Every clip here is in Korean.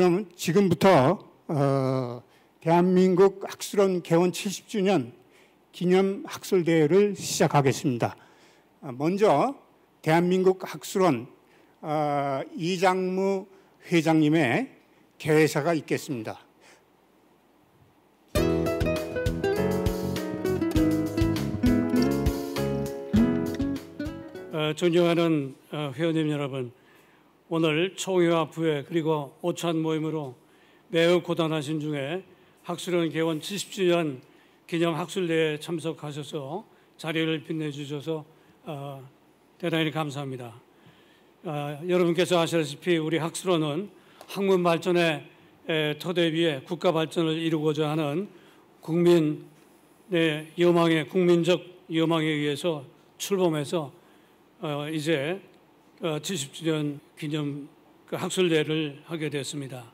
그럼 지금부터 어, 대한민국 학술원 개원 70주년 기념 학술 대회를 시작하겠습니다. 아, 먼저 대한민국 학술원 어, 이장무 회장님의 개회사가 있겠습니다. 어, 존경하는 어, 회원님 여러분, 오늘 총회와 부회 그리고 오찬 모임으로 매우 고단하신 중에 학술원 개원 70주년 기념 학술대회에 참석하셔서 자리를 빛내주셔서 어, 대단히 감사합니다. 어, 여러분께서 아시다시피 우리 학술원은 학문 발전의 에, 토대 위에 국가 발전을 이루고자 하는 국민의 여망에 국민적 여망에 의해서 출범해서 어, 이제 어, 70주년 기념 그 학술대회를 하게 됐습니다.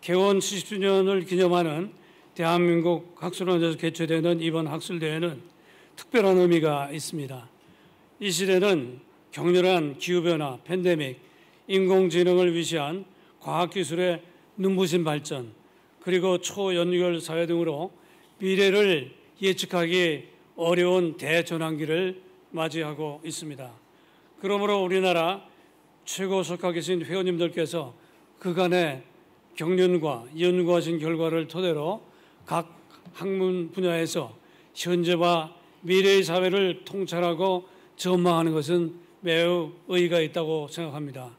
개원 70주년을 기념하는 대한민국 학술원에서 개최되는 이번 학술대회는 특별한 의미가 있습니다. 이 시대는 격렬한 기후변화, 팬데믹, 인공지능을 위시한 과학기술의 눈부신 발전, 그리고 초연결 사회 등으로 미래를 예측하기 어려운 대전환기를 맞이하고 있습니다. 그러므로 우리나라 최고 속하 계신 회원님들께서 그간의 경륜과 연구하신 결과를 토대로 각 학문 분야에서 현재와 미래의 사회를 통찰하고 전망하는 것은 매우 의의가 있다고 생각합니다.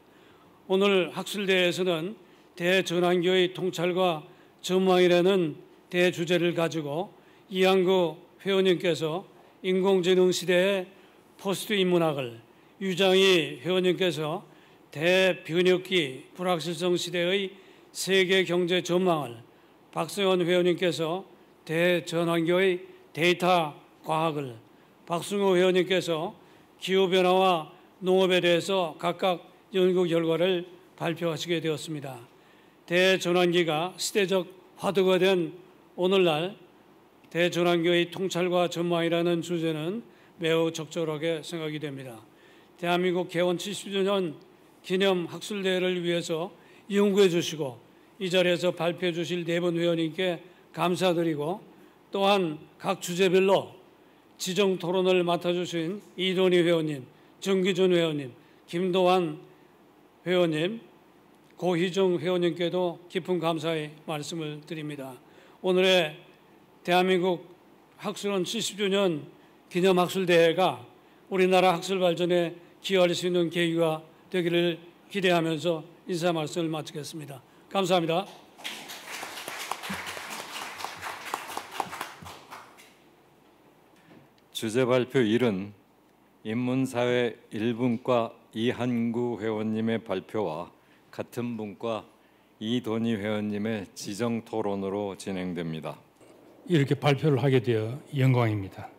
오늘 학술대회에서는 대전환기의 통찰과 전망이라는 대주제를 가지고 이한구 회원님께서 인공지능 시대의 포스트 인문학을 유장희 회원님께서 대변혁기 불확실성 시대의 세계 경제 전망을 박승원 회원님께서 대전환기의 데이터 과학을 박승호 회원님께서 기후변화와 농업에 대해서 각각 연구 결과를 발표하시게 되었습니다. 대전환기가 시대적 화두가 된 오늘날 대전환교의 통찰과 전망이라는 주제는 매우 적절하게 생각이 됩니다. 대한민국 개원 70주년 기념 학술대회를 위해서 연구해 주시고 이 자리에서 발표해 주실 네 분 회원님께 감사드리고 또한 각 주제별로 지정 토론을 맡아주신 이돈희 회원님, 정기준 회원님, 김도환 회원님, 고희정 회원님께도 깊은 감사의 말씀을 드립니다. 오늘의 대한민국 학술원 70주년 기념학술대회가 우리나라 학술 발전에 기여할 수 있는 계기가 되기를 기대하면서 인사 말씀을 마치겠습니다. 감사합니다. 주제 발표 1은 인문사회 1분과 이한구 회원님의 발표와 같은 분과 이돈희 회원님의 지정 토론으로 진행됩니다. 이렇게 발표를 하게 되어 영광입니다.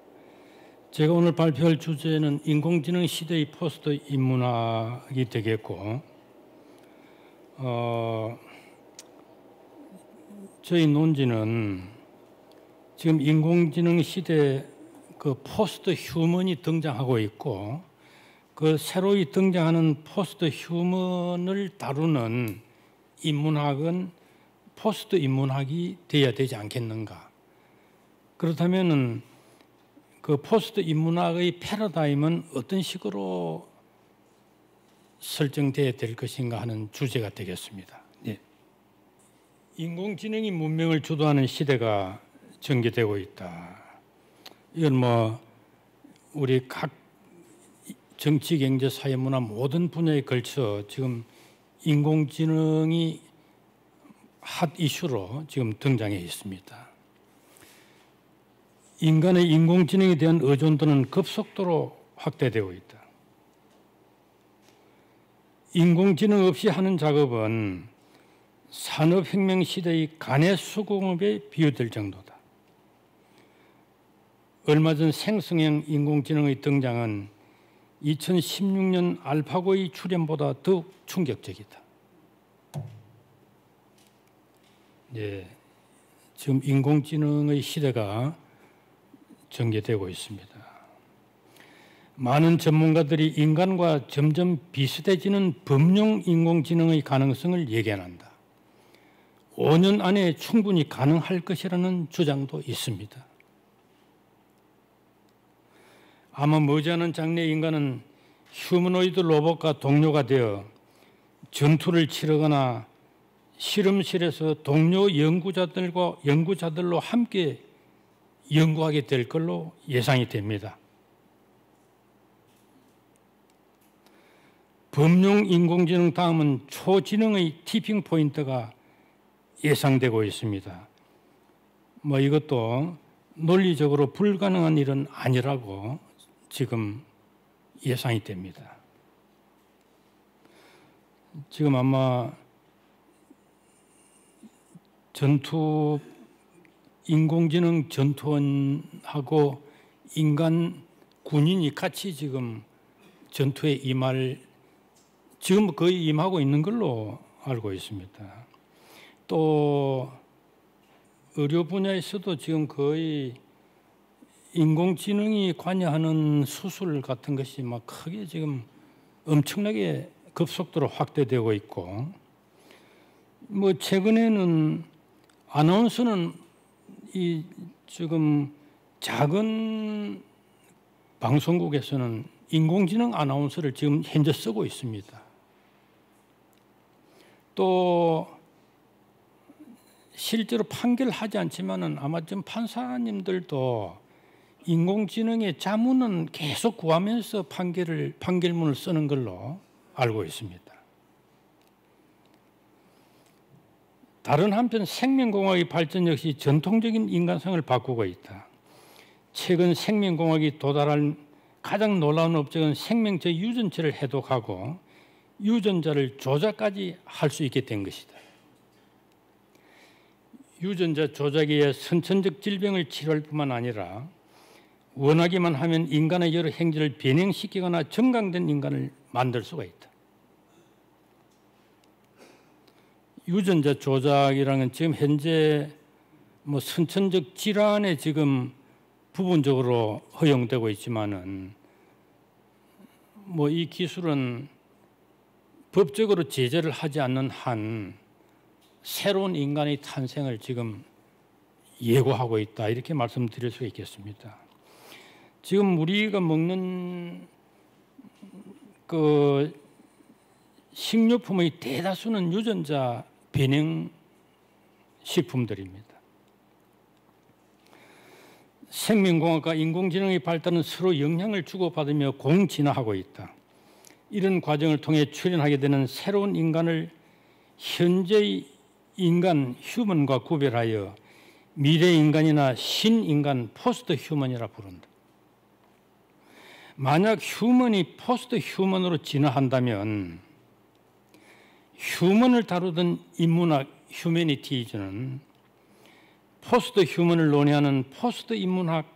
제가 오늘 발표할 주제는 인공지능 시대의 포스트 인문학이 되겠고, 어, 저희 논지는 지금 인공지능 시대 그 posthuman이 등장하고 있고, 그 새로이 등장하는 posthuman을 다루는 인문학은 포스트 인문학이 되어야 되지 않겠는가? 그렇다면은 그 포스트 인문학의 패러다임은 어떤 식으로 설정되어야 될 것인가 하는 주제가 되겠습니다. 네. 인공지능이 문명을 주도하는 시대가 전개되고 있다. 이건 뭐 우리 각 정치, 경제, 사회, 문화 모든 분야에 걸쳐 지금 인공지능이 핫 이슈로 지금 등장해 있습니다. 인간의 인공지능에 대한 의존도는 급속도로 확대되고 있다. 인공지능 없이 하는 작업은 산업혁명 시대의 간의 수공업에 비유될 정도다. 얼마 전 생성형 인공지능의 등장은 2016년 알파고의 출현보다 더욱 충격적이다. 예, 지금 인공지능의 시대가 전개되고 있습니다. 많은 전문가들이 인간과 점점 비슷해지는 범용 인공지능의 가능성을 예견한다. 5년 안에 충분히 가능할 것이라는 주장도 있습니다. 아마 머지않은 장래 인간은 휴머노이드 로봇과 동료가 되어 전투를 치르거나 실험실에서 동료 연구자들과 연구자들로 함께 연구하게 될 걸로 예상이 됩니다. 범용 인공지능 다음은 초지능의 티핑 포인트가 예상되고 있습니다. 뭐 이것도 논리적으로 불가능한 일은 아니라고 지금 예상이 됩니다. 지금 아마 전투 인공지능 전투원하고 인간 군인이 같이 지금 전투에 임할 지금 거의 임하고 있는 걸로 알고 있습니다. 또 의료 분야에서도 지금 거의 인공지능이 관여하는 수술 같은 것이 막 크게 지금 엄청나게 급속도로 확대되고 있고 뭐 최근에는 아나운서는 이 지금 작은 방송국에서는 인공지능 아나운서를 지금 현재 쓰고 있습니다. 또 실제로 판결 하지 않지만은 아마 좀 판사님들도 인공지능의 자문은 계속 구하면서 판결을 판결문을 쓰는 걸로 알고 있습니다. 다른 한편 생명공학의 발전 역시 전통적인 인간성을 바꾸고 있다. 최근 생명공학이 도달한 가장 놀라운 업적은 생명체 유전체를 해독하고 유전자를 조작까지 할 수 있게 된 것이다. 유전자 조작에 의해 선천적 질병을 치료할 뿐만 아니라 원하기만 하면 인간의 여러 행위를 변형시키거나 정강된 인간을 만들 수가 있다. 유전자 조작이라는 지금 현재 뭐 선천적 질환에 지금 부분적으로 허용되고 있지만은 뭐 이 기술은 법적으로 제재를 하지 않는 한 새로운 인간의 탄생을 지금 예고하고 있다 이렇게 말씀드릴 수 있겠습니다. 지금 우리가 먹는 그 식료품의 대다수는 유전자 변형 식품들입니다. 생명공학과 인공지능의 발달은 서로 영향을 주고받으며 공진화하고 있다. 이런 과정을 통해 출현하게 되는 새로운 인간을 현재의 인간 human과 구별하여 미래 인간이나 신인간 posthuman이라 부른다. 만약 human이 posthuman으로 진화한다면 human을 다루던 인문학 humanities는 posthuman을 논의하는 포스트 인문학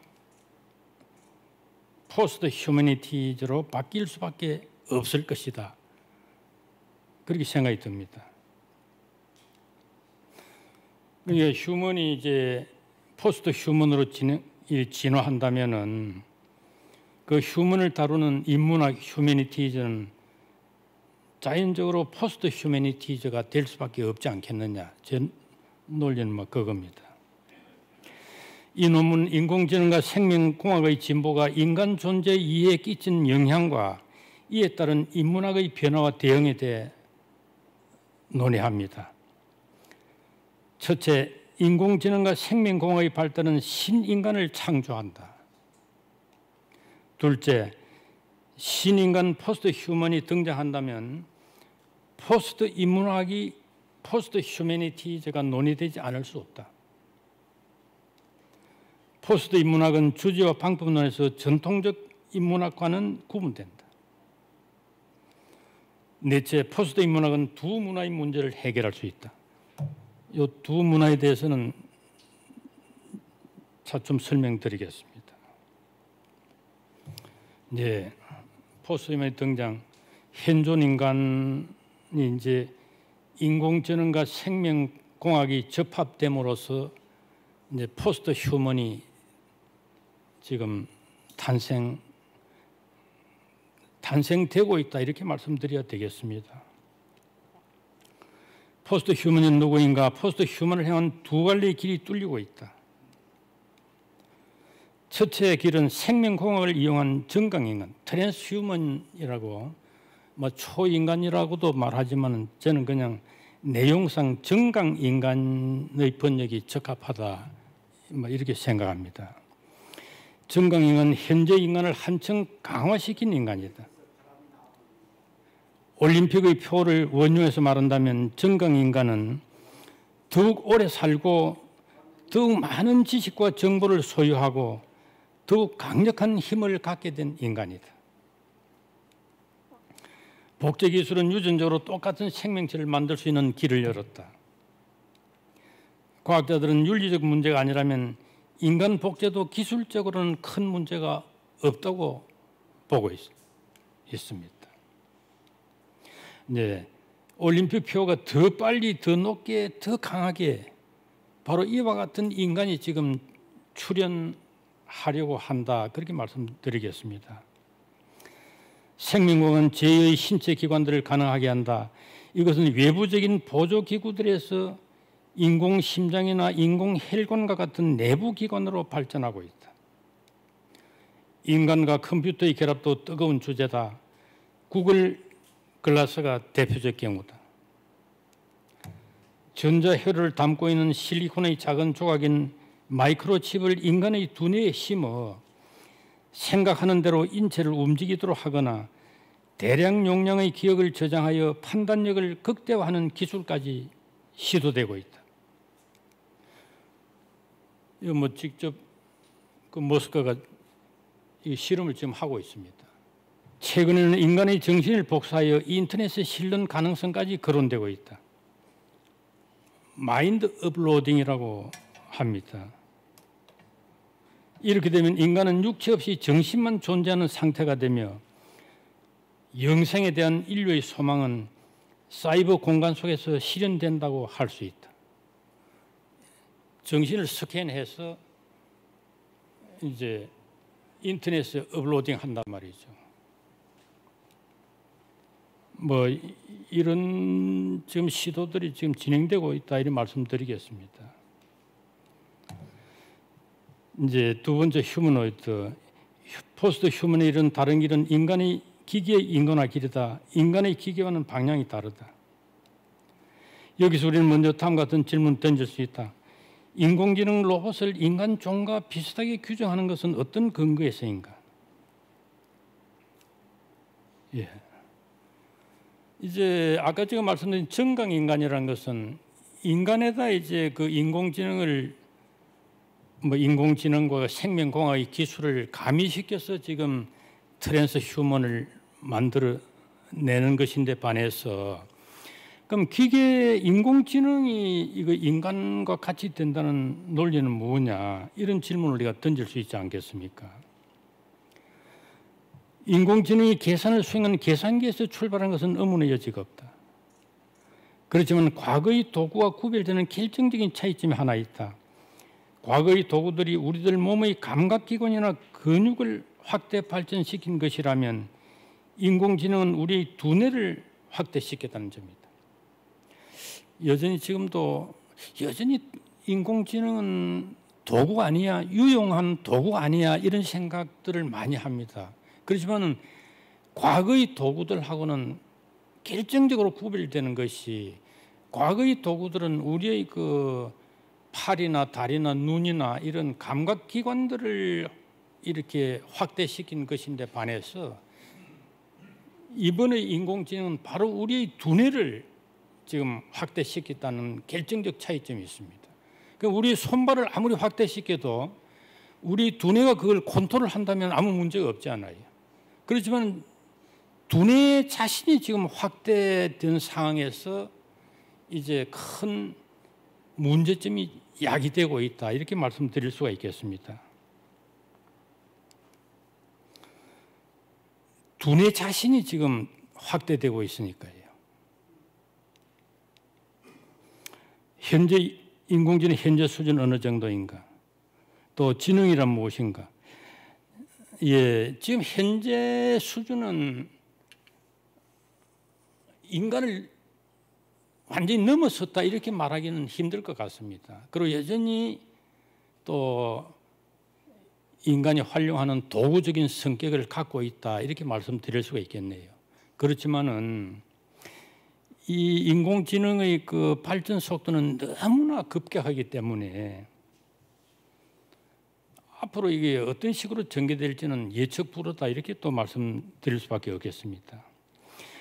posthumanities로 바뀔 수밖에 없을 것이다. 그렇게 생각이 듭니다. 그러니까 human이 이제 posthuman으로 진화한다면은 그 human을 다루는 인문학 humanities는 자연적으로 posthumanities가 될 수밖에 없지 않겠느냐. 제 논리는 뭐 그겁니다. 이 논문 인공지능과 생명공학의 진보가 인간 존재 이해에 끼친 영향과 이에 따른 인문학의 변화와 대응에 대해 논의합니다. 첫째, 인공지능과 생명공학의 발달은 신인간을 창조한다. 둘째, 신인간 posthuman이 등장한다면 포스트 인문학이 posthumanities가 논의되지 않을 수 없다. 포스트 인문학은 주제와 방법론에서 전통적 인문학과는 구분된다. 넷째, 포스트 인문학은 두 문화의 문제를 해결할 수 있다. 이 두 문화에 대해서는 차츰 설명드리겠습니다. 이제 posthuman의 등장, 현존 인간 이 이제 인공지능과 생명공학이 접합됨으로써 이제 posthuman이 지금 탄생 탄생되고 있다 이렇게 말씀드려야 되겠습니다. posthuman은 누구인가? posthuman을 향한 두 갈래의 길이 뚫리고 있다. 첫째 길은 생명공학을 이용한 증강인간, transhuman이라고 뭐 초인간이라고도 말하지만 저는 그냥 내용상 증강 인간의 번역이 적합하다 뭐 이렇게 생각합니다. 정강 인간 현재 인간을 한층 강화시킨 인간이다. 올림픽의 표를 원용해서 말한다면 정강 인간은 더욱 오래 살고 더욱 많은 지식과 정보를 소유하고 더욱 강력한 힘을 갖게 된 인간이다. 복제 기술은 유전적으로 똑같은 생명체를 만들 수 있는 길을 열었다. 과학자들은 윤리적 문제가 아니라면 인간 복제도 기술적으로는 큰 문제가 없다고 보고 있, 습니다 네, 올림픽 표가 더 빨리, 더 높게, 더 강하게 바로 이와 같은 인간이 지금 출현하려고 한다. 그렇게 말씀드리겠습니다. 생명공은 제의 신체 기관들을 가능하게 한다. 이것은 외부적인 보조 기구들에서 인공 심장이나 인공 혈관과 같은 내부 기관으로 발전하고 있다. 인간과 컴퓨터의 결합도 뜨거운 주제다. 구글 글라스가 대표적 경우다. 전자혈을 담고 있는 실리콘의 작은 조각인 마이크로칩을 인간의 두뇌에 심어 생각하는 대로 인체를 움직이도록 하거나 대량 용량의 기억을 저장하여 판단력을 극대화하는 기술까지 시도되고 있다. 이거 뭐 직접 그 모스크가 이 실험을 지금 하고 있습니다. 최근에는 인간의 정신을 복사하여 인터넷에 실는 가능성까지 거론되고 있다. 마인드 업로딩이라고 합니다. 이렇게 되면 인간은 육체 없이 정신만 존재하는 상태가 되며 영생에 대한 인류의 소망은 사이버 공간 속에서 실현된다고 할 수 있다. 정신을 스캔해서 이제 인터넷에 업로딩 한단 말이죠. 뭐 이런 지금 시도들이 지금 진행되고 있다 이런 말씀드리겠습니다. 이제 두 번째 휴머노이드 포스트 휴머노이드는 다른 길은 인간의 기계의 인간화 길이다. 인간의 기계와는 방향이 다르다. 여기서 우리는 먼저 다음 같은 질문 던질 수 있다. 인공지능 로봇을 인간 종과 비슷하게 규정하는 것은 어떤 근거에서인가? 예. 이제 아까 제가 말씀드린 정강 인간이라는 것은 인간에다 이제 그 인공지능을 뭐 인공지능과 생명공학의 기술을 가미시켜서 지금 transhuman을 만들어 내는 것인데 반해서 그럼 기계 인공지능이 이거 인간과 같이 된다는 논리는 뭐냐 이런 질문을 우리가 던질 수 있지 않겠습니까? 인공지능이 계산을 수행하는 계산기에서 출발한 것은 의문의 여지가 없다. 그렇지만 과거의 도구와 구별되는 결정적인 차이점이 하나 있다. 과거의 도구들이 우리들 몸의 감각기관이나 근육을 확대 발전시킨 것이라면 인공지능은 우리의 두뇌를 확대시켰다는 점입니다. 여전히 지금도 여전히 인공지능은 도구 아니야, 유용한 도구 아니야 이런 생각들을 많이 합니다. 그렇지만 과거의 도구들하고는 결정적으로 구별되는 것이 과거의 도구들은 우리의 그 팔이나 다리나 눈이나 이런 감각 기관들을 이렇게 확대시킨 것인데 반해서 이번에 인공지능은 바로 우리의 두뇌를 지금 확대시켰다는 결정적 차이점이 있습니다. 그러니까 우리 손발을 아무리 확대시켜도 우리 두뇌가 그걸 컨트롤 한다면 아무 문제가 없지 않아요. 그렇지만 두뇌 자신이 지금 확대된 상황에서 이제 큰 문제점이 야기되고 있다. 이렇게 말씀드릴 수가 있겠습니다. 두뇌 자신이 지금 확대되고 있으니까요. 현재 인공지능 현재 수준 어느 정도인가? 또 지능이란 무엇인가? 예, 지금 현재 수준은 인간을 완전히 넘어섰다 이렇게 말하기는 힘들 것 같습니다. 그리고 여전히 또 인간이 활용하는 도구적인 성격을 갖고 있다 이렇게 말씀드릴 수가 있겠네요. 그렇지만은 이 인공지능의 그 발전 속도는 너무나 급격하기 때문에 앞으로 이게 어떤 식으로 전개될지는 예측 불허다 이렇게 또 말씀드릴 수밖에 없겠습니다.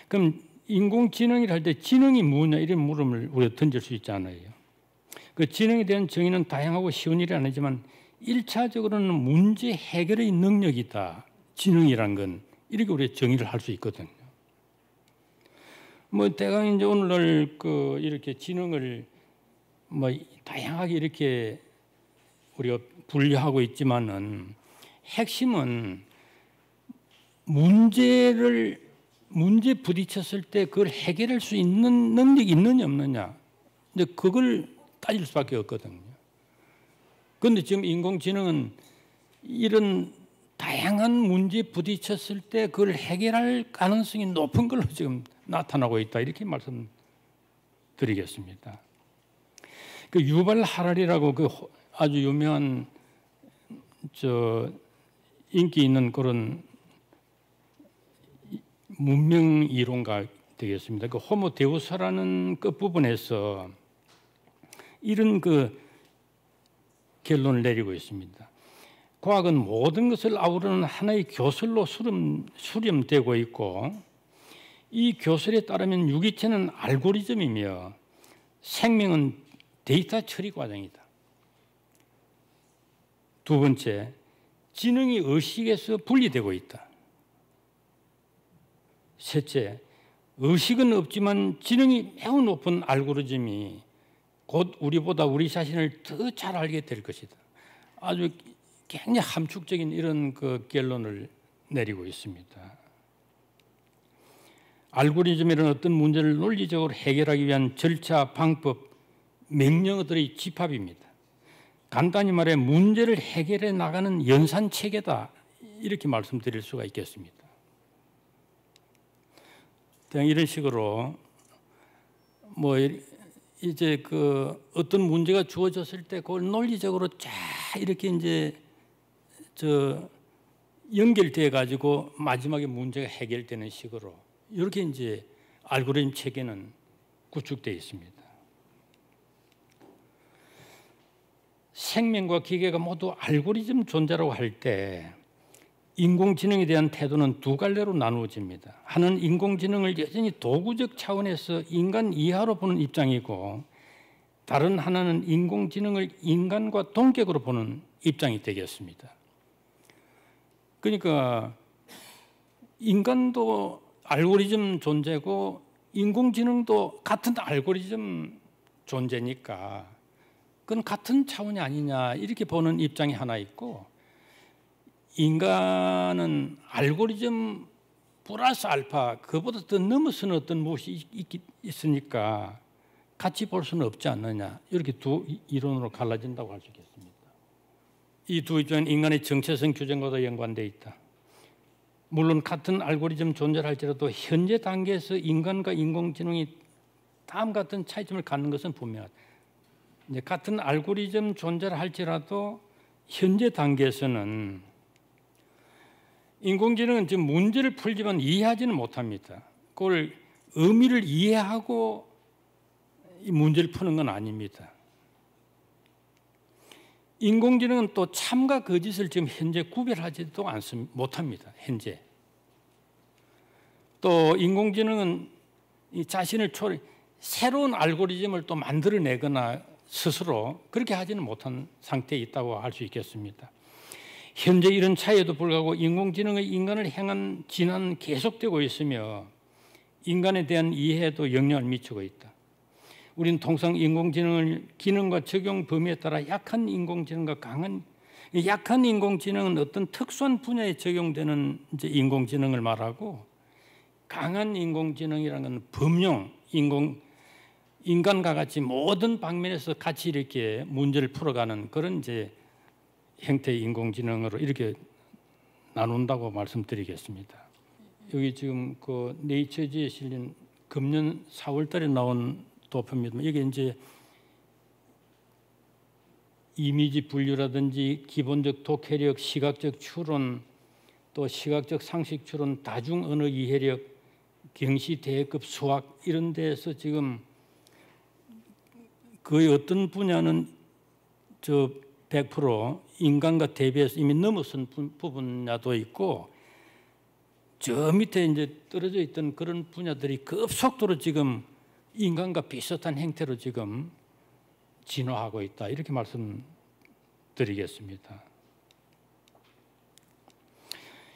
그럼 인공지능이라 할 때 지능이 뭐냐 이런 물음을 우리가 던질 수 있잖아요. 그 지능에 대한 정의는 다양하고 쉬운 일이 아니지만 일차적으로는 문제 해결의 능력이다. 지능이란 건 이렇게 우리가 정의를 할 수 있거든요. 뭐 대강 이제 오늘날 그 이렇게 지능을 뭐 다양하게 이렇게 우리가 분류하고 있지만은 핵심은 문제를 문제 부딪혔을 때 그걸 해결할 수 있는 능력이 있느냐 없느냐 이제 그걸 따질 수밖에 없거든요. 그런데 지금 인공지능은 이런 다양한 문제 부딪혔을 때 그걸 해결할 가능성이 높은 걸로 지금 나타나고 있다 이렇게 말씀드리겠습니다. 그 유발 하랄이라고 그 아주 유명한 저 인기 있는 그런 문명 이론가 되겠습니다. 그 호모 데우스라는 끝 부분에서 이런 그 결론을 내리고 있습니다. 과학은 모든 것을 아우르는 하나의 교설로 수렴, 수렴되고 있고 이 교설에 따르면 유기체는 알고리즘이며 생명은 데이터 처리 과정이다. 두 번째, 지능이 의식에서 분리되고 있다. 셋째, 의식은 없지만 지능이 매우 높은 알고리즘이 곧 우리보다 우리 자신을 더 잘 알게 될 것이다. 아주 굉장히 함축적인 이런 그 결론을 내리고 있습니다. 알고리즘이라는 어떤 문제를 논리적으로 해결하기 위한 절차, 방법, 명령어들의 집합입니다. 간단히 말해 문제를 해결해 나가는 연산 체계다 이렇게 말씀드릴 수가 있겠습니다. 이런 식으로 뭐 이제 그 어떤 문제가 주어졌을 때 그걸 논리적으로 쫙 이렇게 이제 저 연결돼 가지고 마지막에 문제가 해결되는 식으로 이렇게 이제 알고리즘 체계는 구축되어 있습니다. 생명과 기계가 모두 알고리즘 존재라고 할 때 인공지능에 대한 태도는 두 갈래로 나누어집니다. 하나는 인공지능을 여전히 도구적 차원에서 인간 이하로 보는 입장이고 다른 하나는 인공지능을 인간과 동격으로 보는 입장이 되겠습니다. 그러니까 인간도 알고리즘 존재고 인공지능도 같은 알고리즘 존재니까 그건 같은 차원이 아니냐 이렇게 보는 입장이 하나 있고 인간은 알고리즘 플러스 알파 그보다 더 넘어서는 어떤 무엇이 있, 있으니까 같이 볼 수는 없지 않느냐 이렇게 두 이론으로 갈라진다고 할 수 있겠습니다. 이 두 입장은 인간의 정체성 규정과도 연관되어 있다. 물론 같은 알고리즘 존재할지라도 현재 단계에서 인간과 인공지능이 다음 같은 차이점을 갖는 것은 분명하다. 같은 알고리즘 존재를 할지라도 현재 단계에서는 인공지능은 지금 문제를 풀지만 이해하지는 못합니다. 그걸 의미를 이해하고 이 문제를 푸는 건 아닙니다. 인공지능은 또 참과 거짓을 지금 현재 구별하지도 않습니다. 못합니다. 현재. 또 인공지능은 이 자신을 초 새로운 알고리즘을 또 만들어내거나 스스로 그렇게 하지는 못한 상태에 있다고 할 수 있겠습니다. 현재 이런 차이에도 불구하고 인공지능의 인간을 향한 진화는 계속되고 있으며 인간에 대한 이해에도 영향을 미치고 있다. 우리는 통상 인공지능을 기능과 적용 범위에 따라 약한 인공지능과 강한 약한 인공지능은 어떤 특수한 분야에 적용되는 이제 인공지능을 말하고 강한 인공지능이라는 건 범용 인공 인간과 같이 모든 방면에서 같이 이렇게 문제를 풀어가는 그런 이제 형태의 인공지능으로 이렇게 나눈다고 말씀드리겠습니다. 여기 지금 그 네이처지에 실린 금년 4월달에 나온 도표입니다. 이게 이제 이미지 분류라든지 기본적 독해력, 시각적 추론, 또 시각적 상식 추론, 다중 언어 이해력, 경시 대급 수학 이런 데서 지금 거의 어떤 분야는 저 100% 인간과 대비해서 이미 넘어선 부분야도 있고 저 밑에 이제 떨어져 있던 그런 분야들이 급속도로 지금 인간과 비슷한 행태로 지금 진화하고 있다 이렇게 말씀드리겠습니다.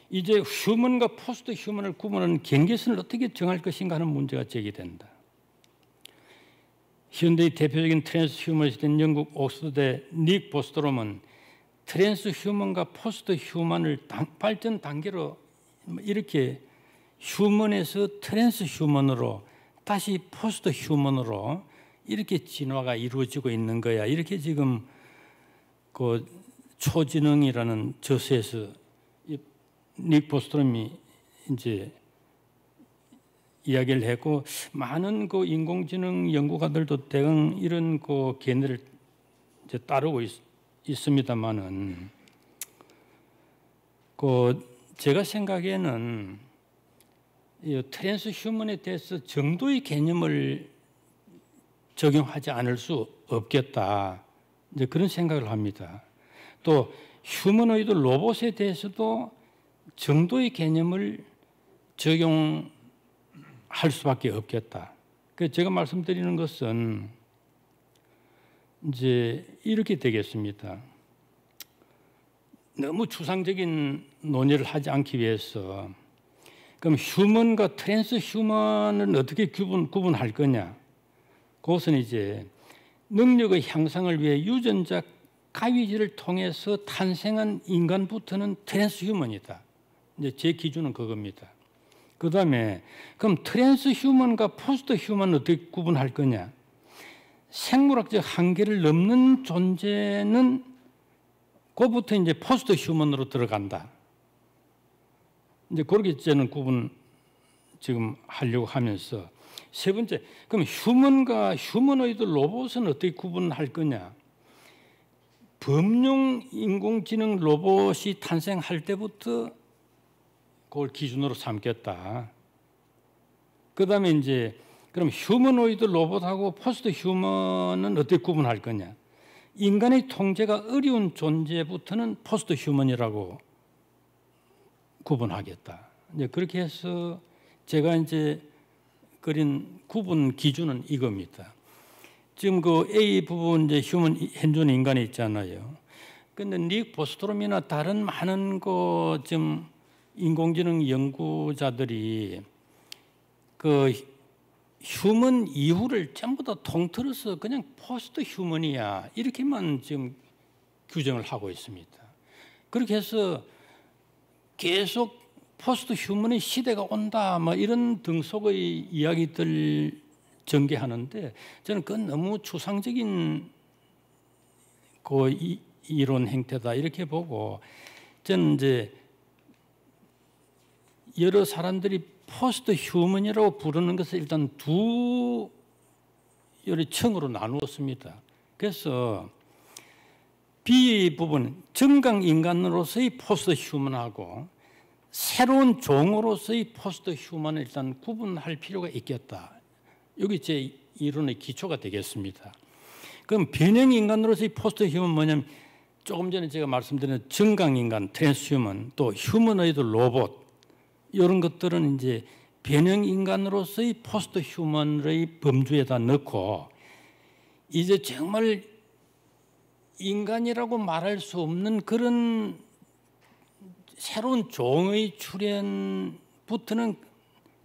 이제 human과 posthuman을 구분하는 경계선을 어떻게 정할 것인가 하는 문제가 제기된다. 현대의 대표적인 transhumanist인 영국 옥스퍼드 닉 보스트롬은 transhuman과 posthuman을 발전 단계로 이렇게 human에서 transhuman으로 다시 posthuman으로 이렇게 진화가 이루어지고 있는 거야. 이렇게 지금 그 초지능이라는 저서에서 닉 보스트롬이 이제 이야기를 했고 많은 그 인공지능 연구가들도 대강 이런 그 견해를 이제 따르고 있, 있습니다만은 그 제가 생각에는 이 transhuman에 대해서 정도의 개념을 적용하지 않을 수 없겠다. 이제 그런 생각을 합니다. 또 휴머노이드 로봇에 대해서도 정도의 개념을 적용할 수밖에 없겠다. 그 제가 말씀드리는 것은 이제 이렇게 되겠습니다. 너무 추상적인 논의를 하지 않기 위해서 그럼 human과 transhuman을 어떻게 구분, 구분할 거냐? 그것은 이제 능력의 향상을 위해 유전자 가위질을 통해서 탄생한 인간부터는 transhuman이다. 이제 제 기준은 그겁니다. 그 다음에 그럼 transhuman과 posthuman 어떻게 구분할 거냐? 생물학적 한계를 넘는 존재는 그부터 이제 posthuman으로 들어간다. 이제 그렇게 저는 구분 지금 하려고 하면서 세 번째, 그럼 human과 휴머노이드 로봇은 어떻게 구분할 거냐? 범용 인공지능 로봇이 탄생할 때부터 그걸 기준으로 삼겠다. 그 다음에 이제 그럼 휴머노이드 로봇하고 posthuman은 어떻게 구분할 거냐? 인간의 통제가 어려운 존재부터는 posthuman이라고 구분하겠다. 이제 그렇게 해서 제가 이제 그린 구분 기준은 이겁니다. 지금 그 A 부분 이제 human 현존 인간이 있잖아요. 근데 닉 보스트롬이나 다른 많은 그 지금 인공지능 연구자들이 그 human 이후를 전부 다 통틀어서 그냥 posthuman이야 이렇게만 지금 규정을 하고 있습니다. 그렇게 해서 계속 posthuman의 시대가 온다 뭐 이런 등속의 이야기들 전개하는데 저는 그건 너무 추상적인 그 이론 행태다 이렇게 보고 저는 이제 여러 사람들이 posthuman이라고 부르는 것을 일단 두 여러 층으로 나누었습니다. 그래서 B 부분 증강 인간으로서의 posthuman하고 새로운 종으로서의 posthuman을 일단 구분할 필요가 있겠다. 여기 제 이론의 기초가 되겠습니다. 그럼 변형 인간으로서의 포스트 휴먼 뭐냐면 조금 전에 제가 말씀드린 증강 인간, transhuman, 또 휴머노이드 로봇 이런 것들은 이제 변형 인간으로서의 posthuman의 범주에다 넣고 이제 정말 인간이라고 말할 수 없는 그런 새로운 종의 출현부터는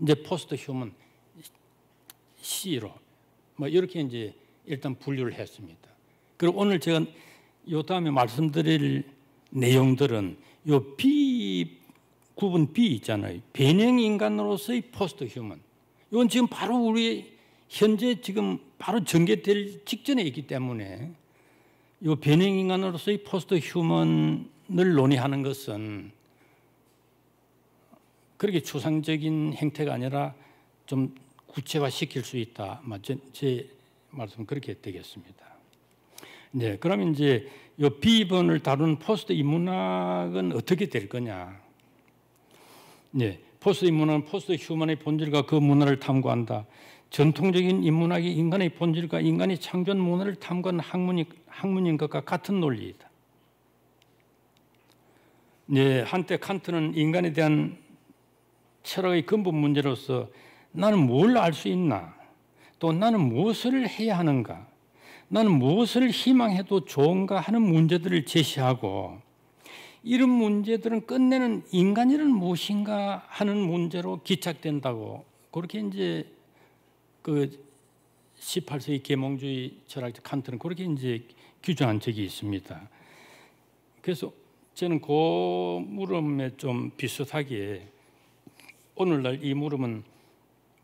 이제 posthuman C로 뭐 이렇게 이제 일단 분류를 했습니다. 그리고 오늘 제가 요 다음에 말씀드릴 내용들은 요 B 구분 B 있잖아요. 변형 인간으로서의 포스트 휴먼. 이건 지금 바로 우리 현재 지금 바로 전개될 직전에 있기 때문에 이 변형 인간으로서의 posthuman을 논의하는 것은 그렇게 추상적인 행태가 아니라 좀 구체화시킬 수 있다. 제 말씀 그렇게 되겠습니다. 네, 그럼 이제 이 B번을 다루는 post 인문학은 어떻게 될 거냐? 네, post 인문학은 posthuman의 본질과 그 문화를 탐구한다. 전통적인 인문학이 인간의 본질과 인간의 창조한 문화를 탐구하는 학문이, 학문인 것과 같은 논리이다. 네, 한때 칸트는 인간에 대한 철학의 근본 문제로서 나는 뭘 알 수 있나? 또 나는 무엇을 해야 하는가? 나는 무엇을 희망해도 좋은가 하는 문제들을 제시하고 이런 문제들은 끝내는 인간이란 무엇인가 하는 문제로 기착된다고 그렇게 이제 그 18세기 계몽주의 철학자 칸트는 그렇게 이제 규정한 적이 있습니다. 그래서 저는 그 물음에 좀 비슷하게 오늘날 이 물음은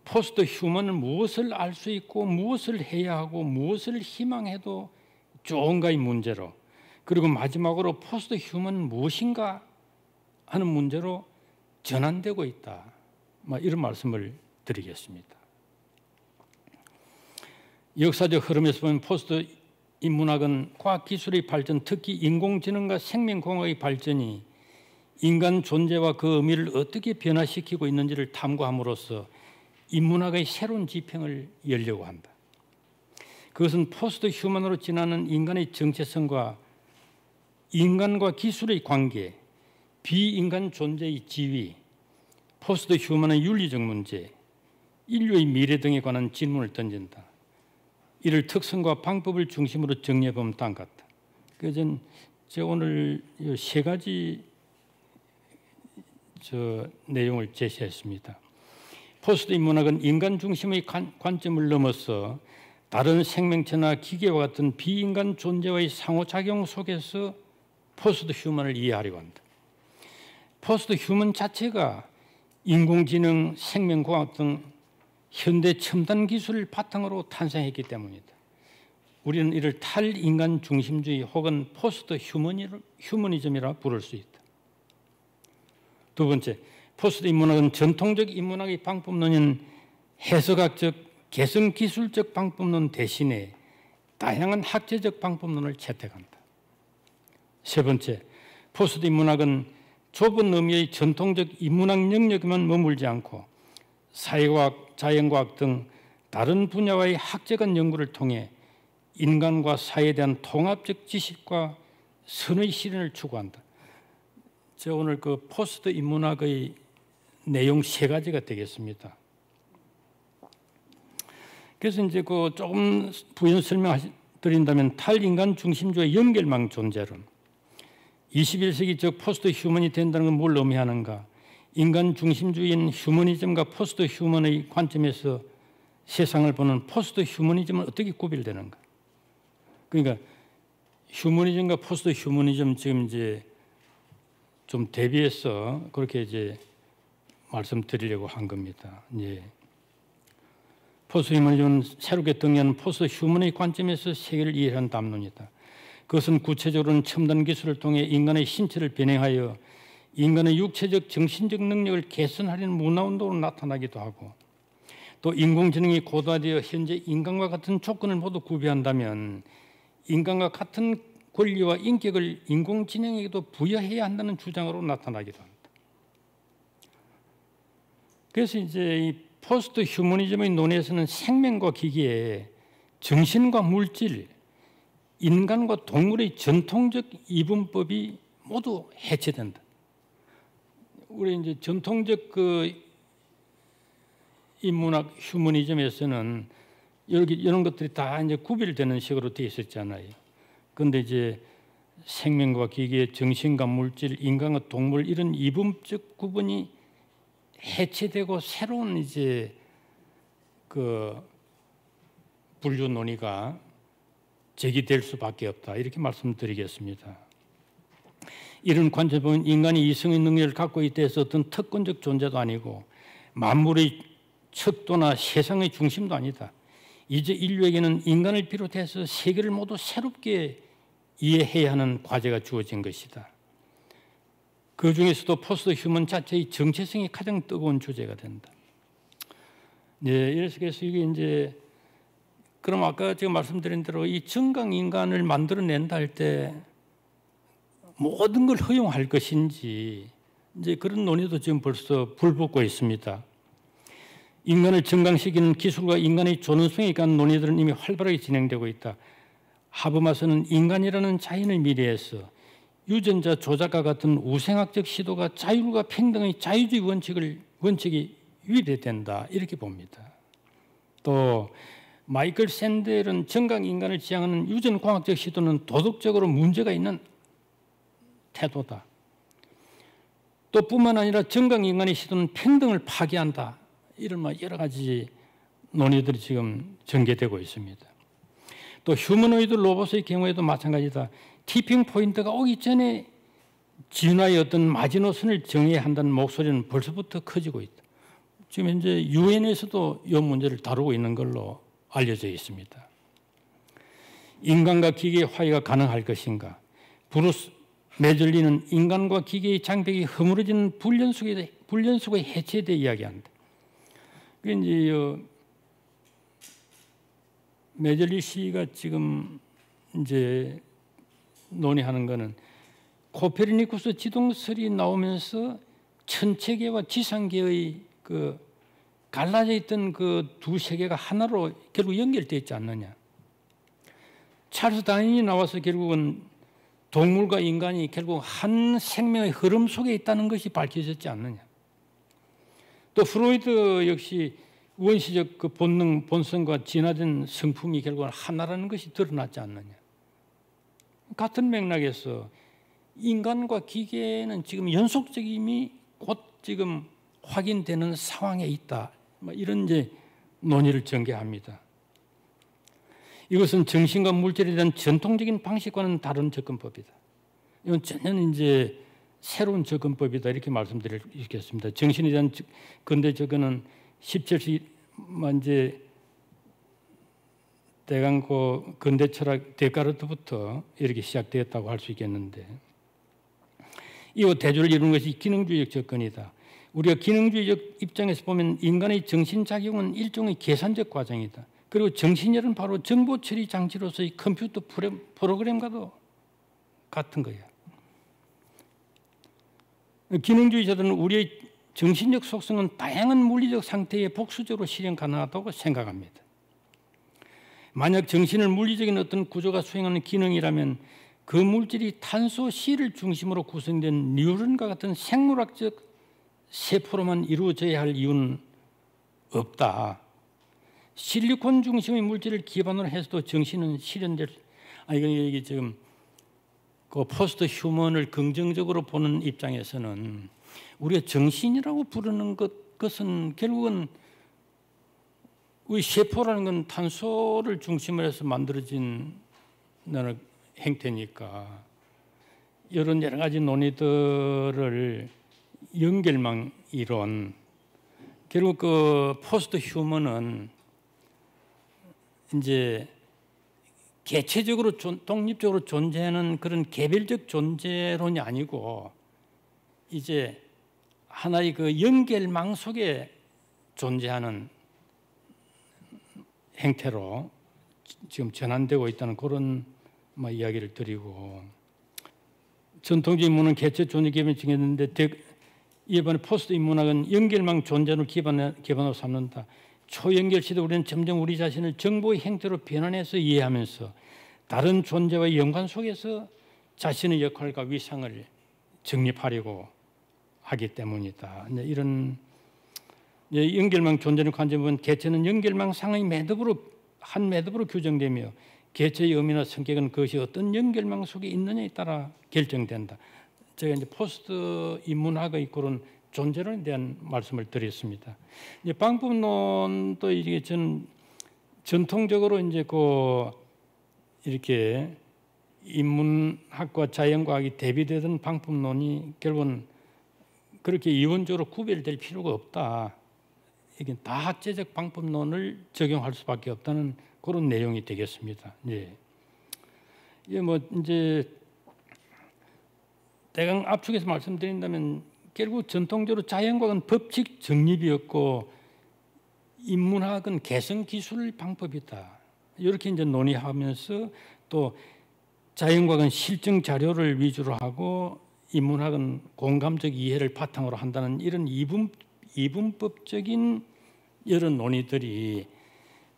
posthuman은 무엇을 알 수 있고 무엇을 해야 하고 무엇을 희망해도 좋은가의 문제로 그리고 마지막으로 posthuman은 무엇인가 하는 문제로 전환되고 있다. 이런 말씀을 드리겠습니다. 역사적 흐름에서 보면 post 인문학은 과학 기술의 발전, 특히 인공지능과 생명공학의 발전이 인간 존재와 그 의미를 어떻게 변화시키고 있는지를 탐구함으로써 인문학의 새로운 지평을 열려고 한다. 그것은 posthuman으로 진화하는 인간의 정체성과 인간과 기술의 관계, 비인간 존재의 지위, posthuman의 윤리적 문제, 인류의 미래 등에 관한 질문을 던진다. 이를 특성과 방법을 중심으로 정리해 보면 다음 같다. 그래서 제가 오늘 세 가지 저 내용을 제시했습니다. post 인문학은 인간 중심의 관점을 넘어서 다른 생명체나 기계와 같은 비인간 존재와의 상호작용 속에서 posthuman을 이해하려고 한다. 포스트 휴먼 자체가 인공지능, 생명공학 등 현대 첨단 기술을 바탕으로 탄생했기 때문이다. 우리는 이를 탈인간 중심주의 혹은 posthumanism이라 부를 수 있다. 두 번째, post 인문학은 전통적 인문학의 방법론인 해석학적, 개성기술적 방법론 대신에 다양한 학제적 방법론을 채택한다. 세 번째, post 인문학은 좁은 의미의 전통적 인문학 영역에만 머물지 않고 사회과학, 자연과학 등 다른 분야와의 학제적인 연구를 통해 인간과 사회에 대한 통합적 지식과 선의 실현을 추구한다. 제가 오늘 그 post 인문학의 내용 세 가지가 되겠습니다. 그래서 이제 그 조금 부연 설명드린다면 탈인간 중심주의 연결망 존재론. 21세기 즉 posthuman이 된다는 건 뭘 의미하는가? 인간 중심주의인 휴머니즘과 포스트 휴먼의 관점에서 세상을 보는 포스트 휴머니즘은 어떻게 구별되는가? 그러니까 휴머니즘과 포스트 휴머니즘 지금 이제 좀 대비해서 그렇게 이제 말씀드리려고 한 겁니다. 예. 포스트 휴머니즘은 새롭게 등장한 포스트 휴먼의 관점에서 세계를 이해하는 담론이다. 그것은 구체적으로는 첨단 기술을 통해 인간의 신체를 변형하여 인간의 육체적 정신적 능력을 개선하려는 문화운동으로 나타나기도 하고 또 인공지능이 고도화되어 현재 인간과 같은 조건을 모두 구비한다면 인간과 같은 권리와 인격을 인공지능에게도 부여해야 한다는 주장으로 나타나기도 합니다. 그래서 이제 이 포스트 휴머니즘의 논의에서는 생명과 기계에 정신과 물질, 인간과 동물의 전통적 이분법이 모두 해체된다. 우리 이제 전통적 그 인문학 휴머니즘에서는 여기 이런 것들이 다 이제 구별되는 식으로 되어 있었잖아요. 그런데 이제 생명과 기계, 정신과 물질, 인간과 동물 이런 이분적 구분이 해체되고 새로운 이제 그 분류 논의가 제기될 수밖에 없다 이렇게 말씀드리겠습니다. 이런 관점에 보면 인간이 이성의 능력을 갖고 있다 해서 어떤 특권적 존재도 아니고 만물의 척도나 세상의 중심도 아니다. 이제 인류에게는 인간을 비롯해서 세계를 모두 새롭게 이해해야 하는 과제가 주어진 것이다. 그 중에서도 포스트 휴먼 자체의 정체성이 가장 뜨거운 주제가 된다. 네, 그래서 이게 이제 그럼 아까 제가 말씀드린 대로 이 정강 인간을 만들어낸다 할 때 모든 걸 허용할 것인지 이제 그런 논의도 지금 벌써 불붙고 있습니다. 인간을 정강시키는 기술과 인간의 존엄성에 관한 논의들은 이미 활발하게 진행되고 있다. 하브마스는 인간이라는 자연의 미래에서 유전자 조작과 같은 우생학적 시도가 자율과 평등의 자유주의 원칙을 원칙이 위배된다 이렇게 봅니다. 또 마이클 샌델은 정강 인간을 지향하는 유전 공학적 시도는 도덕적으로 문제가 있는 태도다. 또 뿐만 아니라 정강 인간의 시도는 평등을 파괴한다. 이런 여러 가지 논의들이 지금 전개되고 있습니다. 또 휴머노이드 로봇의 경우에도 마찬가지다. 티핑 포인트가 오기 전에 진화의 어떤 마지노선을 정해야 한다는 목소리는 벌써부터 커지고 있다. 지금 현재 유엔에서도 이 문제를 다루고 있는 걸로 알려져 있습니다. 인간과 기계의 화해가 가능할 것인가? 브루스 매즐리시는 인간과 기계의 장벽이 허물어지는 불연속의 불연속의 해체를 이야기한다. 그 이제 매즐리시가 지금 이제 논의하는 것은 코페르니쿠스 지동설이 나오면서 천체계와 지상계의 그 갈라져 있던 그 두 세계가 하나로 결국 연결되어 있지 않느냐. 찰스 다인이 나와서 결국은 동물과 인간이 결국 한 생명의 흐름 속에 있다는 것이 밝혀졌지 않느냐. 또 프로이드 역시 원시적 그 본능, 본성과 진화된 성품이 결국 하나라는 것이 드러났지 않느냐. 같은 맥락에서 인간과 기계는 지금 연속적임이 곧 지금 확인되는 상황에 있다. 뭐 이런 이제 논의를 전개합니다. 이것은 정신과 물질에 대한 전통적인 방식과는 다른 접근법이다. 이건 전혀 이제 새로운 접근법이다 이렇게 말씀드리겠습니다. 정신에 대한 근대 접근은 17세 이제 대강고 근대 철학 데카르트부터 이렇게 시작되었다고 할 수 있겠는데 이후 대조를 이루는 것이 기능주의적 접근이다. 우리가 기능주의적 입장에서 보면 인간의 정신작용은 일종의 계산적 과정이다. 그리고 정신열은 바로 정보 처리 장치로서의 컴퓨터 프로그램과도 같은 거야. 기능주의자들은 우리의 정신적 속성은 다양한 물리적 상태에 복수적으로 실현 가능하다고 생각합니다. 만약 정신을 물리적인 어떤 구조가 수행하는 기능이라면 그 물질이 탄소 C를 중심으로 구성된 뉴런과 같은 생물학적 세포로만 이루어져야 할 이유는 없다. 실리콘 중심의 물질을 기반으로 해서도 정신은 실현될 아 이건 이게 지금 그 포스트 휴먼을 긍정적으로 보는 입장에서는 우리가 정신이라고 부르는 것, 것은 결국은 우리 세포라는 건 탄소를 중심으로 해서 만들어진 행태니까 이런 여러 가지 논의들을 연결망 이론. 결국 그 포스트 휴먼은 이제 개체적으로 독립적으로 존재하는 그런 개별적 존재론이 아니고 이제 하나의 그 연결망 속에 존재하는 행태로 지금 전환되고 있다는 그런 뭐 이야기를 드리고. 전통적 인문은 개체 존재 전제했는데 이번에 포스트 인문학은 연결망 존재를 기반, 기반으로 삼는다. 초연결 시대 우리는 점점 우리 자신을 정보의 형태로 변환해서 이해하면서 다른 존재와의 연관 속에서 자신의 역할과 위상을 정립하려고 하기 때문이다. 이런 연결망 존재의 관점은 개체는 연결망 상의 매듭으로 한 매듭으로 규정되며 개체의 의미나 성격은 그것이 어떤 연결망 속에 있느냐에 따라 결정된다. 제가 이제 포스트 인문학의 그런 존재론에 대한 말씀을 드렸습니다. 이제 방법론도 이게 전 전통적으로 이제 그 이렇게 인문학과 자연과학이 대비되던 방법론이 결국은 그렇게 이원적으로 구별될 필요가 없다. 이게 다 학제적 방법론을 적용할 수밖에 없다는 그런 내용이 되겠습니다. 예. 이게 뭐 이제 대강 압축해서 말씀드린다면 결국 전통적으로 자연과학은 법칙 정립이었고 인문학은 개성 기술 방법이다. 이렇게 이제 논의하면서 또 자연과학은 실증 자료를 위주로 하고 인문학은 공감적 이해를 바탕으로 한다는 이런 이분 이분법적인 이런 논의들이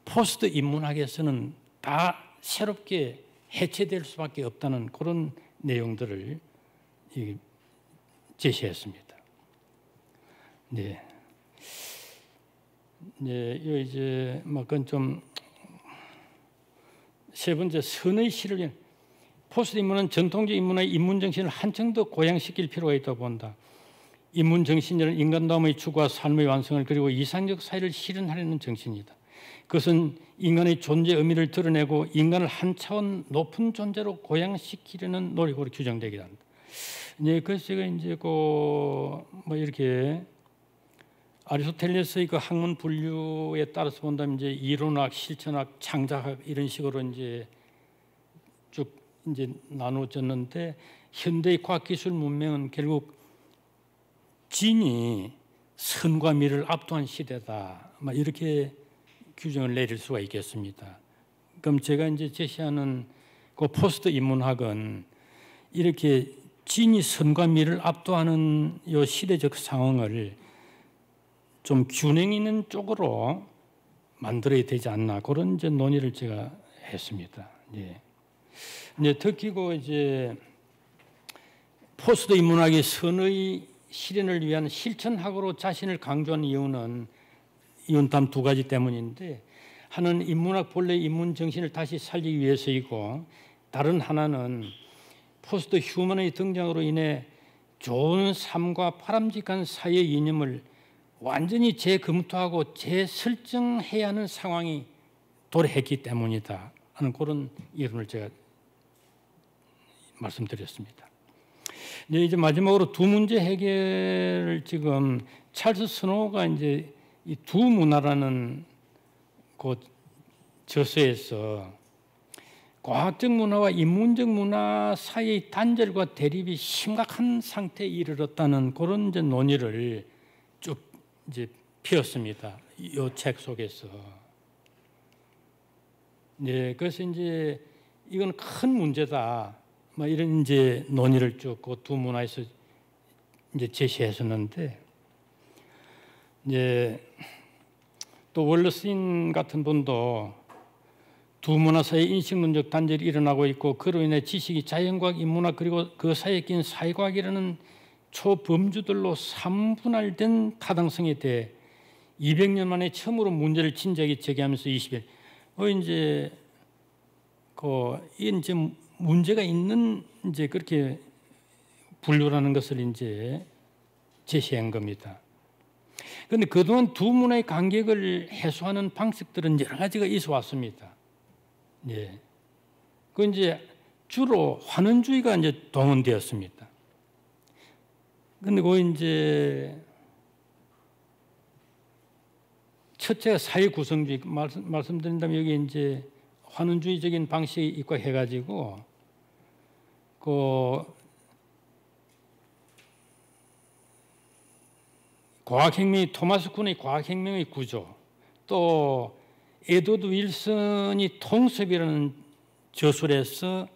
포스트 인문학에서는 다 새롭게 해체될 수밖에 없다는 그런 내용들을 제시했습니다. 네. 네, 이제 뭐 그건 좀 세 번째 선의 실현을 위한 포스트 인문은 전통적 인문의 인문 정신을 한층 더 고양시킬 필요가 있다고 본다. 인문 정신이란 인간다움의 추구와 삶의 완성을 그리고 이상적 사회를 실현하려는 정신이다. 그것은 인간의 존재 의미를 드러내고 인간을 한 차원 높은 존재로 고양시키려는 노력으로 규정되기도 한다. 네, 그래서 제가 이제 그뭐 이렇게 아리스토텔레스의 그 학문 분류에 따라서 본다면 이제 이론학, 실천학, 창작학 이런 식으로 이제 쭉 이제 나누어졌는데 현대의 과학기술 문명은 결국 진이 선과 미를 압도한 시대다. 막 이렇게 규정을 내릴 수가 있겠습니다. 그럼 제가 이제 제시하는 그 포스트 인문학은 이렇게 진이 선과 미를 압도하는 이 시대적 상황을 좀 균형 있는 쪽으로 만들어야 되지 않나 그런 이제 논의를 제가 했습니다. 예. 이제 특히 그 이제 포스트 인문학의 선의 실현을 위한 실천학으로 자신을 강조한 이유는 이윤 다음 두 가지 때문인데 하나는 인문학 본래 인문 정신을 다시 살리기 위해서이고 다른 하나는 포스트 휴먼의 등장으로 인해 좋은 삶과 바람직한 사회 이념을 완전히 재검토하고 재설정해야 하는 상황이 도래했기 때문이다 하는 그런 이론을 제가 말씀드렸습니다. 네, 이제 마지막으로 두 문제 해결을 지금 찰스 스노우가 이제 이 두 문화라는 그 저서에서 과학적 문화와 인문적 문화 사이의 단절과 대립이 심각한 상태에 이르렀다는 그런 이제 논의를 쭉 이제 피웠습니다. 이 책 속에서. 네, 그래서 이제 이건 큰 문제다. 뭐 이런 이제 논의를 쭉두 문화에서 이제 제시했었는데 이제 또 월러스인 같은 분도 두 문화 사이 인식론적 단절이 일어나고 있고 그로 인해 지식이 자연과학, 인문학 그리고 그 사이에 낀 사회과학이라는 초범주들로 삼분할된 타당성에 대해 200년 만에 처음으로 문제를 진지하게 제기하면서 20일 어 이제 그 이제 문제가 있는 이제 그렇게 분류라는 것을 이제 제시한 겁니다. 그런데 그동안 두 문화의 간격을 해소하는 방식들은 여러 가지가 있어 왔습니다. 예. 그 이제 주로 환원주의가 이제 동원되었습니다. 근데 그 이제 첫째가 사회 구성주의 말씀, 말씀드린다면 여기 이제 환원주의적인 방식이 있고 해가지고 그 과학혁명이 토마스 쿤의 과학혁명의 구조 또 에드워드 윌슨이 통섭이라는 저술에서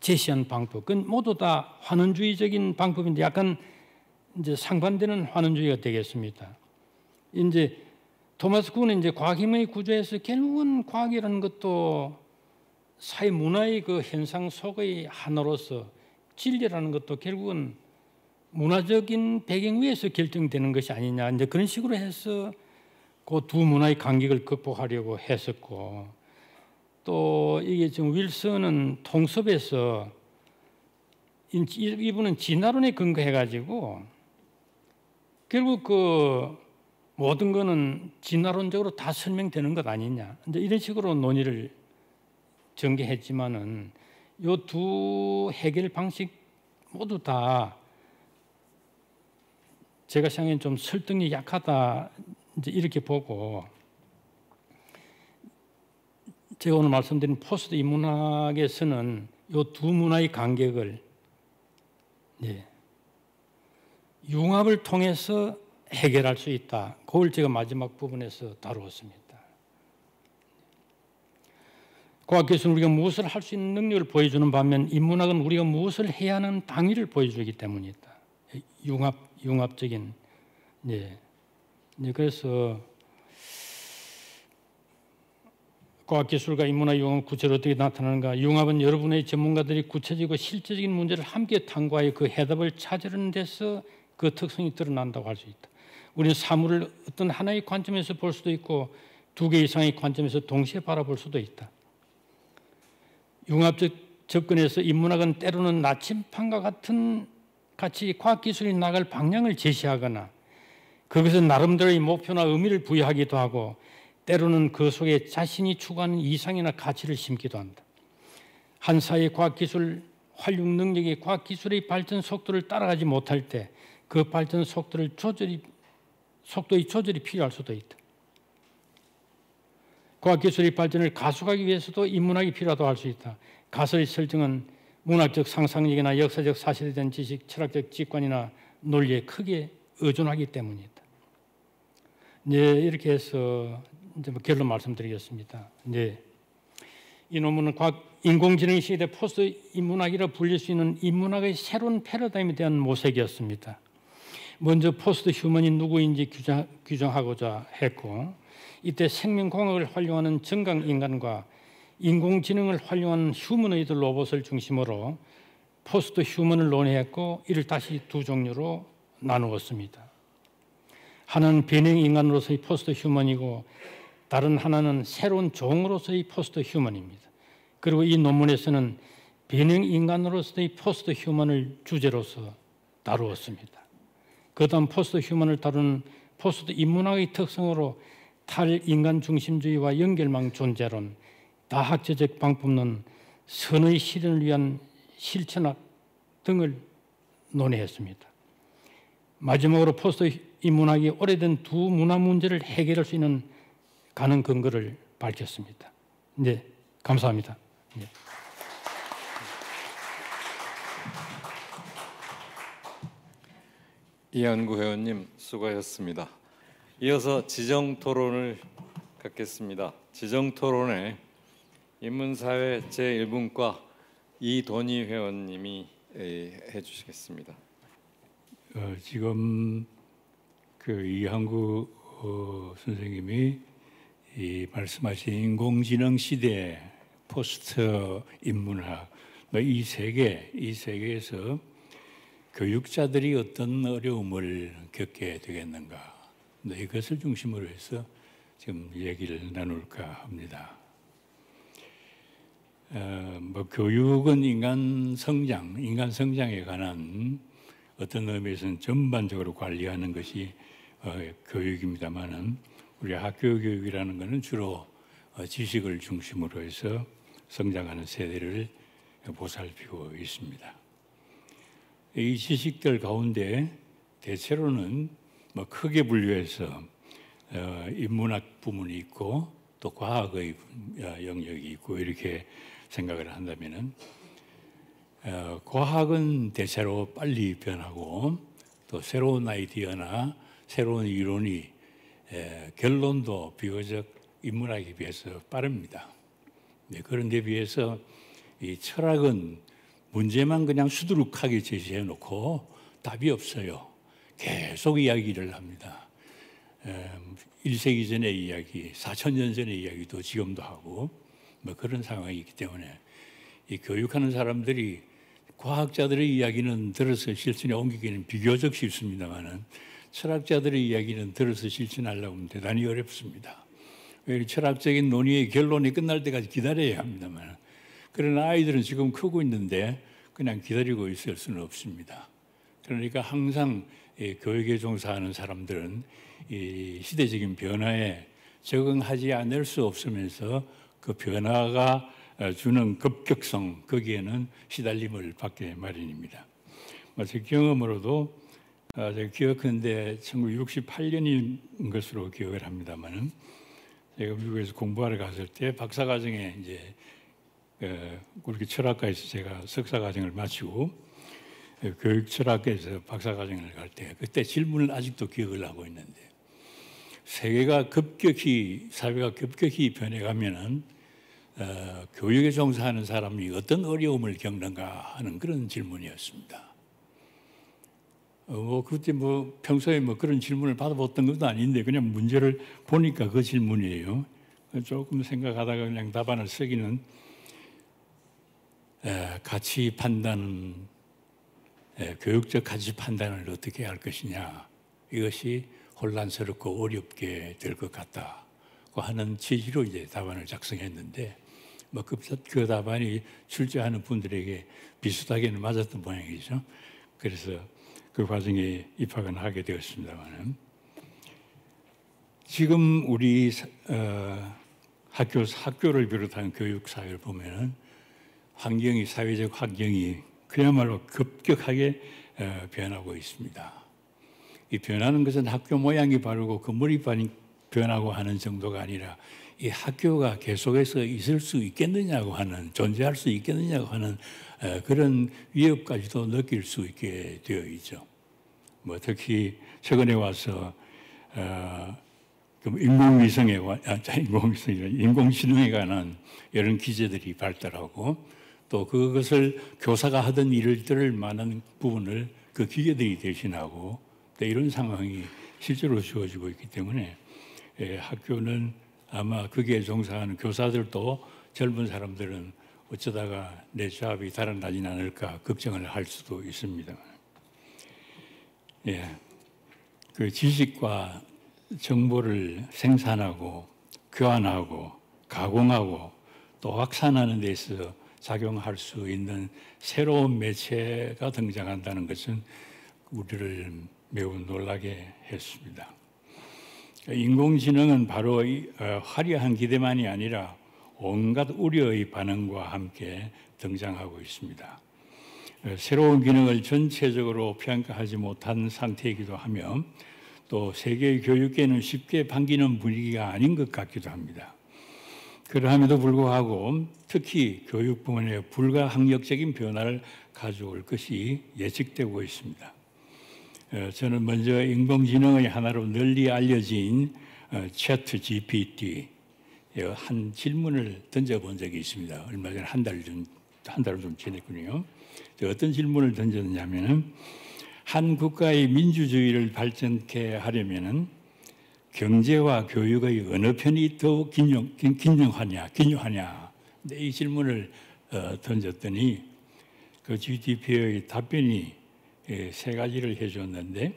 제시한 방법 그건 모두 다 환원주의적인 방법인데 약간 이제 상반되는 환원주의가 되겠습니다. 이제 토마스 쿤은 이제 과학혁명의 구조에서 결국은 과학이라는 것도 사회 문화의 그 현상 속의 하나로서 진리라는 것도 결국은 문화적인 배경 위에서 결정되는 것이 아니냐 이제 그런 식으로 해서 그 두 문화의 간격을 극복하려고 했었고 또 이게 지금 윌슨은 통섭에서 이분은 진화론에 근거해 가지고 결국 그 모든 거는 진화론적으로 다 설명되는 것 아니냐. 이제 이런 식으로 논의를 전개했지만은 요 두 해결 방식 모두 다 제가 생각엔 좀 설득이 약하다 이제 이렇게 보고 제가 오늘 말씀드린 포스트 인문학에서는 이 두 문화의 간격을 네, 융합을 통해서 해결할 수 있다. 그걸 제가 마지막 부분에서 다루었습니다. 과학 기술은 우리가 무엇을 할 수 있는 능력을 보여주는 반면 인문학은 우리가 무엇을 해야 하는 당위를 보여주기 때문이다. 융합 융합적인 예. 예 그래서 과학기술과 인문학 융합은 구체로 어떻게 나타나는가? 융합은 여러분의 전문가들이 구체적이고 실제적인 문제를 함께 탐구하여 그 해답을 찾으는 데서 그 특성이 드러난다고 할 수 있다. 우리는 사물을 어떤 하나의 관점에서 볼 수도 있고 두 개 이상의 관점에서 동시에 바라볼 수도 있다. 융합적 접근에서 인문학은 때로는 나침판과 같은 같이 과학기술이 나갈 방향을 제시하거나 그것은 나름대로의 목표나 의미를 부여하기도 하고 때로는 그 속에 자신이 추구하는 이상이나 가치를 심기도 한다. 한 사회의 과학기술 활용 능력이 과학기술의 발전 속도를 따라가지 못할 때 그 발전 속도를 조절이 속도의 조절이 필요할 수도 있다. 과학기술의 발전을 가속하기 위해서도 인문학이 필요하다고 할 수 있다. 가설의 설정은 문학적 상상력이나 역사적 사실에 대한 지식, 철학적 직관이나 논리에 크게 의존하기 때문이다. 네, 이렇게 해서 이제 뭐 결론 말씀드리겠습니다. 네. 이 논문은 과학 인공지능 시대 포스트 인문학이라 불릴 수 있는 인문학의 새로운 패러다임에 대한 모색이었습니다. 먼저 포스트 휴먼이 누구인지 규정, 규정하고자 했고 이때 생명공학을 활용하는 증강 인간과 인공지능을 활용하는 휴머노이드 로봇을 중심으로 포스트 휴먼을 논의했고 이를 다시 두 종류로 나누었습니다. 하나는 변형 인간으로서의 포스트 휴먼이고 다른 하나는 새로운 종으로서의 포스트 휴먼입니다. 그리고 이 논문에서는 변형 인간으로서의 포스트 휴먼을 주제로서 다루었습니다. 그다음 포스트 휴먼을 다루는 포스트 인문학의 특성으로 탈인간 중심주의와 연결망 존재론, 다학제적 방법론, 선의 실현을 위한 실천학 등을 논의했습니다. 마지막으로 포스트 인문학이 오래된 두 문화 문제를 해결할 수 있는 가는 근거를 밝혔습니다. 네, 감사합니다. 네. 이한구 회원님 수고하셨습니다. 이어서 지정 토론을 갖겠습니다. 지정 토론에 인문사회 제1분과 이돈희 회원님이 해주시겠습니다. 어, 지금 그 이한구 어, 선생님이 이 말씀하신 인공지능 시대 포스트 인문학 뭐이 세계 이 세계에서 교육자들이 어떤 어려움을 겪게 되겠는가 네, 이것을 중심으로 해서 지금 얘기를 나눌까 합니다. 어, 뭐 교육은 인간 성장, 인간 성장에 관한 어떤 의미에서는 전반적으로 관리하는 것이 어, 교육입니다만은 우리 학교 교육이라는 것은 주로 어, 지식을 중심으로 해서 성장하는 세대를 보살피고 있습니다. 이 지식들 가운데 대체로는 뭐 크게 분류해서 어, 인문학 부문이 있고 또 과학의 어, 영역이 있고 이렇게 생각을 한다면은 과학은 대체로 빨리 변하고 또 새로운 아이디어나 새로운 이론이 예, 결론도 비교적 인문학에 비해서 빠릅니다. 네, 그런 데 비해서 이 철학은 문제만 그냥 수두룩하게 제시해 놓고 답이 없어요. 계속 이야기를 합니다. 1세기 전의 이야기, 4천년 전의 이야기도 지금도 하고 뭐 그런 상황이기 때문에 이 교육하는 사람들이 과학자들의 이야기는 들어서 실천에 옮기기는 비교적 쉽습니다만은 철학자들의 이야기는 들어서 실천하려고 하면 대단히 어렵습니다. 왜 철학적인 논의의 결론이 끝날 때까지 기다려야 합니다만 그러나 아이들은 지금 크고 있는데 그냥 기다리고 있을 수는 없습니다. 그러니까 항상 교육에 종사하는 사람들은 이 시대적인 변화에 적응하지 않을 수 없으면서 그 변화가 주는 급격성 거기에는 시달림을 받게 마련입니다. 제 경험으로도 아, 제가 기억하는데 1968년인 것으로 기억을 합니다만은 제가 미국에서 공부하러 갔을 때 박사 과정에 이제 그렇게 철학과에서 제가 석사 과정을 마치고 교육 철학에서 박사 과정을 갈 때 그때 질문을 아직도 기억을 하고 있는데 세계가 급격히 사회가 급격히 변해가면은 어, 교육에 종사하는 사람이 어떤 어려움을 겪는가 하는 그런 질문이었습니다. 어, 뭐 그때 뭐 평소에 뭐 그런 질문을 받아봤던 것도 아닌데 그냥 문제를 보니까 그 질문이에요. 조금 생각하다가 그냥 답안을 쓰기는 에, 가치 판단, 에, 교육적 가치 판단을 어떻게 할 것이냐 이것이 혼란스럽고 어렵게 될 것 같다고 하는 취지로 이제 답안을 작성했는데 뭐그 그 답안이 출제하는 분들에게 비슷하게는 맞았던 모양이죠. 그래서 그 과정에 입학은 하게 되었습니다만은 지금 우리 어, 학교 학교를 비롯한 교육 사회를 보면은 환경이 사회적 환경이 그야말로 급격하게 어, 변하고 있습니다. 이 변하는 것은 학교 모양이 바르고 건물이 변하고 하는 정도가 아니라 이 학교가 계속해서 있을 수 있겠느냐고 하는 존재할 수 있겠느냐고 하는 그런 위협까지도 느낄 수 있게 되어 있죠. 뭐 특히 최근에 와서 어, 인공위성에 아, 인공위성 인공지능에 관한 이런 기제들이 발달하고 또 그것을 교사가 하던 일들을 많은 부분을 그 기계들이 대신하고 이런 상황이 실제로 주어지고 있기 때문에 예, 학교는 아마 거기에 종사하는 교사들도 젊은 사람들은 어쩌다가 내 조합이 달아나진 않을까 걱정을 할 수도 있습니다. 예, 그 지식과 정보를 생산하고 교환하고 가공하고 또 확산하는 데 있어서 작용할 수 있는 새로운 매체가 등장한다는 것은 우리를 매우 놀라게 했습니다. 인공지능은 바로 어, 화려한 기대만이 아니라 온갖 우려의 반응과 함께 등장하고 있습니다. 어, 새로운 기능을 전체적으로 평가하지 못한 상태이기도 하며 또 세계 교육계는 쉽게 반기는 분위기가 아닌 것 같기도 합니다. 그러함에도 불구하고 특히 교육 부문에 불가항력적인 변화를 가져올 것이 예측되고 있습니다. 어, 저는 먼저 인공지능의 하나로 널리 알려진 어, GPT 한 질문을 던져본 적이 있습니다. 얼마 전에 한달 좀, 한 달을 좀 지냈군요. 어떤 질문을 던졌냐면은 한 국가의 민주주의를 발전케 하려면은 경제와 교육의 어느 편이 더 긴용, 긴용하냐, 긴요하냐. 이 질문을 어, 던졌더니 그 GDP의 답변이 예, 세 가지를 해줬는데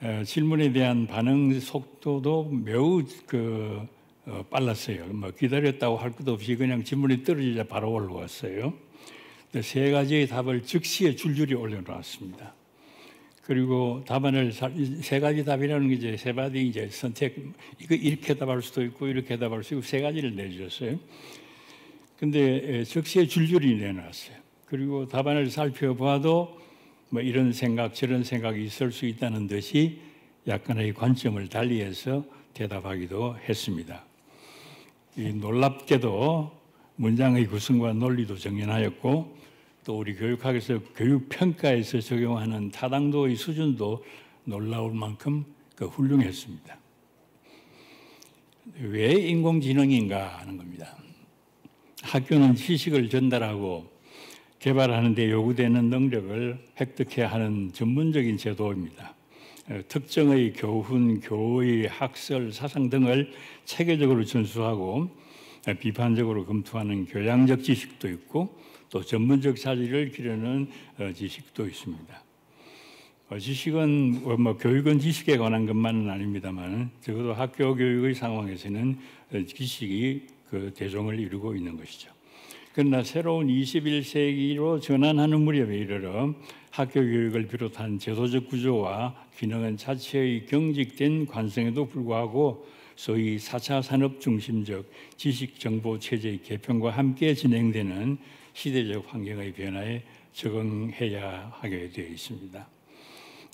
어, 질문에 대한 반응 속도도 매우 그 어, 빨랐어요. 뭐 기다렸다고 할 것도 없이 그냥 질문이 떨어지자 바로 올라왔어요. 세 가지의 답을 즉시에 줄줄이 올려놓았습니다. 그리고 답안을 세 가지 답이라는 게 이제 세 가지 이제 선택 이거 이렇게 답할 수도 있고 이렇게 답할 수 있고 세 가지를 내주셨어요. 근데 즉시에 줄줄이 내놨어요. 그리고 답안을 살펴봐도 뭐 이런 생각 저런 생각이 있을 수 있다는 듯이 약간의 관점을 달리해서 대답하기도 했습니다. 놀랍게도 문장의 구성과 논리도 정연하였고 또 우리 교육학에서 교육 평가에서 적용하는 타당도의 수준도 놀라울 만큼 그 훌륭했습니다. 왜 인공지능인가 하는 겁니다. 학교는 지식을 전달하고 개발하는 데 요구되는 능력을 획득해야 하는 전문적인 제도입니다. 어, 특정의 교훈, 교의, 학설, 사상 등을 체계적으로 전수하고 어, 비판적으로 검토하는 교양적 지식도 있고 또 전문적 사지를 기르는 어, 지식도 있습니다. 지식은 뭐 교육은 지식에 관한 것만은 아닙니다만 적어도 학교 교육의 상황에서는 지식이 그 대종을 이루고 있는 것이죠. 그러나 새로운 21세기로 전환하는 무렵에 이르러 학교 교육을 비롯한 제도적 구조와 기능은 자체의 경직된 관성에도 불구하고 소위 4차 산업 중심적 지식 정보 체제의 개편과 함께 진행되는 시대적 환경의 변화에 적응해야 하게 되어 있습니다.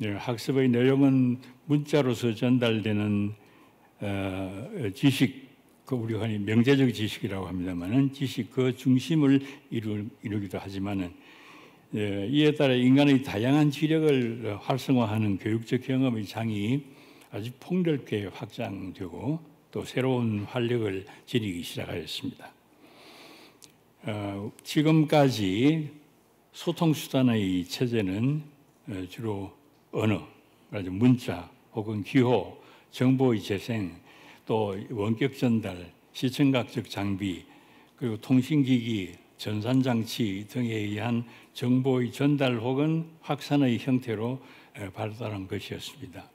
네, 학습의 내용은 문자로서 전달되는 어, 지식 그 우리가 흔히 명제적 지식이라고 합니다만은 지식 그 중심을 이루, 이루 기도 하지만은 예, 이에 따라 인간의 다양한 지력을 활성화하는 교육적 경험의 장이 아주 폭넓게 확장되고 또 새로운 활력을 지니기 시작하였습니다. 어, 지금까지 소통 수단의 체제는 어, 주로 언어, 문자 혹은 기호, 정보의 재생, 또 원격 전달, 시청각적 장비, 그리고 통신기기, 전산장치 등에 의한 정보의 전달 혹은 확산의 형태로 발달한 것이었습니다.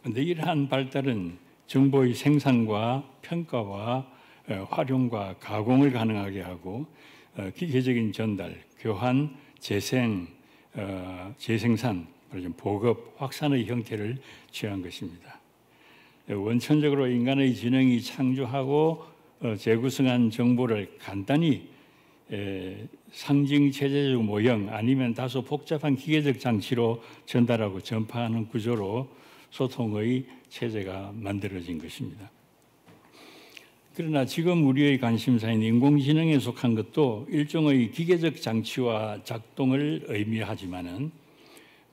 그런데 이러한 발달은 정보의 생산과 평가와 활용과 가공을 가능하게 하고 어, 기계적인 전달, 교환, 재생, 어, 재생산, 보급, 확산의 형태를 취한 것입니다. 원천적으로 인간의 지능이 창조하고 어, 재구성한 정보를 간단히 상징 체제적 모형 아니면 다소 복잡한 기계적 장치로 전달하고 전파하는 구조로 소통의 체제가 만들어진 것입니다. 그러나 지금 우리의 관심사인 인공지능에 속한 것도 일종의 기계적 장치와 작동을 의미하지만은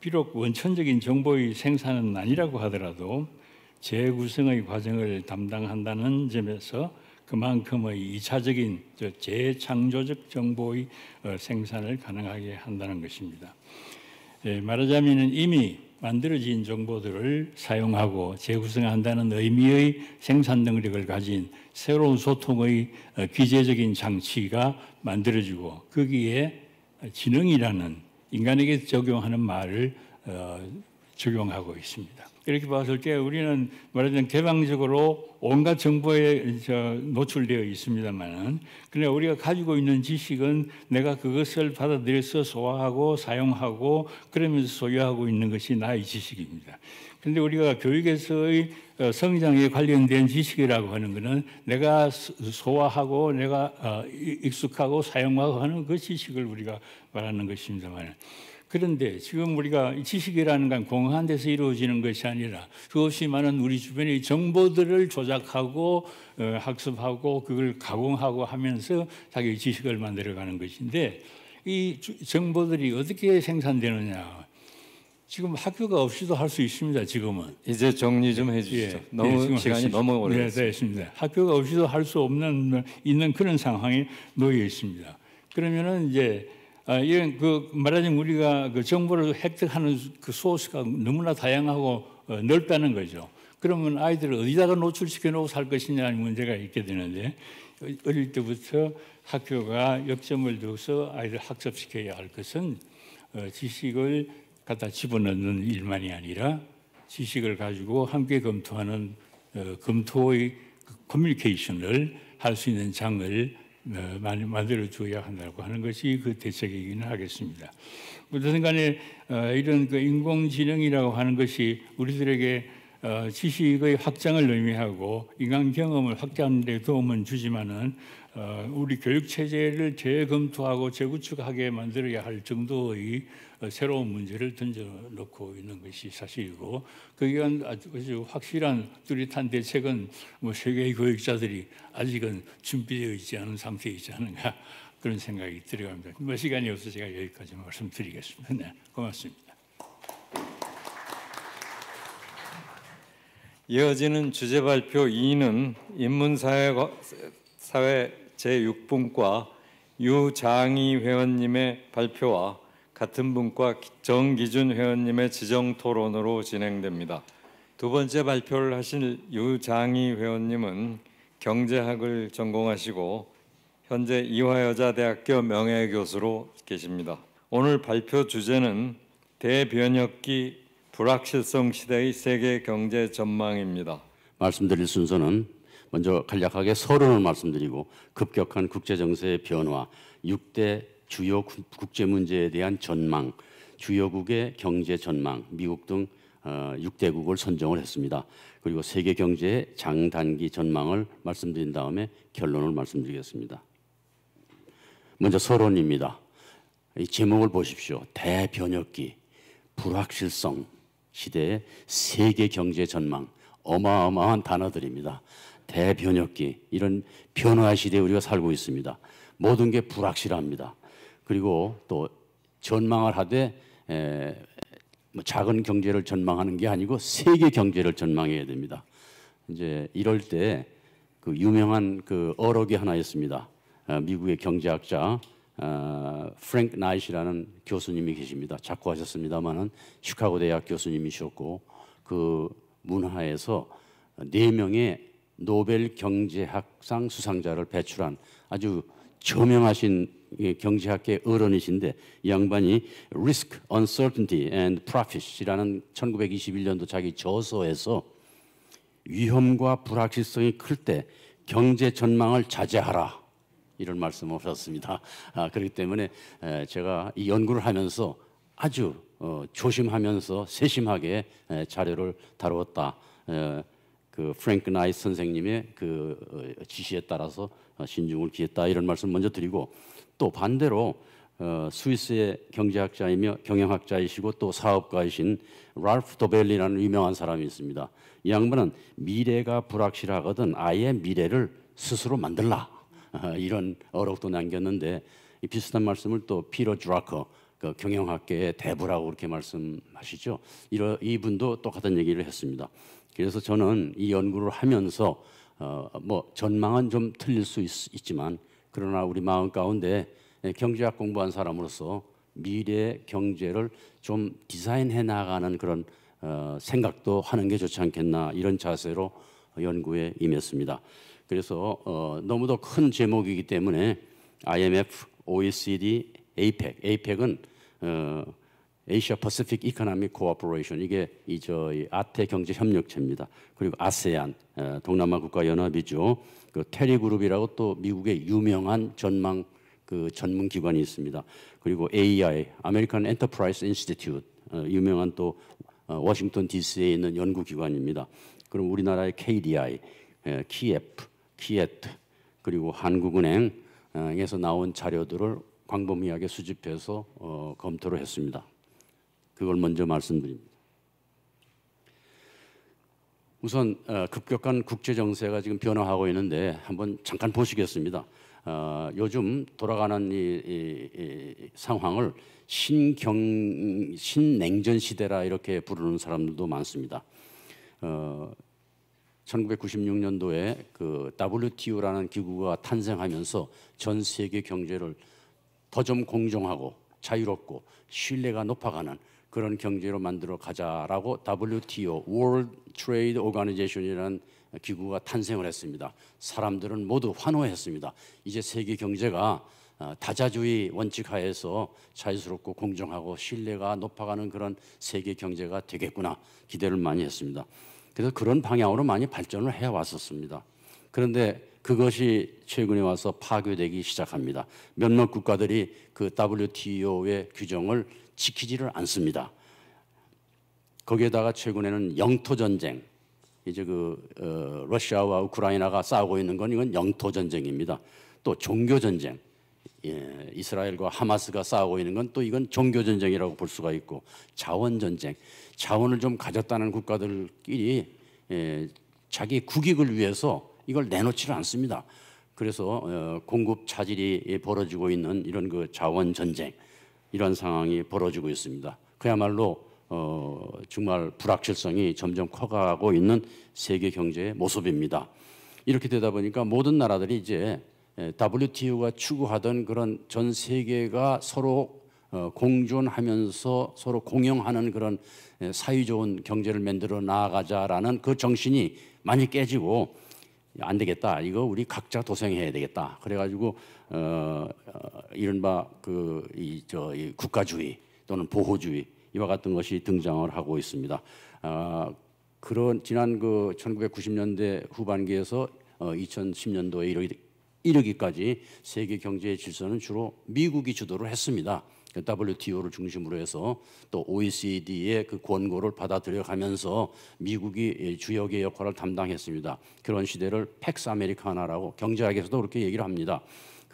비록 원천적인 정보의 생산은 아니라고 하더라도 재구성의 과정을 담당한다는 점에서 그만큼의 이차적인 재창조적 정보의 어, 생산을 가능하게 한다는 것입니다. 예, 말하자면 이미 만들어진 정보들을 사용하고 재구성한다는 의미의 생산 능력을 가진 새로운 소통의 어, 기재적인 장치가 만들어지고 거기에 지능이라는 인간에게 적용하는 말을 어, 적용하고 있습니다. 이렇게 봤을 때 우리는 말하자면 개방적으로 온갖 정보에 노출되어 있습니다만은 그래 우리가 가지고 있는 지식은 내가 그것을 받아들여서 소화하고 사용하고 그러면서 소유하고 있는 것이 나의 지식입니다. 그런데 우리가 교육에서의 어, 성장에 관련된 지식이라고 하는 것은 내가 소화하고 내가 어, 익숙하고 사용하고 하는 그 지식을 우리가 말하는 것입니다만 그런데 지금 우리가 지식이라는 건 공허한 데서 이루어지는 것이 아니라 수없이 많은 우리 주변의 정보들을 조작하고 어, 학습하고 그걸 가공하고 하면서 자기 지식을 만들어가는 것인데 이 정보들이 어떻게 생산되느냐 지금 학교가 없이도 할 수 있습니다. 지금은 이제 정리 좀 해주시죠. 예, 너무 예, 시간이 너무 오래 네, 됐습니다. 학교가 없이도 할 수 없는 있는 그런 상황에 놓여 있습니다. 그러면은 이제 아, 이런 그 말하자면 우리가 그 정보를 획득하는 그 소스가 너무나 다양하고 어, 넓다는 거죠. 그러면 아이들을 어디다가 노출시켜 놓고 살 것이냐 는 문제가 있게 되는데 어릴 때부터 학교가 역점을 둬서 아이들 학습시켜야 할 것은 어, 지식을 갖다 집어넣는 일만이 아니라 지식을 가지고 함께 검토하는 어, 검토의 그 커뮤니케이션을 할 수 있는 장을 어, 많이 만들어 줘야 한다고 하는 것이 그 대책이기는 하겠습니다. 어쨌든 간에 어, 이런 그 인공지능이라고 하는 것이 우리들에게 어, 지식의 확장을 의미하고 인간 경험을 확장하는 데 도움은 주지만은 어, 우리 교육 체제를 재검토하고 재구축하게 만들어야 할 정도의 어, 새로운 문제를 던져놓고 있는 것이 사실이고 그게 아주 확실한 뚜렷한 대책은 뭐 세계의 교육자들이 아직은 준비되어 있지 않은 상태에 있지 않은가 그런 생각이 들어갑니다. 뭐 시간이 없어서 제가 여기까지 말씀드리겠습니다. 네, 고맙습니다. 이어지는 주제 발표 2는 인문사회 사회 제6분과 유장희 회원님의 발표와 같은 분과 정기준 회원님의 지정 토론으로 진행됩니다. 두 번째 발표를 하실 유장희 회원님은 경제학을 전공하시고 현재 이화여자대학교 명예교수로 계십니다. 오늘 발표 주제는 대변혁기 불확실성 시대의 세계 경제 전망입니다. 말씀드릴 순서는 먼저 간략하게 서론을 말씀드리고 급격한 국제 정세의 변화, 6대 주요 국제 문제에 대한 전망, 주요국의 경제 전망, 미국 등 6대국을 어, 선정을 했습니다. 그리고 세계 경제의 장단기 전망을 말씀드린 다음에 결론을 말씀드리겠습니다. 먼저 서론입니다. 이 제목을 보십시오. 대변혁기, 불확실성 시대의 세계 경제 전망. 어마어마한 단어들입니다. 대변혁기 이런 변화 시대에 우리가 살고 있습니다. 모든 게 불확실합니다. 그리고 또 전망을 하되 에, 뭐 작은 경제를 전망하는 게 아니고 세계 경제를 전망해야 됩니다. 이제 이럴 때 그 유명한 그 어록이 하나 있습니다. 어, 미국의 경제학자 어, 프랭크 나이시라는 교수님이 계십니다. 자꾸 하셨습니다만은 시카고 대학 교수님이셨고 그 문화에서 네 명의 노벨 경제학상 수상자를 배출한 아주 저명하신 경제학계 어른이신데 이 양반이 Risk, Uncertainty and Profit이라는 1921년도 자기 저서에서 위험과 불확실성이 클 때 경제 전망을 자제하라 이런 말씀을 하셨습니다. 아, 그렇기 때문에 제가 이 연구를 하면서 아주 어, 조심하면서 세심하게 자료를 다루었다. 그 프랭크 나이트 선생님의 그 어, 지시에 따라서 어, 신중을 기했다 이런 말씀 먼저 드리고 또 반대로 어, 스위스의 경제학자이며 경영학자이시고 또 사업가이신 랄프 도벨리라는 유명한 사람이 있습니다. 이 양반은 미래가 불확실하거든 아예 미래를 스스로 만들라 이런 어록도 남겼는데 비슷한 말씀을 또 피터 드라커 그 경영학계의 대부라고 그렇게 말씀하시죠. 이러, 이분도 똑같은 얘기를 했습니다. 그래서 저는 이 연구를 하면서 어, 뭐 전망은 좀 틀릴 수 있, 지만 그러나 우리 마음 가운데 경제학 공부한 사람으로서 미래 경제를 좀 디자인해 나가는 그런 어, 생각도 하는 게 좋지 않겠나 이런 자세로 연구에 임했습니다. 그래서 어, 너무도 큰 제목이기 때문에 IMF, OECD, APEC, APEC은 어, Asia Pacific Economic Cooperation 이게 이 저희 아태 경제 협력체입니다. 그리고 아세안 어, 동남아 국가 연합이죠. 그 테리 그룹이라고 또 미국의 유명한 전망 그 전문 기관이 있습니다. 그리고 AEI American Enterprise Institute 유명한 또 어, 워싱턴 D.C.에 있는 연구 기관입니다. 그럼 우리나라의 KDI, KIEP, KIET 그리고 한국은행에서 나온 자료들을 광범위하게 수집해서 어, 검토를 했습니다. 그걸 먼저 말씀드립니다. 우선 어, 급격한 국제 정세가 지금 변화하고 있는데 한번 잠깐 보시겠습니다. 어, 요즘 돌아가는 이, 이, 이 상황을 신경 신냉전 시대라 이렇게 부르는 사람들도 많습니다. 어, 1996년도에 그 WTO라는 기구가 탄생하면서 전 세계 경제를 더 좀 공정하고 자유롭고 신뢰가 높아가는 그런 경제로 만들어 가자라고 WTO World Trade Organization이라는 기구가 탄생을 했습니다. 사람들은 모두 환호했습니다. 이제 세계 경제가 어, 다자주의 원칙 하에서 자유스럽고 공정하고 신뢰가 높아가는 그런 세계 경제가 되겠구나 기대를 많이 했습니다. 그래서 그런 방향으로 많이 발전을 해 왔었습니다. 그런데 그것이 최근에 와서 파괴되기 시작합니다. 몇몇 국가들이 그 WTO의 규정을 지키지를 않습니다. 거기에다가 최근에는 영토 전쟁, 이제 그 어, 러시아와 우크라이나가 싸우고 있는 건 이건 영토 전쟁입니다. 또 종교 전쟁, 예, 이스라엘과 하마스가 싸우고 있는 건 또 이건 종교 전쟁이라고 볼 수가 있고 자원 전쟁, 자원을 좀 가졌다는 국가들끼리 예, 자기 국익을 위해서 이걸 내놓지를 않습니다. 그래서 어, 공급 차질이 벌어지고 있는 이런 그 자원 전쟁 이런 상황이 벌어지고 있습니다. 그야말로 어, 정말 불확실성이 점점 커가고 있는 세계 경제의 모습입니다. 이렇게 되다 보니까 모든 나라들이 이제 WTO가 추구하던 그런 전 세계가 서로 어, 공존하면서 서로 공용하는 그런 사이좋은 경제를 만들어 나가자라는 그 정신이 많이 깨지고 안 되겠다. 이거 우리 각자 도생해야 되겠다. 그래가지고 어, 어 이른바 그이저 이 국가주의 또는 보호주의 이와 같은 것이 등장을 하고 있습니다. 아, 그런 지난 그 1990년대 후반기에서 어, 2010년도에 이르기, 이르기까지 세계 경제의 질서는 주로 미국이 주도를 했습니다. WTO를 중심으로 해서 또 OECD의 그 권고를 받아들여 가면서 미국이 주역의 역할을 담당했습니다. 그런 시대를 팩스 아메리카나라고 경제학에서도 그렇게 얘기를 합니다.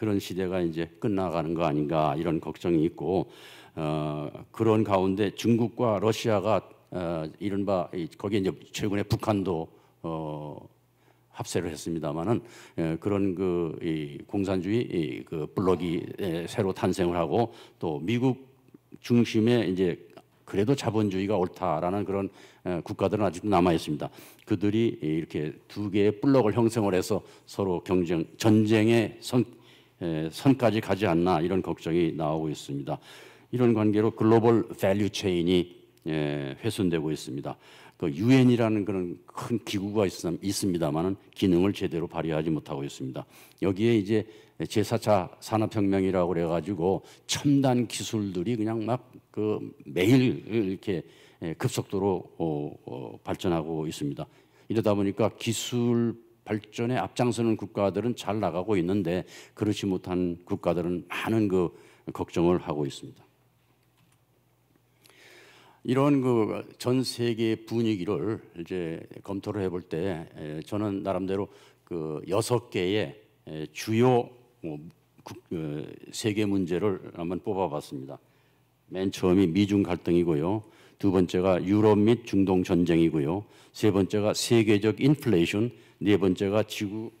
그런 시대가 이제 끝나가는 거 아닌가 이런 걱정이 있고 어, 그런 가운데 중국과 러시아가 어, 이른바 거기에 이제 최근에 북한도 어, 합세를 했습니다만은 예, 그런 그 공산주의 그 블록이 예, 새로 탄생을 하고 또 미국 중심의 이제 그래도 자본주의가 옳다라는 그런 예, 국가들은 아직도 남아 있습니다. 그들이 이렇게 두 개의 블록을 형성을 해서 서로 경쟁 전쟁의 성 선까지 가지 않나 이런 걱정이 나오고 있습니다. 이런 관계로 global value chain이 훼손되고 있습니다. 그 유엔이라는 그런 큰 기구가 있습니다만은 기능을 제대로 발휘하지 못하고 있습니다. 여기에 이제 제4차 산업혁명이라고 그래가지고 첨단 기술들이 그냥 막 그 매일 이렇게 급속도로 어, 어, 발전하고 있습니다. 이러다 보니까 기술 발전에 앞장서는 국가들은 잘 나가고 있는데 그렇지 못한 국가들은 많은 그 걱정을 하고 있습니다. 이런 그 전 세계 분위기를 이제 검토를 해볼 때 저는 나름대로 그 여섯 개의 주요 뭐 어, 세계 문제를 한번 뽑아봤습니다. 맨 처음이 미중 갈등이고요. 두 번째가 유럽 및 중동 전쟁이고요. 세 번째가 세계적 인플레이션, 네 번째가 지구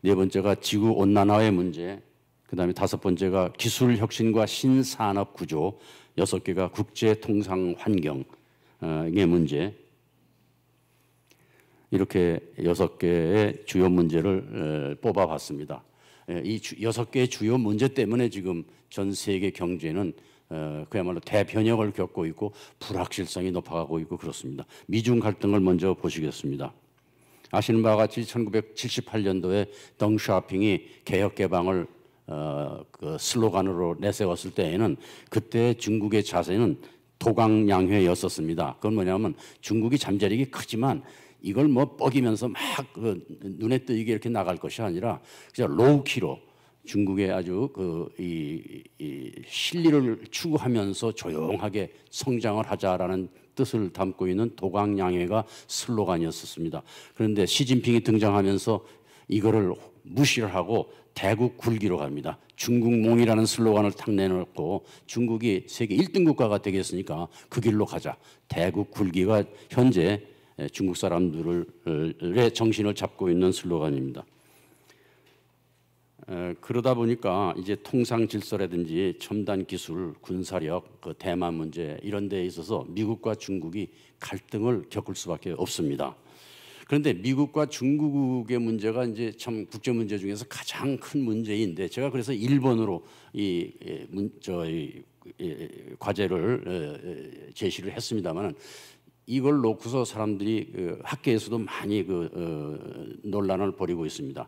네 번째가 지구 온난화의 문제, 그다음에 다섯 번째가 기술 혁신과 신산업 구조, 여섯 개가 국제 통상 환경의 문제. 이렇게 여섯 개의 주요 문제를 뽑아봤습니다. 이 여섯 개의 주요 문제 때문에 지금 전 세계 경제는 그야말로 대변혁을 겪고 있고 불확실성이 높아가고 있고 그렇습니다. 미중 갈등을 먼저 보시겠습니다. 아시는 바와 같이 1978년도에 덩샤핑이 개혁 개방을 어, 그 슬로건으로 내세웠을 때에는 그때 중국의 자세는 도강양회였었습니다. 그건 뭐냐면 중국이 잠재력이 크지만 이걸 뭐 뻐기면서 막 그 눈에 띄게 이렇게 나갈 것이 아니라 그냥 로우키로 중국의 아주 그이 이 실리를 추구하면서 조용하게 성장을 하자라는 뜻을 담고 있는 도강양회가 슬로건이었습니다. 그런데 시진핑이 등장하면서 이거를 무시를 하고 대국 굴기로 갑니다. 중국몽이라는 슬로건을 탁 내놓고 중국이 세계 1등 국가가 되겠으니까 그 길로 가자. 대국 굴기가 현재 중국 사람들의 정신을 잡고 있는 슬로건입니다. 그러다 보니까 이제 통상 질서라든지 첨단 기술, 군사력, 그 대만 문제 이런 데에 있어서 미국과 중국이 갈등을 겪을 수밖에 없습니다. 그런데 미국과 중국의 문제가 이제 참 국제 문제 중에서 가장 큰 문제인데 제가 그래서 일본으로 이 저이 과제를 제시를 했습니다만은 이걸 놓고서 사람들이 그 학계에서도 많이 그 어, 논란을 벌이고 있습니다.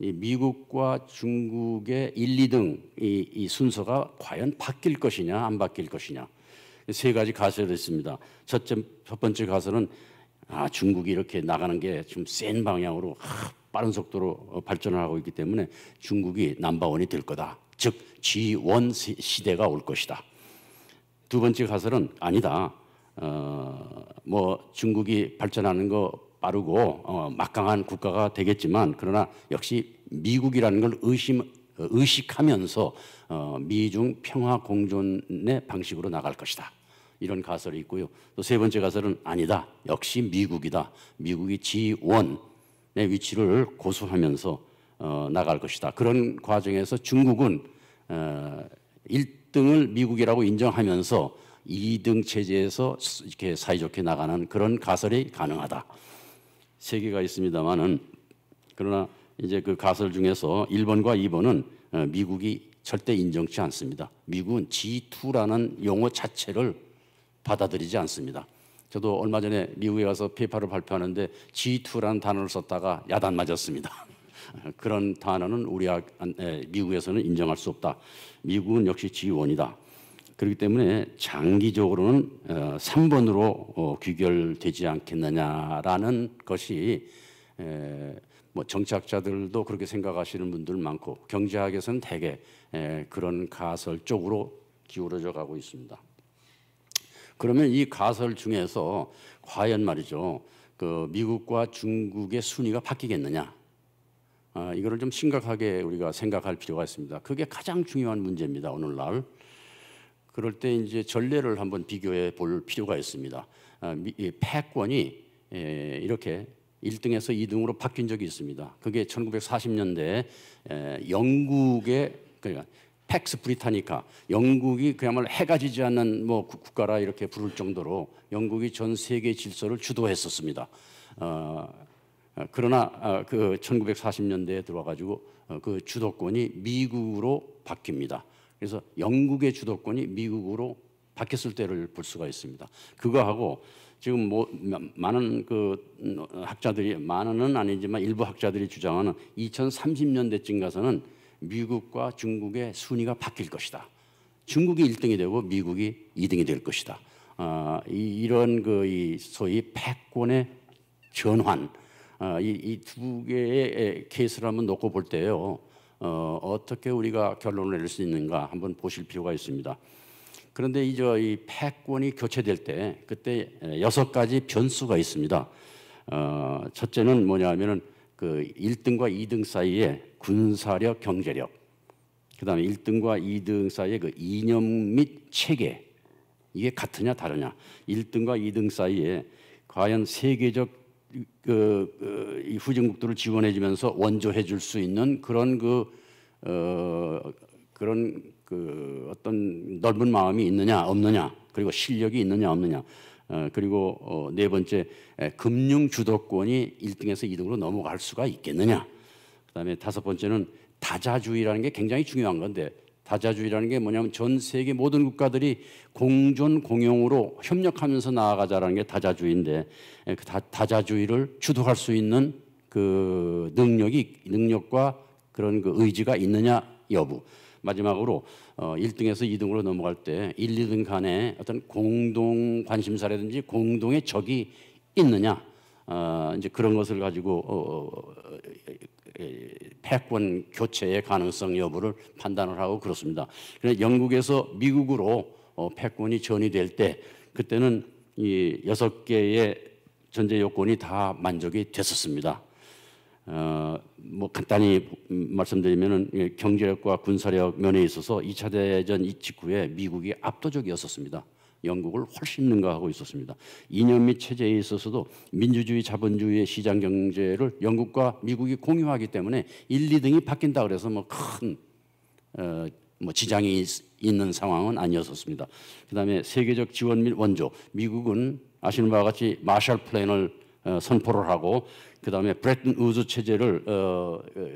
이 미국과 중국의 1, 2등 이, 이 순서가 과연 바뀔 것이냐 안 바뀔 것이냐 세 가지 가설이 있습니다. 첫째 첫 번째 가설은 아 중국이 이렇게 나가는 게 좀 센 방향으로 아, 빠른 속도로 발전을 하고 있기 때문에 중국이 남바원이 될 거다. 즉 G1 시대가 올 것이다. 두 번째 가설은 아니다. 어, 뭐 중국이 발전하는 거 빠르고 어, 막강한 국가가 되겠지만 그러나 역시 미국이라는 걸 의심 의식하면서 어, 미중 평화 공존의 방식으로 나갈 것이다. 이런 가설이 있고요. 또 세 번째 가설은 아니다. 역시 미국이다. 미국이 G1의 위치를 고수하면서 어, 나갈 것이다. 그런 과정에서 중국은 어, 1등을 미국이라고 인정하면서 2등 체제에서 이렇게 사이좋게 나가는 그런 가설이 가능하다. 세 개가 있습니다만은 그러나 이제 그 가설 중에서 1번과 2번은 어, 미국이 절대 인정치 않습니다. 미국은 G2라는 용어 자체를 받아들이지 않습니다. 저도 얼마 전에 미국에 가서 페이퍼를 발표하는데 G2라는 단어를 썼다가 야단 맞았습니다. 그런 단어는 우리 미국에서는 인정할 수 없다. 미국은 역시 G1이다. 그렇기 때문에 장기적으로는 3번으로 어, 어, 귀결되지 않겠느냐라는 것이 뭐 정치학자들도 그렇게 생각하시는 분들 많고 경제학에서는 대개 그런 가설 쪽으로 기울어져 가고 있습니다. 그러면 이 가설 중에서 과연 말이죠, 그 미국과 중국의 순위가 바뀌겠느냐? 아, 이거를 좀 심각하게 우리가 생각할 필요가 있습니다. 그게 가장 중요한 문제입니다. 오늘날. 그럴 때 이제 전례를 한번 비교해 볼 필요가 있습니다. 아, 패권이 이렇게 1등에서 2등으로 바뀐 적이 있습니다. 그게 1940년대 영국의 그러니까 팩스 브리타니카 영국이 그야말로 해가 지지 않는 뭐 국가라 이렇게 부를 정도로 영국이 전 세계 질서를 주도했었습니다. 어, 어, 그러나 어, 그 1940년대에 들어와가지고 어, 그 주도권이 미국으로 바뀝니다. 그래서 영국의 주도권이 미국으로 바뀌었을 때를 볼 수가 있습니다. 그거하고 지금 뭐 많은 그 음, 학자들이 많은은 아니지만 일부 학자들이 주장하는 2030년대쯤 가서는 미국과 중국의 순위가 바뀔 것이다. 중국이 1등이 되고 미국이 2등이 될 것이다. 어, 이, 런 그 소위 패권의 전환 어, 이두 개의 케이스를 한번 놓고 볼 때요 어, 어떻게 우리가 결론을 내릴 수 있는가 한번 보실 필요가 있습니다. 그런데 이제 이 패권이 교체될 때 그때 여섯 가지 변수가 있습니다. 어, 첫째는 뭐냐면은 그 1등과 2등 사이에 군사력, 경제력. 그다음에 1등과 2등 사이에 그 이념 및 체계. 이게 같으냐 다르냐. 1등과 2등 사이에 과연 세계적 그, 그 후진국들을 지원해 주면서 원조해 줄 수 있는 그런 그 어, 그런 그 어떤 넓은 마음이 있느냐 없느냐 그리고 실력이 있느냐 없느냐. 어, 그리고 어, 네 번째 에, 금융 주도권이 1등에서 2등으로 넘어갈 수가 있겠느냐. 그다음에 다섯 번째는 다자주의라는 게 굉장히 중요한 건데 다자주의라는 게 뭐냐면 전 세계 모든 국가들이 공존 공용으로 협력하면서 나아가자라는 게 다자주의인데 그 다, 자주의를 주도할 수 있는 그 능력이 능력과 그런 그 의지가 있느냐 여부. 마지막으로 어 1등에서 2등으로 넘어갈 때 1, 2등 간에 어떤 공동 관심사라든지 공동의 적이 있느냐. 어 이제 그런 것을 가지고 어, 어 패권 교체의 가능성 여부를 판단을 하고 그렇습니다. 그래서 영국에서 미국으로 어, 패권이 전이될 때 그때는 이 여섯 개의 전제 요건이 다 만족이 됐었습니다. 어, 뭐 간단히 말씀드리면은 경제력과 군사력 면에 있어서 2차 대전 직후에 미국이 압도적이었었습니다. 영국을 훨씬 능가하고 있었습니다. 이념 및 체제에 있어서도 민주주의, 자본주의의 시장 경제를 영국과 미국이 공유하기 때문에 1, 2등이 바뀐다 그래서 뭐큰 어, 뭐 지장이 있, 있는 상황은 아니었었습니다. 그다음에 세계적 지원 및 원조 미국은 아시는 바와 같이 마샬 플랜을 어, 선포를 하고 그 다음에 브레튼 우즈 체제를 어, 어,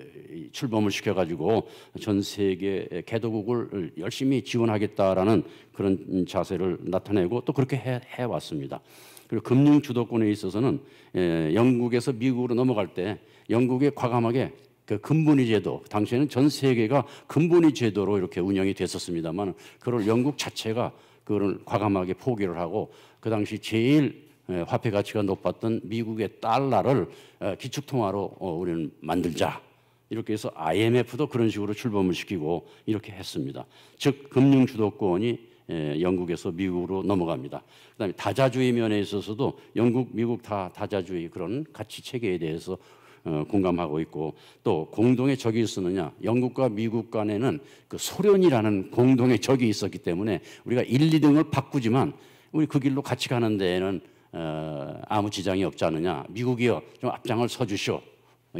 출범을 시켜가지고 전 세계 개도국을 열심히 지원하겠다라는 그런 자세를 나타내고 또 그렇게 해, 해왔습니다. 그리고 금융 주도권에 있어서는 예, 영국에서 미국으로 넘어갈 때 영국의 과감하게 그 근본위 제도 당시에는 전 세계가 근본위 제도로 이렇게 운영이 됐었습니다만 그걸 영국 자체가 그걸 과감하게 포기를 하고 그 당시 제일 예, 화폐 가치가 높았던 미국의 달러를 어, 기축통화로 어, 우리는 만들자. 이렇게 해서 IMF도 그런 식으로 출범을 시키고 이렇게 했습니다. 즉 금융 주도권이 예, 영국에서 미국으로 넘어갑니다. 그다음에 다자주의 면에 있어서도 영국, 미국 다 다자주의 그런 가치 체계에 대해서 어, 공감하고 있고 또 공동의 적이 있었느냐 영국과 미국 간에는 그 소련이라는 공동의 적이 있었기 때문에 우리가 1, 2등을 바꾸지만 우리 그 길로 같이 가는 데에는 어, 아무 지장이 없지 않느냐. 미국이요 좀 앞장을 서주시오.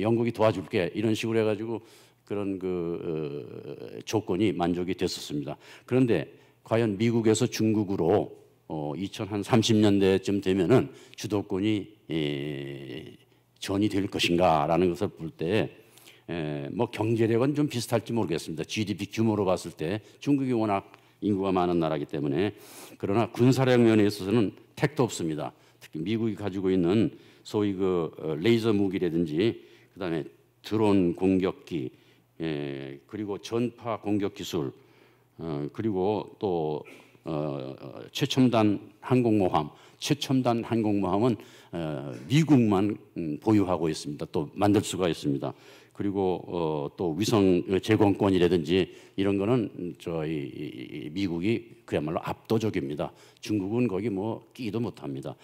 영국이 도와줄게 이런 식으로 해가지고 그런 그 어, 조건이 만족이 됐었습니다. 그런데 과연 미국에서 중국으로 어, 2030년대쯤 되면은 주도권이 에, 전이 될 것인가라는 것을 볼 때, 에, 뭐 경제력은 좀 비슷할지 모르겠습니다. GDP 규모로 봤을 때 중국이 워낙 인구가 많은 나라이기 때문에 그러나 군사력 면에 있어서는 택도 없습니다. 특히 미국이 가지고 있는 소위 그 어, 레이저 무기라든지 그다음에 드론 공격기 예, 그리고 전파 공격 기술 어, 그리고 또 어, 어, 최첨단 항공모함 최첨단 항공모함은 어, 미국만 음, 보유하고 있습니다. 또 만들 수가 있습니다. 그리고 어, 또 위성 제공권이라든지 이런 거는 저희 미국이 그야말로 압도적입니다. 중국은 거기 뭐 끼도 못합니다.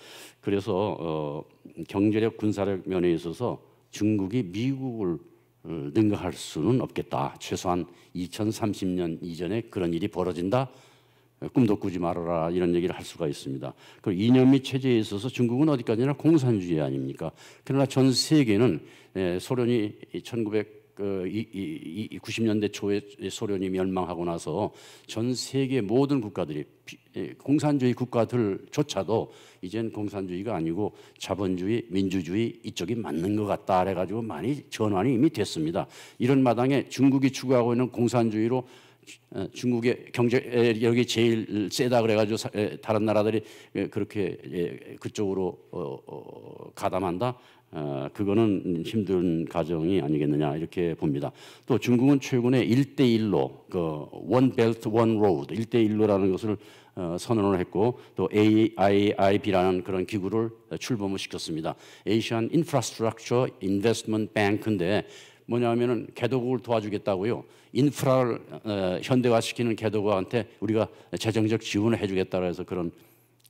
그래서 어, 경제력 군사력 면에 있어서 중국이 미국을 어, 능가할 수는 없겠다. 최소한 2030년 이전에 그런 일이 벌어진다. 꿈도 꾸지 말아라 이런 얘기를 할 수가 있습니다. 그 이념 및 체제에 있어서 중국은 어디까지나 공산주의 아닙니까? 그러나 전 세계는 소련이 그 이, 이, 이 90년대 초에 소련이 멸망하고 나서 전 세계 모든 국가들이 공산주의 국가들조차도 이젠 공산주의가 아니고 자본주의, 민주주의 이쪽이 맞는 것 같다 해가지고 많이 전환이 이미 됐습니다. 이런 마당에 중국이 추구하고 있는 공산주의로 어, 중국의 경제력이 제일 세다 그래가지고 다른 나라들이 그렇게 그쪽으로 어, 가담한다. 어, 그거는 힘든 과정이 아니겠느냐 이렇게 봅니다. 또 중국은 최근에 1대1로 그 One Belt One Road 1대1로라는 것을 어, 선언을 했고 또 AIIB라는 그런 기구를 출범을 시켰습니다. Asian Infrastructure Investment Bank인데 뭐냐면은 개도국을 도와주겠다고요. 인프라를 어, 현대화시키는 개도국한테 우리가 재정적 지원을 해주겠다 해서 그런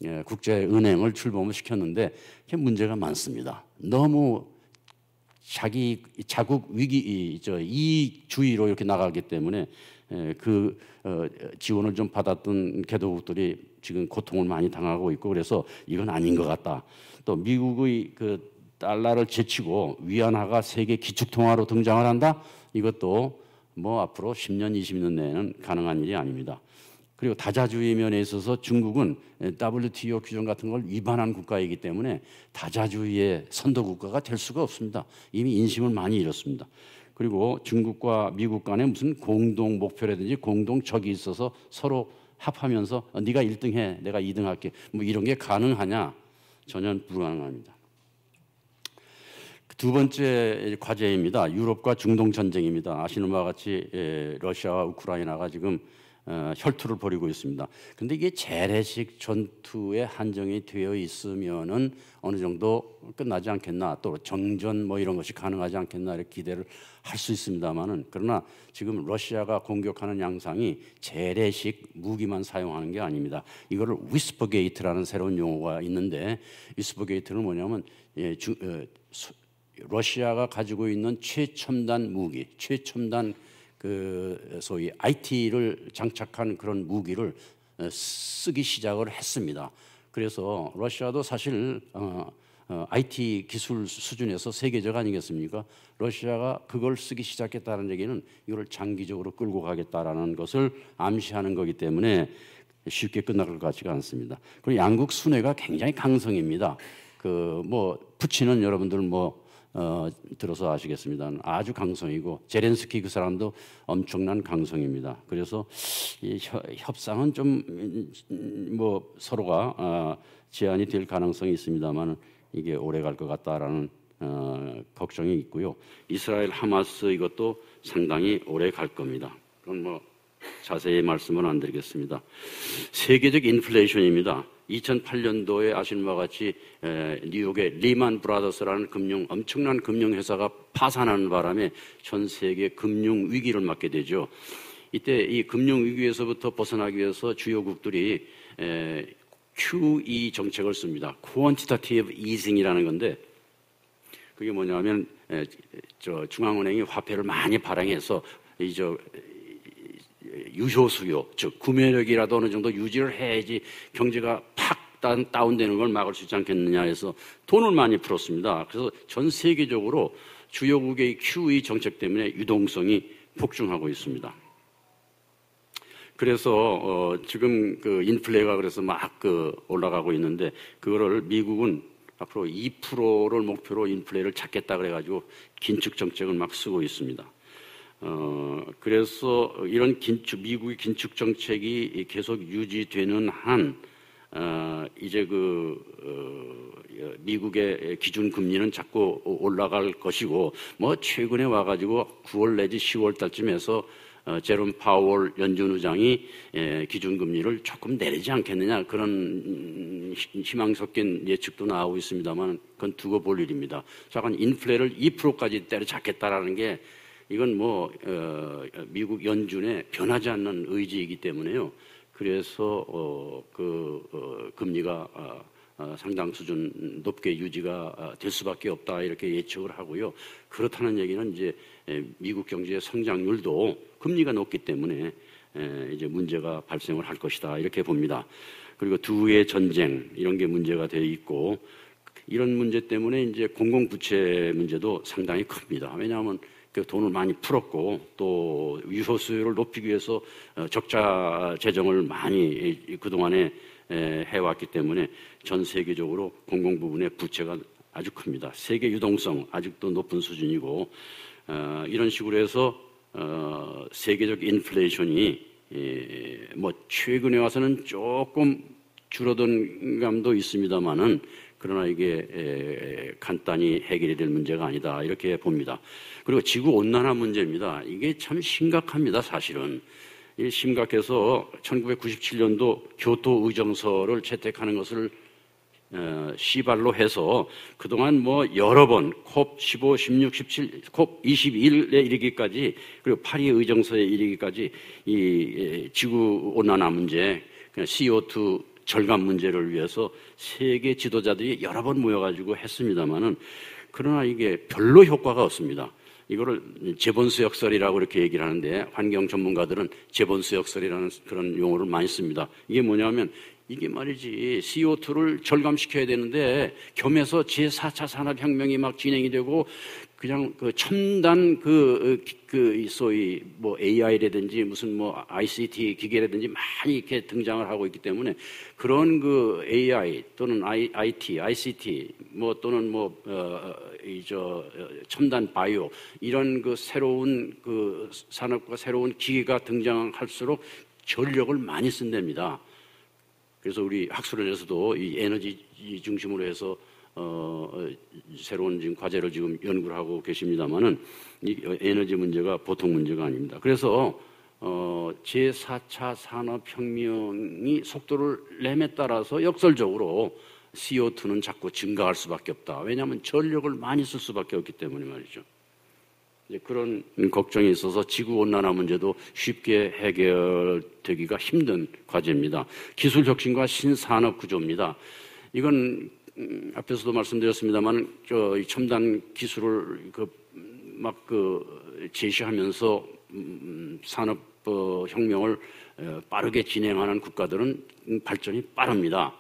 예, 국제은행을 출범을 시켰는데 문제가 많습니다. 너무 자기 자국 위기 저 이 주의로 이렇게 나가기 때문에 예, 그 어, 지원을 좀 받았던 개도국들이 지금 고통을 많이 당하고 있고 그래서 이건 아닌 것 같다. 또 미국의 그 달러를 제치고 위안화가 세계 기축통화로 등장을 한다. 이것도 뭐 앞으로 10년, 20년 내에는 가능한 일이 아닙니다. 그리고 다자주의 면에 있어서 중국은 WTO 규정 같은 걸 위반한 국가이기 때문에 다자주의의 선도 국가가 될 수가 없습니다. 이미 인심을 많이 잃었습니다. 그리고 중국과 미국 간에 무슨 공동 목표라든지 공동 적이 있어서 서로 합하면서 어, 네가 1등해, 내가 2등할게. 뭐 이런 게 가능하냐? 전혀 불가능합니다. 두 번째 과제입니다. 유럽과 중동 전쟁입니다. 아시는 바와 같이 러시아와 우크라이나가 지금 어, 혈투를 벌이고 있습니다. 근데 이게 재래식 전투에 한정이 되어 있으면은 어느 정도 끝나지 않겠나 또 정전 뭐 이런 것이 가능하지 않겠나 이렇게 기대를 할 수 있습니다만은 그러나 지금 러시아가 공격하는 양상이 재래식 무기만 사용하는 게 아닙니다. 이거를 WhisperGate라는 새로운 용어가 있는데 WhisperGate는 뭐냐면 예, 주, 어, 러시아가 가지고 있는 최첨단 무기, 최첨단 그 소위 IT를 장착한 그런 무기를 어, 쓰기 시작을 했습니다. 그래서 러시아도 사실 어, 어, IT 기술 수준에서 세계적 아니겠습니까? 러시아가 그걸 쓰기 시작했다는 얘기는 이걸 장기적으로 끌고 가겠다라는 것을 암시하는 거기 때문에 쉽게 끝날 것 같지가 않습니다. 그리고 양국 순회가 굉장히 강성입니다. 그 뭐 푸치는 여러분들 뭐 어, 들어서 아시겠습니다. 아주 강성이고 제렌스키 그 사람도 엄청난 강성입니다. 그래서 이 협상은 좀 뭐 서로가 어, 제한이 될 가능성이 있습니다만 이게 오래 갈 것 같다라는 어, 걱정이 있고요. 이스라엘 하마스 이것도 상당히 오래 갈 겁니다. 그건 뭐 자세히 말씀은 안 드리겠습니다. 세계적 인플레이션입니다. 2008년도에 아시는 바와 같이 뉴욕의 리만 브라더스라는 금융 엄청난 금융 회사가 파산하는 바람에 전 세계 금융 위기를 맞게 되죠. 이때 이 금융 위기에서부터 벗어나기 위해서 주요국들이 QE 정책을 씁니다. Quantitative Easing이라는 건데 그게 뭐냐면 저 중앙은행이 화폐를 많이 발행해서 이저 유효 수요, 즉 구매력이라도 어느 정도 유지를 해야지 경제가 팍 다운되는 걸 막을 수 있지 않겠느냐 해서 돈을 많이 풀었습니다. 그래서 전 세계적으로 주요국의 QE 정책 때문에 유동성이 폭증하고 있습니다. 그래서 어 지금 그 인플레가 그래서 막 그 올라가고 있는데 그거를 미국은 앞으로 2%를 목표로 인플레를 잡겠다 그래가지고 긴축 정책을 막 쓰고 있습니다. 어, 그래서 이런 긴축, 미국의 긴축 정책이 계속 유지되는 한, 어, 이제 그, 어, 미국의 기준 금리는 자꾸 올라갈 것이고, 뭐, 최근에 와가지고 9월 내지 10월 달쯤에서 어, 제롬 파월 연준 의장이 예, 기준 금리를 조금 내리지 않겠느냐 그런 희망 섞인 예측도 나오고 있습니다만 그건 두고 볼 일입니다. 잠깐 인플레를 2%까지 때려잡겠다라는 게 이건 뭐 어, 미국 연준의 변하지 않는 의지이기 때문에요. 그래서 어, 그 어, 금리가 어, 어 상당 수준 높게 유지가 어, 될 수밖에 없다 이렇게 예측을 하고요. 그렇다는 얘기는 이제 미국 경제의 성장률도 금리가 높기 때문에 에, 이제 문제가 발생을 할 것이다 이렇게 봅니다. 그리고 두의 전쟁 이런 게 문제가 돼 있고 이런 문제 때문에 이제 공공부채 문제도 상당히 큽니다. 왜냐하면 그 돈을 많이 풀었고 또 유효 수요를 높이기 위해서 어, 적자 재정을 많이 그 동안에 해왔기 때문에 전 세계적으로 공공 부분의 부채가 아주 큽니다. 세계 유동성 아직도 높은 수준이고 어, 이런 식으로 해서 어, 세계적 인플레이션이 예, 뭐 최근에 와서는 조금 줄어든 감도 있습니다만은 그러나 이게 에, 간단히 해결이 될 문제가 아니다 이렇게 봅니다. 그리고 지구 온난화 문제입니다. 이게 참 심각합니다. 사실은 이 심각해서 1997년도 교토 의정서를 채택하는 것을 어, 시발로 해서 그동안 뭐 여러 번 콥 15, 16, 17, 콥 21에 이르기까지 그리고 파리 의정서에 이르기까지 이 지구 온난화 문제, CO2 절감 문제를 위해서 세계 지도자들이 여러 번 모여가지고 했습니다마는 그러나 이게 별로 효과가 없습니다. 이거를 재본수역설이라고 이렇게 얘기를 하는데 환경 전문가들은 재본수역설이라는 그런 용어를 많이 씁니다. 이게 뭐냐면 이게 말이지 CO2를 절감시켜야 되는데 겸해서 제4차 산업혁명이 막 진행이 되고 그냥 그 첨단 그, 그 소위 뭐 AI라든지 무슨 뭐 ICT 기계라든지 많이 이렇게 등장을 하고 있기 때문에 그런 그 AI 또는 IT, ICT 뭐 또는 뭐, 어, 이, 저, 첨단 바이오 이런 그 새로운 그 산업과 새로운 기계가 등장할수록 전력을 많이 쓴답니다. 그래서 우리 학술원에서도 이 에너지 중심으로 해서 어, 어, 새로운 지금 과제를 지금 연구를 하고 계십니다만은 이 에너지 문제가 보통 문제가 아닙니다. 그래서 어, 제4차 산업혁명이 속도를 내에 따라서 역설적으로 CO2는 자꾸 증가할 수밖에 없다. 왜냐하면 전력을 많이 쓸 수밖에 없기 때문에 말이죠. 그런 걱정이 있어서 지구 온난화 문제도 쉽게 해결되기가 힘든 과제입니다. 기술 혁신과 신산업 구조입니다. 이건 음, 앞에서도 말씀드렸습니다만 저 첨단 기술을 그 막그 그 제시하면서 음, 산업 어, 혁명을 어, 빠르게 진행하는 국가들은 발전이 빠릅니다.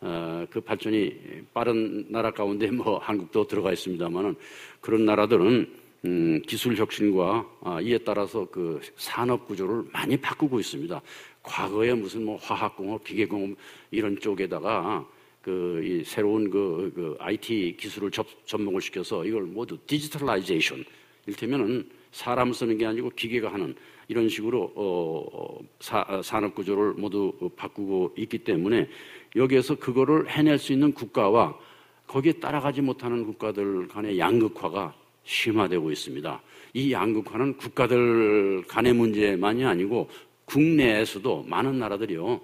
어, 그 발전이 빠른 나라 가운데 뭐 한국도 들어가 있습니다만은 그런 나라들은 음, 기술 혁신과 아, 이에 따라서 그 산업 구조를 많이 바꾸고 있습니다. 과거에 무슨 뭐 화학공업, 기계공업 이런 쪽에다가 그 새로운 그, 그 IT 기술을 접, 접목을 시켜서 이걸 모두 digitalization 일테면은 사람 쓰는 게 아니고 기계가 하는 이런 식으로 어, 어 사, 어, 산업 구조를 모두 바꾸고 있기 때문에 여기에서 그거를 해낼 수 있는 국가와 거기에 따라가지 못하는 국가들 간의 양극화가 심화되고 있습니다. 이 양극화는 국가들 간의 문제만이 아니고 국내에서도 많은 나라들이요.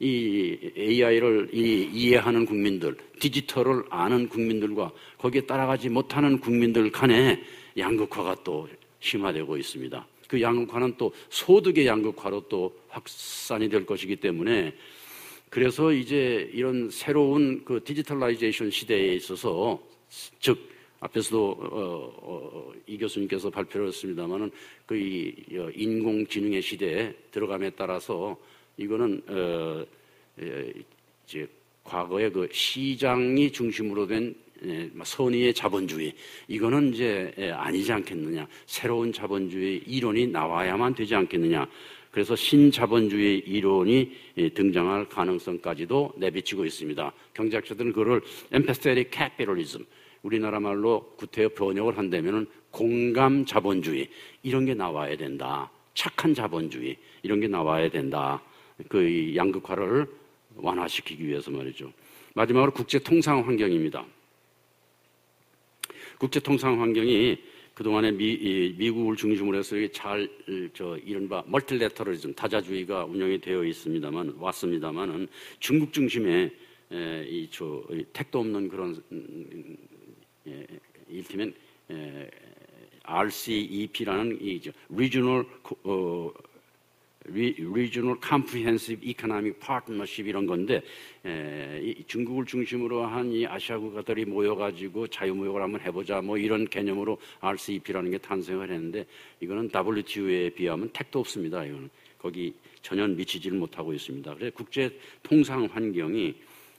이 AI를 이 이해하는 국민들, 디지털을 아는 국민들과 거기에 따라가지 못하는 국민들 간의 양극화가 또 심화되고 있습니다. 그 양극화는 또 소득의 양극화로 또 확산이 될 것이기 때문에 그래서 이제 이런 새로운 그 digitalization 시대에 있어서 즉 앞에서도 어, 어, 이 교수님께서 발표를 했습니다마는 그 어, 인공지능의 시대에 들어감에 따라서 이거는 어, 에, 이제 과거의 그 시장이 중심으로 된 예, 뭐 선의의 자본주의 이거는 이제 예, 아니지 않겠느냐 새로운 자본주의 이론이 나와야만 되지 않겠느냐 그래서 신자본주의 이론이 예, 등장할 가능성까지도 내비치고 있습니다. 경제학자들은 그걸 empathetic capitalism 우리나라 말로 구태여 번역을 한다면은 공감 자본주의 이런 게 나와야 된다. 착한 자본주의 이런 게 나와야 된다. 그 양극화를 완화시키기 위해서 말이죠. 마지막으로 국제 통상 환경입니다. 국제 통상 환경이 그동안에 미, 미국을 중심으로 해서 잘, 저, 이른바 멀티레터리즘, 다자주의가 운영이 되어 있습니다만, 왔습니다만은 중국 중심의 에, 이, 저, 택도 없는 그런, 음, 예, 일테면 에, RCEP라는 이, 저, Regional, 어, Regional Comprehensive Economic Partnership 이런 건데 에, 중국을 중심으로 한 이 아시아 국가들이 모여가지고 자유무역을 한번 해보자 뭐 이런 개념으로 RCEP라는 게 탄생을 했는데 이거는 WTO에 비하면 택도 없습니다. 이거는 거기 전혀 미치지를 못하고 있습니다. 그래서 국제 통상 환경이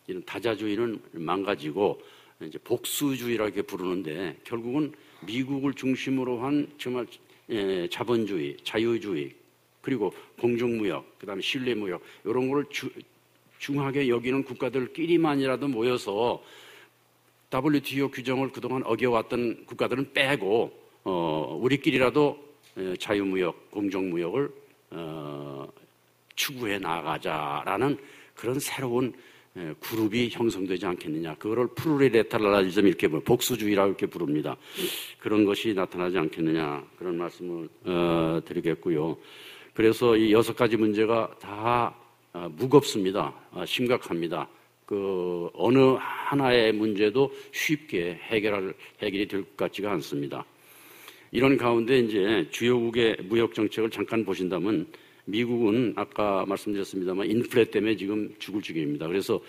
이런 다자주의는 망가지고 이제 복수주의라고 부르는데 결국은 미국을 중심으로 한 정말 예, 자본주의, 자유주의, 그리고 공정무역, 그 다음에 신뢰무역 이런 걸 주, 중하게 여기는 국가들끼리만이라도 모여서 WTO 규정을 그동안 어겨왔던 국가들은 빼고 어, 우리끼리라도 에, 자유무역, 공정무역을 어, 추구해 나가자라는 그런 새로운 에, 그룹이 형성되지 않겠느냐. 그거를 플루리레탈라리즘 이렇게 복수주의라고 이렇게 부릅니다. 그런 것이 나타나지 않겠느냐. 그런 말씀을 어, 드리겠고요. 그래서 이 여섯 가지 문제가 다 아, 무겁습니다. 아, 심각합니다. 그 어느 하나의 문제도 쉽게 해결할 해결이 될 것 같지가 않습니다. 이런 가운데 이제 주요국의 무역 정책을 잠깐 보신다면 미국은 아까 말씀드렸습니다만 인플레 때문에 지금 죽을 지경입니다. 그래서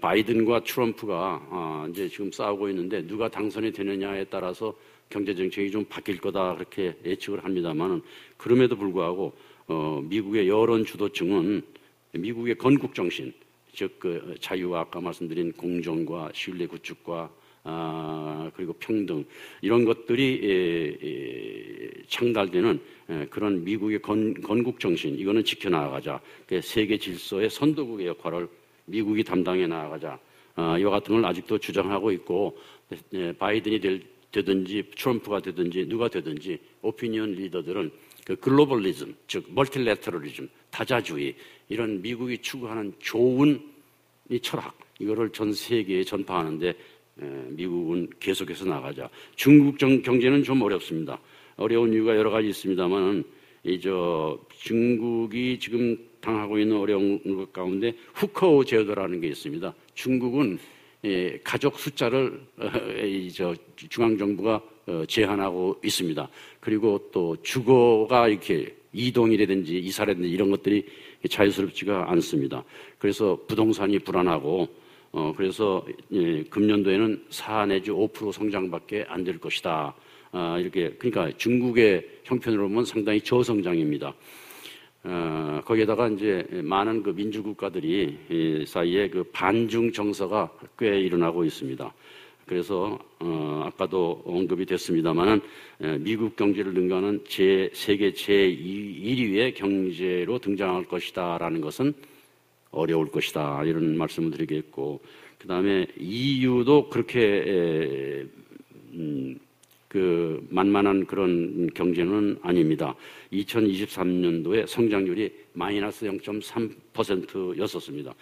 바이든과 트럼프가 아, 이제 지금 싸우고 있는데 누가 당선이 되느냐에 따라서 경제 정책이 좀 바뀔 거다 그렇게 예측을 합니다만 그럼에도 불구하고 어, 미국의 여론 주도층은 미국의 건국 정신, 즉 그 자유와 아까 말씀드린 공정과 신뢰 구축과 아, 그리고 평등 이런 것들이 에, 에, 창달되는 에, 그런 미국의 건, 건국 정신 이거는 지켜나가자. 그 세계 질서의 선도국의 역할을 미국이 담당해 나가자. 아, 이와 같은 걸 아직도 주장하고 있고 에, 바이든이 될, 되든지 트럼프가 되든지 누가 되든지 오피니언 리더들은 그 글로벌리즘 즉 멀티레터럴리즘 다자주의 이런 미국이 추구하는 좋은 이 철학 이거를 전 세계에 전파하는데 미국은 계속해서 나가자. 중국 경제는 좀 어렵습니다. 어려운 이유가 여러 가지 있습니다만 이저 중국이 지금 당하고 있는 어려운 것 가운데 후커우 제도라는 게 있습니다. 중국은 예, 가족 숫자를 어, 저 중앙 정부가 어, 제한하고 있습니다. 그리고 또 주거가 이렇게 이동이라든지 이사라든지 이런 것들이 자유스럽지가 않습니다. 그래서 부동산이 불안하고 어 그래서 예, 금년도에는 4 내지 5% 성장밖에 안 될 것이다. 아, 이렇게 그러니까 중국의 형편으로 보면 상당히 저성장입니다. 어, 거기에다가 이제 많은 그 민주국가들이 사이에 그 반중 정서가 꽤 일어나고 있습니다. 그래서 어, 아까도 언급이 됐습니다만은 미국 경제를 능가하는 제 세계 제 1위의 경제로 등장할 것이다라는 것은 어려울 것이다 이런 말씀을 드리겠고 그 다음에 EU도 그렇게 에, 음, 그 만만한 그런 경제는 아닙니다. 2023년도에 성장률이 마이너스 0.3%였었습니다.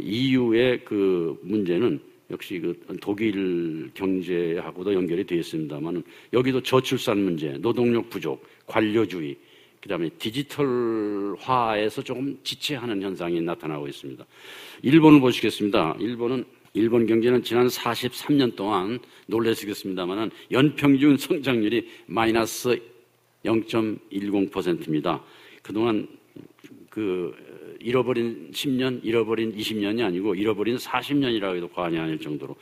EU의 그 문제는 역시 그 독일 경제하고도 연결이 되어 있습니다만 여기도 저출산 문제, 노동력 부족, 관료주의, 그다음에 디지털화에서 조금 지체하는 현상이 나타나고 있습니다. 일본을 보시겠습니다. 일본은 일본 경제는 지난 43년 동안 놀라시겠습니다만 연평균 성장률이 마이너스 0.10%입니다. 그동안 그 잃어버린 10년, 잃어버린 20년이 아니고 잃어버린 40년이라고 해도 과언이 아닐 정도로.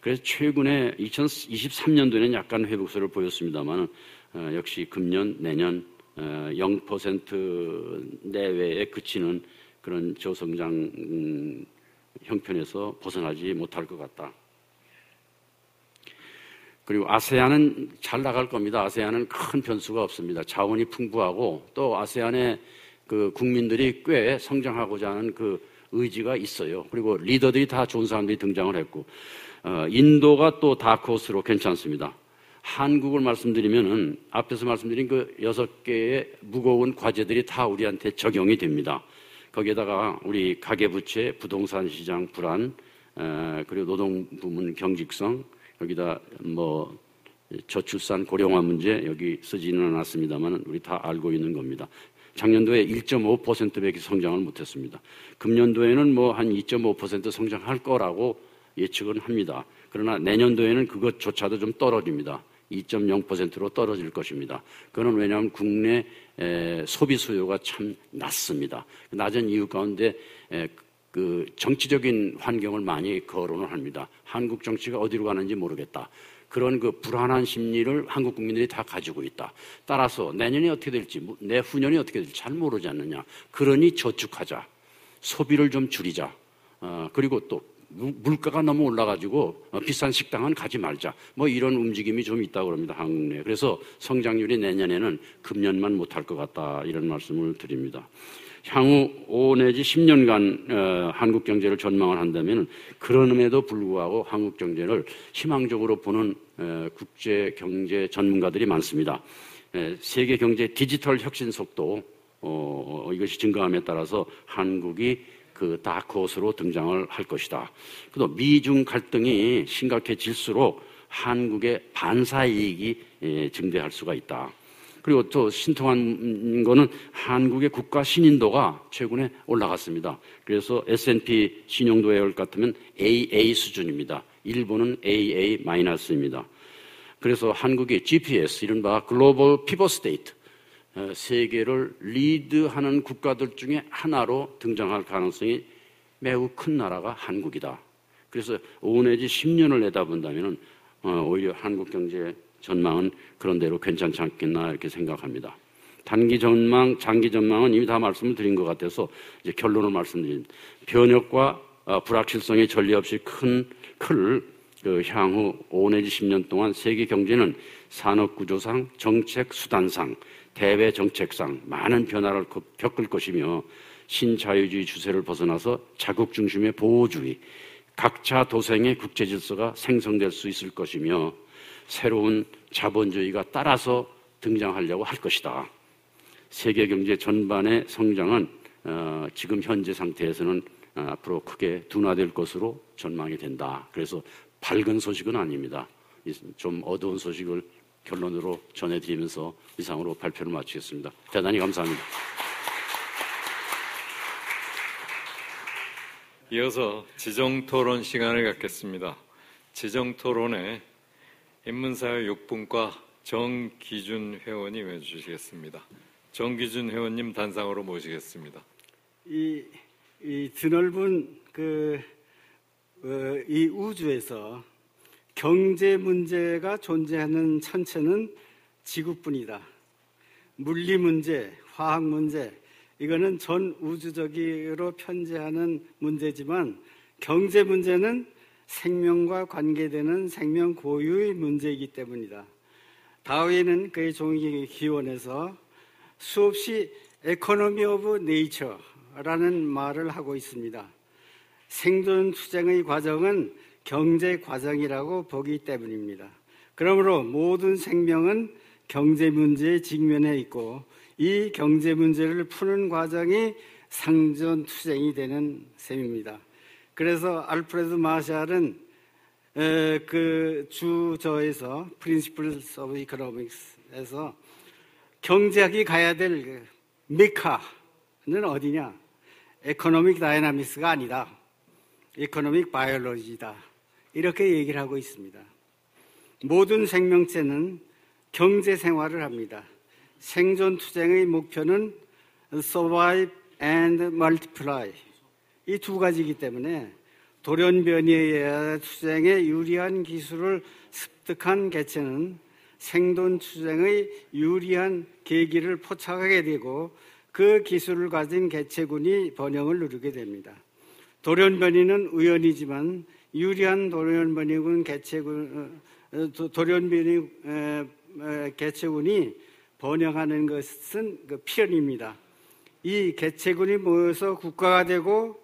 그래서 최근에 2023년도에는 약간 회복세를 보였습니다만 어, 역시 금년, 내년 어, 0% 내외에 그치는 그런 저성장 음, 형편에서 벗어나지 못할 것 같다. 그리고 아세안은 잘 나갈 겁니다. 아세안은 큰 변수가 없습니다. 자원이 풍부하고 또 아세안의 그 국민들이 꽤 성장하고자 하는 그 의지가 있어요. 그리고 리더들이 다 좋은 사람들이 등장을 했고, 어, 인도가 또 다크호스로 괜찮습니다. 한국을 말씀드리면은 앞에서 말씀드린 그 여섯 개의 무거운 과제들이 다 우리한테 적용이 됩니다. 거기에다가 우리 가계부채, 부동산 시장 불안, 에, 그리고 노동 부문 경직성, 여기다 뭐 저출산 고령화 문제 여기 쓰지는 않았습니다만 우리 다 알고 있는 겁니다. 작년도에 1.5%밖에 성장을 못했습니다. 금년도에는 뭐 한 2.5% 성장할 거라고 예측은 합니다. 그러나 내년도에는 그것조차도 좀 떨어집니다. 2.0%로 떨어질 것입니다. 그는 왜냐하면 국내 소비 수요가 참 낮습니다. 낮은 이유 가운데 그 정치적인 환경을 많이 거론을 합니다. 한국 정치가 어디로 가는지 모르겠다. 그런 그 불안한 심리를 한국 국민들이 다 가지고 있다. 따라서 내년이 어떻게 될지, 내후년이 어떻게 될지 잘 모르지 않느냐. 그러니 저축하자. 소비를 좀 줄이자. 어, 그리고 또 물가가 너무 올라가지고 어, 비싼 식당은 가지 말자. 뭐 이런 움직임이 좀 있다고 그럽니다. 한국 내. 그래서 성장률이 내년에는 금년만 못할 것 같다. 이런 말씀을 드립니다. 향후 5 내지 10년간 어, 한국 경제를 전망을 한다면 그럼에도 불구하고 한국 경제를 희망적으로 보는 어, 국제 경제 전문가들이 많습니다. 에, 세계 경제 디지털 혁신 속도 어, 이것이 증가함에 따라서 한국이 그 다크호스로 등장을 할 것이다. 그리고 미중 갈등이 심각해질수록 한국의 반사 이익이 예, 증대할 수가 있다. 그리고 또 신통한 거는 한국의 국가 신인도가 최근에 올라갔습니다. 그래서 S&P 신용도 회열 같으면 AA 수준입니다. 일본은 AA 마이너스입니다. 그래서 한국의 GPS, 이른바 global pivotal state, 어, 세계를 리드하는 국가들 중에 하나로 등장할 가능성이 매우 큰 나라가 한국이다. 그래서 5 내지 10년을 내다본다면 어, 오히려 한국 경제 전망은 그런 대로 괜찮지 않겠나 이렇게 생각합니다. 단기 전망, 장기 전망은 이미 다 말씀을 드린 것 같아서 이제 결론을 말씀드린 변혁과 어, 불확실성이 전례 없이 큰, 클 그 향후 5 내지 10년 동안 세계 경제는 산업 구조상, 정책 수단상, 대외 정책상 많은 변화를 겪을 것이며 신자유주의 추세를 벗어나서 자국 중심의 보호주의, 각자 도생의 국제 질서가 생성될 수 있을 것이며 새로운 자본주의가 따라서 등장하려고 할 것이다. 세계 경제 전반의 성장은 어, 지금 현재 상태에서는 어, 앞으로 크게 둔화될 것으로 전망이 된다. 그래서 밝은 소식은 아닙니다. 좀 어두운 소식을 결론으로 전해드리면서 이상으로 발표를 마치겠습니다. 대단히 감사합니다. 이어서 지정 토론 시간을 갖겠습니다. 지정 토론에 인문사회 6분과 정기준 회원이 해주시겠습니다. 정기준 회원님 단상으로 모시겠습니다. 이, 이 드넓은 그, 어, 이 우주에서 경제 문제가 존재하는 천체는 지구뿐이다. 물리 문제, 화학 문제, 이거는 전 우주적으로 편재하는 문제지만 경제 문제는 생명과 관계되는 생명 고유의 문제이기 때문이다. 다윈은 그의 종의 기원에서 수없이 economy of nature라는 말을 하고 있습니다. 생존 투쟁의 과정은 경제 과정이라고 보기 때문입니다. 그러므로 모든 생명은 경제 문제에 직면해 있고 이 경제 문제를 푸는 과정이 생존 투쟁이 되는 셈입니다. 그래서 알프레드 마샬은 그 주저에서 Principles of Economics에서 경제학이 가야 될 메카는 어디냐? economic dynamics가 아니다. economic biology다. 이렇게 얘기를 하고 있습니다. 모든 생명체는 경제 생활을 합니다. 생존 투쟁의 목표는 survive and multiply. 이 두 가지이기 때문에 돌연변이에 의해 투쟁에 유리한 기술을 습득한 개체는 생존 투쟁의 유리한 계기를 포착하게 되고 그 기술을 가진 개체군이 번영을 누리게 됩니다. 돌연변이는 우연이지만 유리한 돌연변이군 개체군 어, 돌연변이 개체군이 번영하는 것은 그 필연입니다. 이 개체군이 모여서 국가가 되고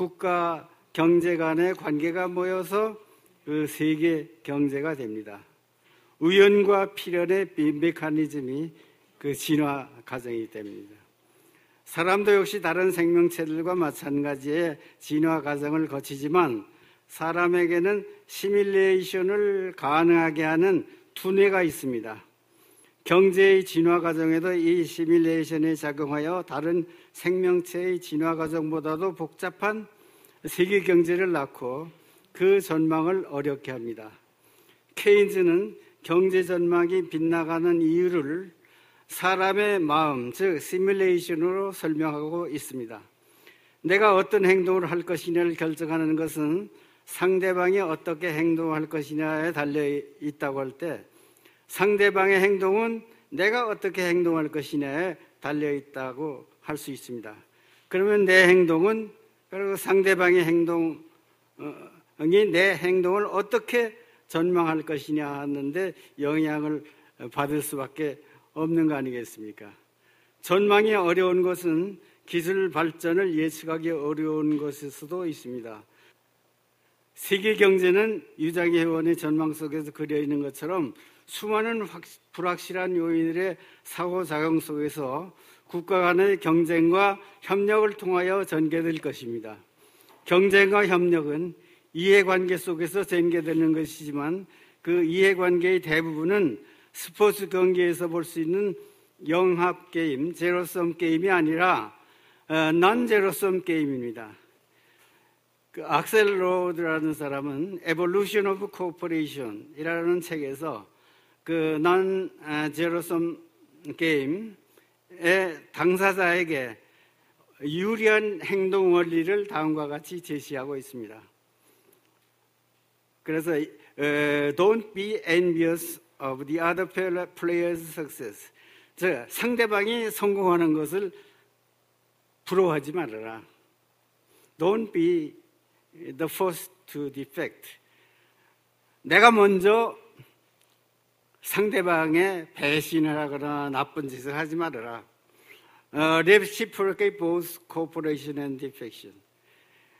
국가 경제 간의 관계가 모여서 그 세계 경제가 됩니다. 우연과 필연의 메커니즘이 그 진화 과정이기 때문입니다. 사람도 역시 다른 생명체들과 마찬가지의 진화 과정을 거치지만 사람에게는 시뮬레이션을 가능하게 하는 두뇌가 있습니다. 경제의 진화 과정에도 이 시뮬레이션에 작용하여 다른 생명체의 진화 과정보다도 복잡한 세계 경제를 낳고 그 전망을 어렵게 합니다. 케인즈는 경제 전망이 빗나가는 이유를 사람의 마음, 즉 시뮬레이션으로 설명하고 있습니다. 내가 어떤 행동을 할 것이냐를 결정하는 것은 상대방이 어떻게 행동할 것이냐에 달려 있다고 할 때 상대방의 행동은 내가 어떻게 행동할 것이냐에 달려 있다고 할 수 있습니다. 그러면 내 행동은 그리고 상대방의 행동을 내 행동을 어떻게 전망할 것이냐 하는데 영향을 받을 수밖에 없는 거 아니겠습니까? 전망이 어려운 것은 기술 발전을 예측하기 어려운 것일 수도 있습니다. 세계 경제는 유장희 회원의 전망 속에서 그려 있는 것처럼 수많은 불확실한 요인들의 사고작용 속에서 국가 간의 경쟁과 협력을 통하여 전개될 것입니다. 경쟁과 협력은 이해관계 속에서 전개되는 것이지만 그 이해관계의 대부분은 스포츠 경기에서 볼 수 있는 영합 게임, 제로섬 게임이 아니라 난 제로섬 게임입니다. 그 악셀 로드라는 사람은 Evolution of Cooperation이라는 책에서 그난 제로섬 게임의 당사자에게 유리한 행동 원리를 다음과 같이 제시하고 있습니다. 그래서 don't be envious of the other player's success. 즉 상대방이 성공하는 것을 부러워하지 말아라. Don't be the first to defect. 내가 먼저 상대방의 배신을 하거나 나쁜 짓을 하지 말아라. Uh, reciprocate both cooperation.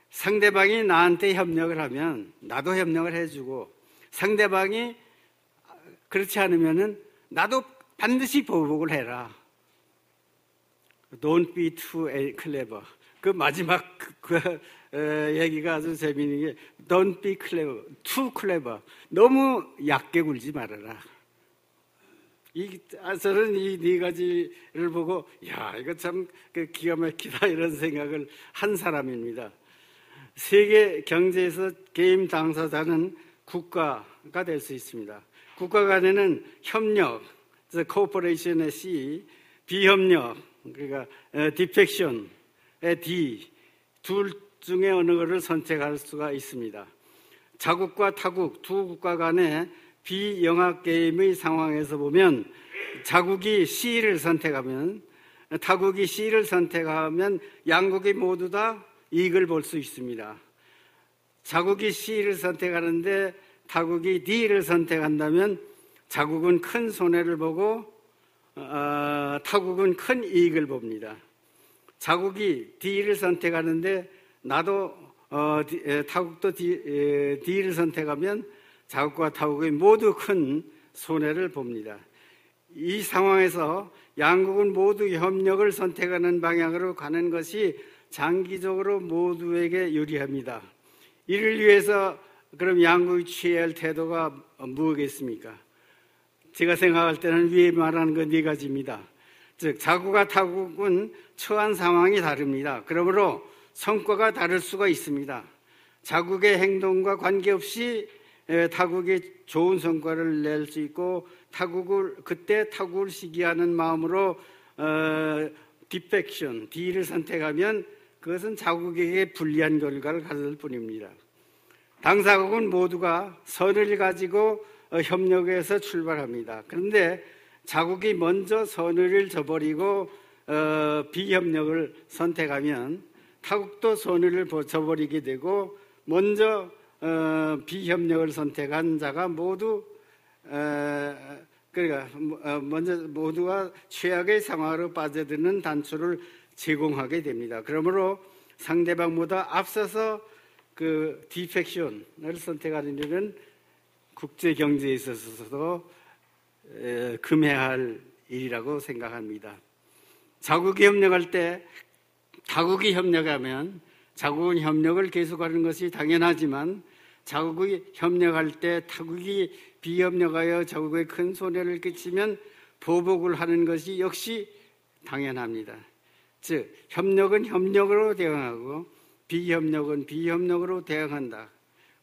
상대방이 나한테 협력을 하면 나도 협력을 해주고 상대방이 그렇지 않으면은 나도 반드시 보복을 해라. Don't be too clever. 그 마지막 그, 그 얘기가 아주 재미있는 게 Don't be clever, too clever. 너무 얕게 굴지 말아라. 이, 아, 저는 이 네 가지를 보고, 야, 이거 참그 기가 막히다 이런 생각을 한 사람입니다. 세계 경제에서 게임 당사자는 국가가 될 수 있습니다. 국가 간에는 협력, cooperation의 C, 비협력, 그러니까 defection의 D 둘 중에 어느 것을 선택할 수가 있습니다. 자국과 타국 두 국가 간의 비영합 게임의 상황에서 보면 자국이 C를 선택하면 타국이 C를 선택하면 양국이 모두 다 이익을 볼 수 있습니다. 자국이 C를 선택하는데 타국이 D를 선택한다면 자국은 큰 손해를 보고 어, 타국은 큰 이익을 봅니다. 자국이 D를 선택하는데 나도 어, 타국도 D, 에, D를 선택하면 자국과 타국이 모두 큰 손해를 봅니다. 이 상황에서 양국은 모두 협력을 선택하는 방향으로 가는 것이 장기적으로 모두에게 유리합니다. 이를 위해서 그럼 양국이 취해야 할 태도가 무엇겠습니까? 제가 생각할 때는 위에 말하는 건 네 가지입니다. 즉, 자국과 타국은 처한 상황이 다릅니다. 그러므로 성과가 다를 수가 있습니다. 자국의 행동과 관계없이 타국이 좋은 성과를 낼 수 있고 타국을 그때 타국을 시기하는 마음으로 어, 디펙션 D를 선택하면 그것은 자국에게 불리한 결과를 가져올 뿐입니다. 당사국은 모두가 선을 가지고 어, 협력해서 출발합니다. 그런데 자국이 먼저 선의를 저버리고 어, 비협력을 선택하면 타국도 선의를 저버리게 되고 먼저 어, 비협력을 선택한 자가 모두 어, 그러니까 어, 먼저 모두가 최악의 상황으로 빠져드는 단초를 제공하게 됩니다. 그러므로 상대방보다 앞서서 그 디펙션을 선택하는 일은 국제 경제에 있어서도 금해야 할 일이라고 생각합니다. 자국이 협력할 때 자국이 협력하면 자국은 협력을 계속하는 것이 당연하지만 자국이 협력할 때 타국이 비협력하여 자국에 큰 손해를 끼치면 보복을 하는 것이 역시 당연합니다. 즉 협력은 협력으로 대응하고 비협력은 비협력으로 대응한다.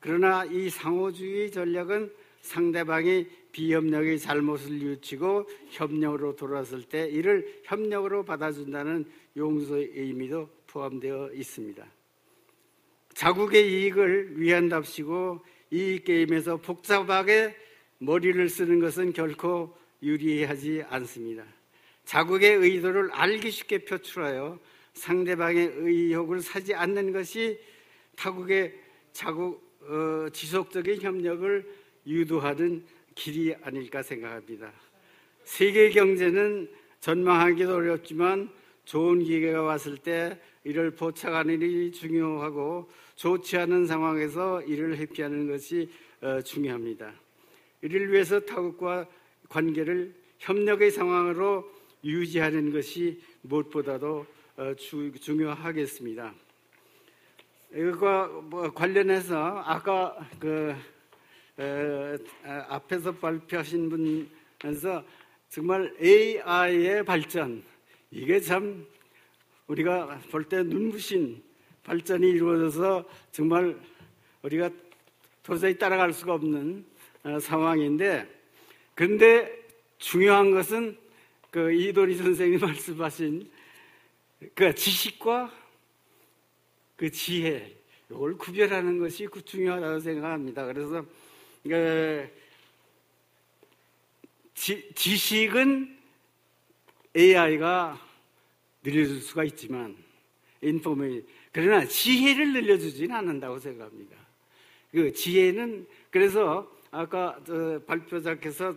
그러나 이 상호주의 전략은 상대방이 비협력의 잘못을 뉘우치고 협력으로 돌아왔을 때 이를 협력으로 받아준다는 용서의 의미도 포함되어 있습니다. 자국의 이익을 위한답시고 이 게임에서 복잡하게 머리를 쓰는 것은 결코 유리하지 않습니다. 자국의 의도를 알기 쉽게 표출하여 상대방의 의욕을 사지 않는 것이 타국의 자국 어, 지속적인 협력을 유도하는 길이 아닐까 생각합니다. 세계 경제는 전망하기도 어렵지만 좋은 기회가 왔을 때 이를 포착하는 일이 중요하고 좋지 않은 상황에서 이를 회피하는 것이 어, 중요합니다. 이를 위해서 타국과 관계를 협력의 상황으로 유지하는 것이 무엇보다도 어, 중요하겠습니다. 이것과 뭐 관련해서 아까 그 앞에서 발표하신 분에서 정말 AI의 발전 이게 참 우리가 볼 때 눈부신 발전이 이루어져서 정말 우리가 도저히 따라갈 수가 없는 어, 상황인데 그런데 중요한 것은 그 이도리 선생님이 말씀하신 그 지식과 그 지혜 이걸 구별하는 것이 그 중요하다고 생각합니다. 그래서 그 지, 지식은 AI가 늘려줄 수가 있지만 인포메이 그러나 지혜를 늘려주지는 않는다고 생각합니다. 그 지혜는 그래서 아까 발표자께서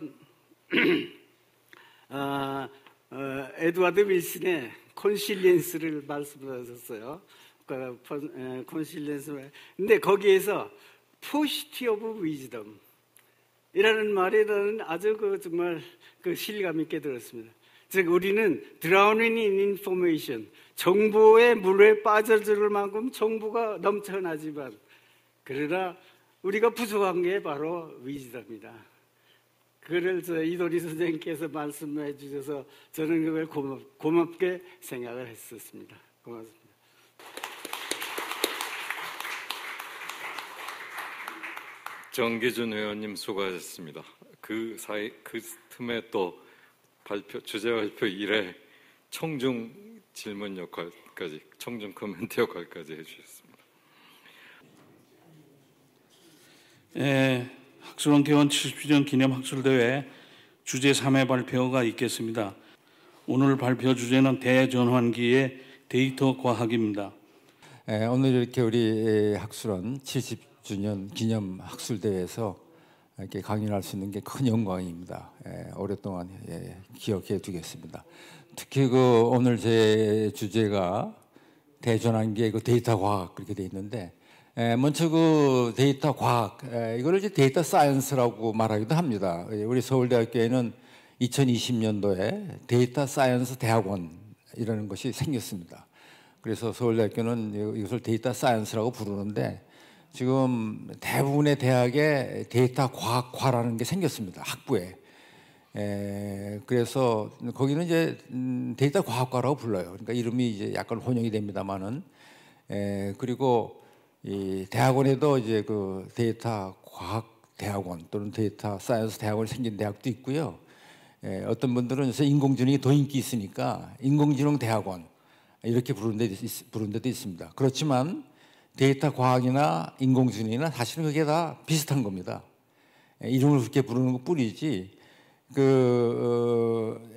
어, 어, 에드와드 윌슨의 Consilience를 말씀하셨어요. 그, Consilience. 근데 거기에서 paucity of wisdom 이라는 말에는 아주 그 정말 그 실감 있게 들었습니다. 즉 우리는 drowning in information 정보의 물에 빠져들 만큼 정보가 넘쳐나지만 그러나 우리가 부족한 게 바로 위즈덤이다. 그를 저 이도리 선생님께서 말씀해 주셔서 저는 그걸 고맙, 고맙게 생각을 했었습니다. 고맙습니다. 정기준 회원님 수고하셨습니다. 그 사이 그 틈에 또 발표 주제 발표 이래 청중 질문 역할까지 청중 코멘트 역할까지 해주셨습니다. 예, 학술원 개원 70주년 기념 학술대회 주제 3회 발표가 있겠습니다. 오늘 발표 주제는 대전환기의 데이터 과학입니다. 예, 오늘 이렇게 우리 학술원 70 주년 기념 학술 대회에서 이렇게 강연할 수 있는 게 큰 영광입니다. 예, 오랫동안 예, 기억해 두겠습니다. 특히 그 오늘 제 주제가 대전환기의 그 데이터 과학 그렇게 돼 있는데 예, 먼저 그 데이터 과학 예, 이거를 이제 data science라고 말하기도 합니다. 예, 우리 서울대학교에는 2020년도에 data science 대학원이라는 것이 생겼습니다. 그래서 서울대학교는 이것을 data science라고 부르는데 지금 대부분의 대학에 데이터 과학과라는 게 생겼습니다. 학부에. 에, 그래서 거기는 이제 음, 데이터 과학과라고 불러요. 그러니까 이름이 이제 약간 혼용이 됩니다만은 에, 그리고 이 대학원에도 이제 그 데이터 과학 대학원 또는 data science 대학원이 생긴 대학도 있고요. 에, 어떤 분들은 요새 인공지능이 더 인기 있으니까 인공지능 대학원 이렇게 부르는 데 부르는 데도 있습니다. 그렇지만 데이터 과학이나 인공지능이나 사실은 그게 다 비슷한 겁니다. 예, 이름을 그렇게 부르는 것 뿐이지 그 어,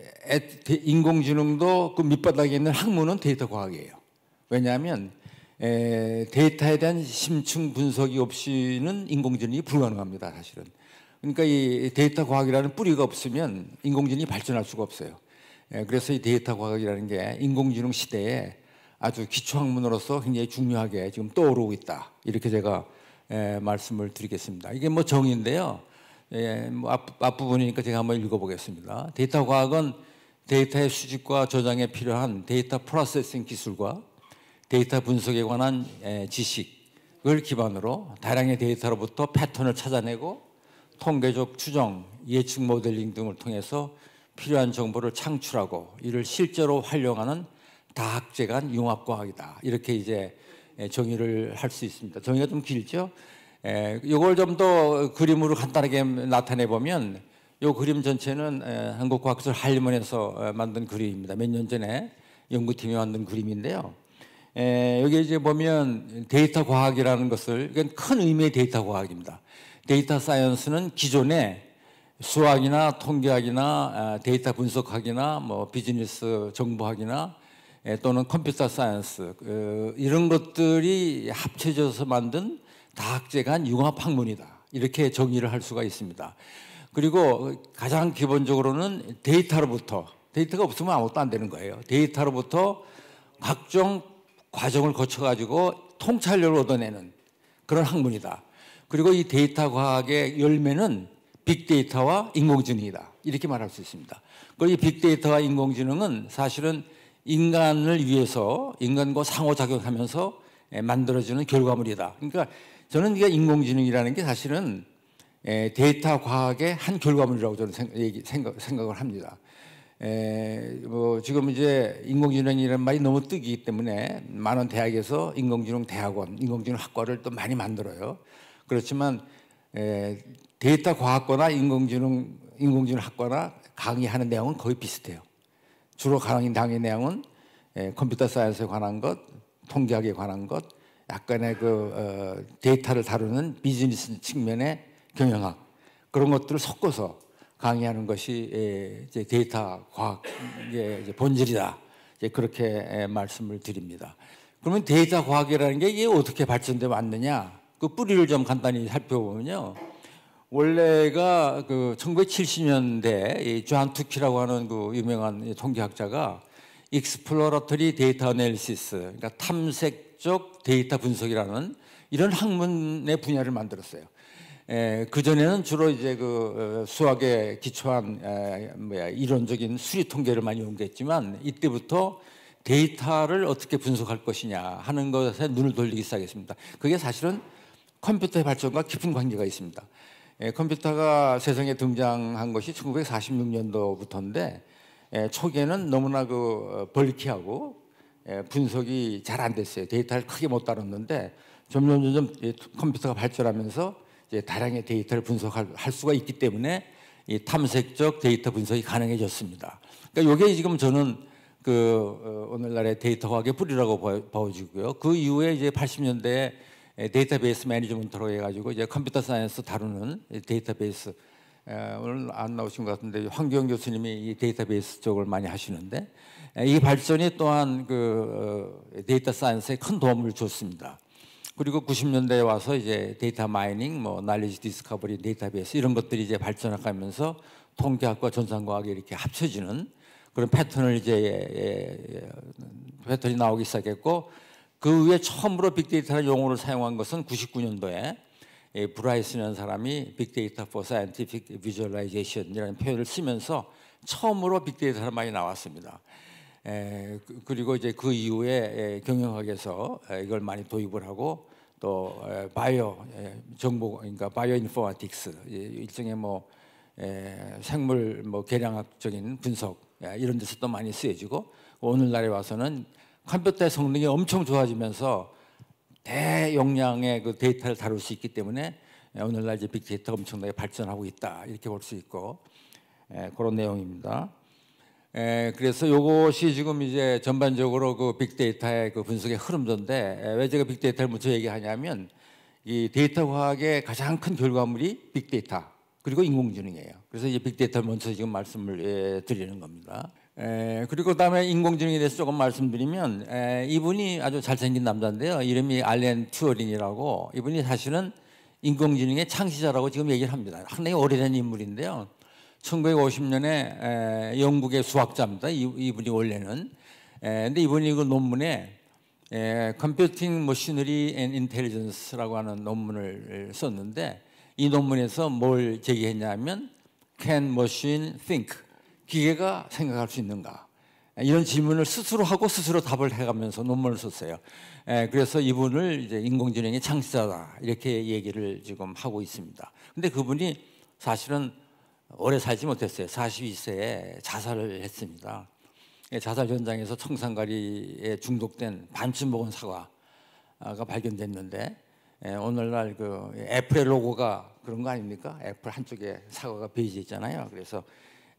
인공지능도 그 밑바닥에 있는 학문은 데이터 과학이에요. 왜냐하면 에, 데이터에 대한 심층 분석이 없이는 인공지능이 불가능합니다. 사실은. 그러니까 이 데이터 과학이라는 뿌리가 없으면 인공지능이 발전할 수가 없어요. 에, 그래서 이 데이터 과학이라는 게 인공지능 시대에 아주 기초 학문으로서 굉장히 중요하게 지금 떠오르고 있다. 이렇게 제가 에, 말씀을 드리겠습니다. 이게 뭐 정의인데요. 예, 뭐 앞, 앞부분이니까 제가 한번 읽어보겠습니다. 데이터 과학은 데이터의 수집과 저장에 필요한 data processing 기술과 데이터 분석에 관한 에, 지식을 기반으로 다량의 데이터로부터 패턴을 찾아내고 통계적 추정, 예측 모델링 등을 통해서 필요한 정보를 창출하고 이를 실제로 활용하는 다학제간 융합과학이다. 이렇게 이제 예, 정의를 할 수 있습니다. 정의가 좀 길죠? 이걸 예, 좀더 그림으로 간단하게 나타내 보면 이 그림 전체는 예, 한국과학기술한림원에서 어, 만든 그림입니다. 몇 년 전에 연구팀이 만든 그림인데요. 여기 이제 보면 데이터 과학이라는 것을 이건 큰 의미의 데이터 과학입니다. data science는 기존에 수학이나 통계학이나 아, 데이터 분석학이나 뭐 비즈니스 정보학이나 예, 또는 computer science 그, 이런 것들이 합쳐져서 만든 다학제간 융합 학문이다. 이렇게 정의를 할 수가 있습니다. 그리고 가장 기본적으로는 데이터로부터 데이터가 없으면 아무것도 안 되는 거예요. 데이터로부터 각종 과정을 거쳐 가지고 통찰력을 얻어내는 그런 학문이다. 그리고 이 데이터 과학의 열매는 빅데이터와 인공지능이다. 이렇게 말할 수 있습니다. 그리고 이 빅데이터와 인공지능은 사실은 인간을 위해서 인간과 상호작용하면서 만들어지는 결과물이다. 그러니까 저는 이게 인공지능이라는 게 사실은 데이터 과학의 한 결과물이라고 저는 생각, 생각을 합니다. 에, 뭐 지금 이제 인공지능이라는 말이 너무 뜨기 때문에 많은 대학에서 인공지능 대학원, 인공지능 학과를 또 많이 만들어요. 그렇지만 에, 데이터 과학과나 인공지능 인공지능 학과나 강의하는 내용은 거의 비슷해요. 주로 강의 강의 내용은 에, computer science에 관한 것, 통계학에 관한 것, 약간의 그 어, 데이터를 다루는 비즈니스 측면의 경영학 그런 것들을 섞어서 강의하는 것이 예, 이제 데이터 과학의 본질이다. 이제 그렇게 말씀을 드립니다. 그러면 데이터 과학이라는 게 이게 어떻게 발전돼 왔느냐? 그 뿌리를 좀 간단히 살펴보면요. 원래가 그 1970년대 존 투키라고 하는 그 유명한 통계학자가 exploratory data analysis, 그러니까 탐색적 데이터 분석이라는 이런 학문의 분야를 만들었어요. 그 전에는 주로 이제 그 어, 수학에 기초한 에, 뭐야 이론적인 수리 통계를 많이 연구했지만 이때부터 데이터를 어떻게 분석할 것이냐 하는 것에 눈을 돌리기 시작했습니다. 그게 사실은 컴퓨터의 발전과 깊은 관계가 있습니다. 에, 컴퓨터가 세상에 등장한 것이 1946년도부터인데 에, 초기에는 너무나 그 어, bulky하고 에, 분석이 잘 안 됐어요. 데이터를 크게 못 다뤘는데 점점 점점 컴퓨터가 발전하면서 이제 다량의 데이터를 분석할 수가 있기 때문에 이 탐색적 데이터 분석이 가능해졌습니다. 그러니까 이게 지금 저는 그 어, 오늘날의 데이터 과학의 뿌리라고 보여지고요. 그 이후에 이제 80년대에 database management로 해가지고 이제 computer science 다루는 데이터베이스 오늘 안 나오신 것 같은데 황규영 교수님이 이 데이터베이스 쪽을 많이 하시는데 이 발전이 또한 그 어, data science에 큰 도움을 줬습니다. 그리고 90년대에 와서 이제 data mining, 뭐 knowledge discovery, database 이런 것들이 이제 발전해가면서 통계학과 전산과학이 이렇게 합쳐지는 그런 패턴을 이제 예, 예, 예, 패턴이 나오기 시작했고 그 후에 처음으로 빅데이터라는 용어를 사용한 것은 99년도에 예, 브라이슨이라는 사람이 big data for scientific visualization이라는 표현을 쓰면서 처음으로 빅데이터가 많이 나왔습니다. 에, 그, 그리고 이제 그 이후에 에, 경영학에서 에, 이걸 많이 도입을 하고 또 에, 바이오 에, 정보 그러니까 bioinformatics 일종의 뭐 에, 생물 뭐 계량학적인 분석 에, 이런 데서 또 많이 쓰여지고 오늘날에 와서는 컴퓨터의 성능이 엄청 좋아지면서 대용량의 그 데이터를 다룰 수 있기 때문에 오늘날 이제 빅데이터가 엄청나게 발전하고 있다 이렇게 볼 수 있고 에, 그런 내용입니다. 에, 그래서 이것이 지금 이제 전반적으로 그 빅데이터의 그 분석의 흐름인데 에, 왜 제가 빅데이터를 먼저 얘기하냐면 이 데이터 과학의 가장 큰 결과물이 빅데이터 그리고 인공지능이에요. 그래서 이제 빅데이터를 먼저 지금 말씀을 예, 드리는 겁니다. 에, 그리고 그다음에 인공지능에 대해서 조금 말씀드리면 에, 이분이 아주 잘생긴 남자인데요. 이름이 알렌 튜링이라고 이분이 사실은 인공지능의 창시자라고 지금 얘기를 합니다. 상당히 오래된 인물인데요. 1950년에 영국의 수학자입니다. 이분이 원래는. 근데 이분이 그 논문에 Computing Machinery and Intelligence라고 하는 논문을 썼는데 이 논문에서 뭘 제기했냐면 Can machine think? 기계가 생각할 수 있는가? 이런 질문을 스스로 하고 스스로 답을 해가면서 논문을 썼어요. 그래서 이분을 이제 인공지능의 창시자다 이렇게 얘기를 지금 하고 있습니다. 근데 그분이 사실은 오래 살지 못했어요. 42세에 자살을 했습니다. 예, 자살 현장에서 청산가리에 중독된 반쯤 먹은 사과가 발견됐는데 예, 오늘날 그 애플의 로고가 그런 거 아닙니까? 애플 한쪽에 사과가 베이지 있잖아요. 그래서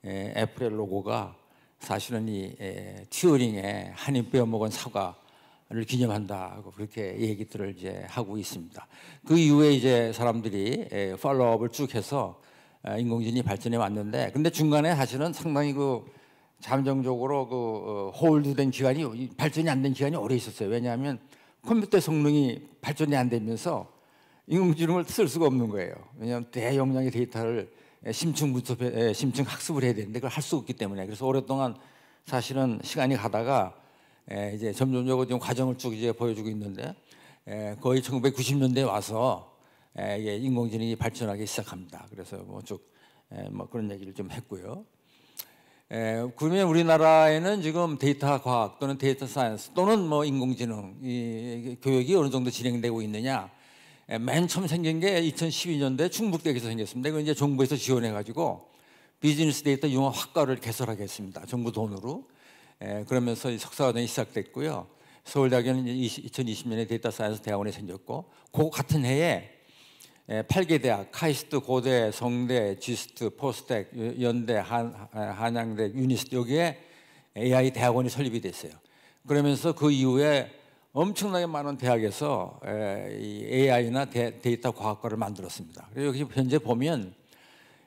예, 애플의 로고가 사실은 이 튜어링의 한입 빼어 먹은 사과를 기념한다고 그렇게 얘기들을 이제 하고 있습니다. 그 이후에 이제 사람들이 팔로업을 쭉 해서 아, 인공지능이 발전해 왔는데 근데 중간에 사실은 상당히 그 잠정적으로 그 어, 홀드된 기간이 발전이 안 된 기간이 오래 있었어요. 왜냐하면 컴퓨터 성능이 발전이 안 되면서 인공지능을 쓸 수가 없는 거예요. 왜냐하면 대용량의 데이터를 심층 분석, 심층 학습을 해야 되는데 그걸 할 수 없기 때문에 그래서 오랫동안 사실은 시간이 가다가 이제 점진적으로 지금 과정을 쭉 이제 보여주고 있는데 거의 1990년대에 와서 인공지능이 발전하기 시작합니다. 그래서 뭐 쭉 뭐 그런 얘기를 좀 했고요. 그러면 우리나라에는 지금 데이터 과학 또는 data science 또는 뭐 인공지능 이 교육이 어느 정도 진행되고 있느냐? 맨 처음 생긴 게 2012년도에 충북대학에서 생겼습니다. 이거 이제 정부에서 지원해가지고 비즈니스 데이터 융합 학과를 개설하겠습니다. 정부 돈으로. 그러면서 석사과정이 시작됐고요. 서울대학교는 2020년에 data science 대학원이 생겼고, 그 같은 해에 8개 대학, 카이스트, 고대, 성대, 지스트, 포스텍, 연대, 한, 한양대, 유니스트 여기에 AI 대학원이 설립이 됐어요. 그러면서 그 이후에 엄청나게 많은 대학에서 AI나 데 이터 과학과를 만들었습니다. 그리고 여기 현재 보면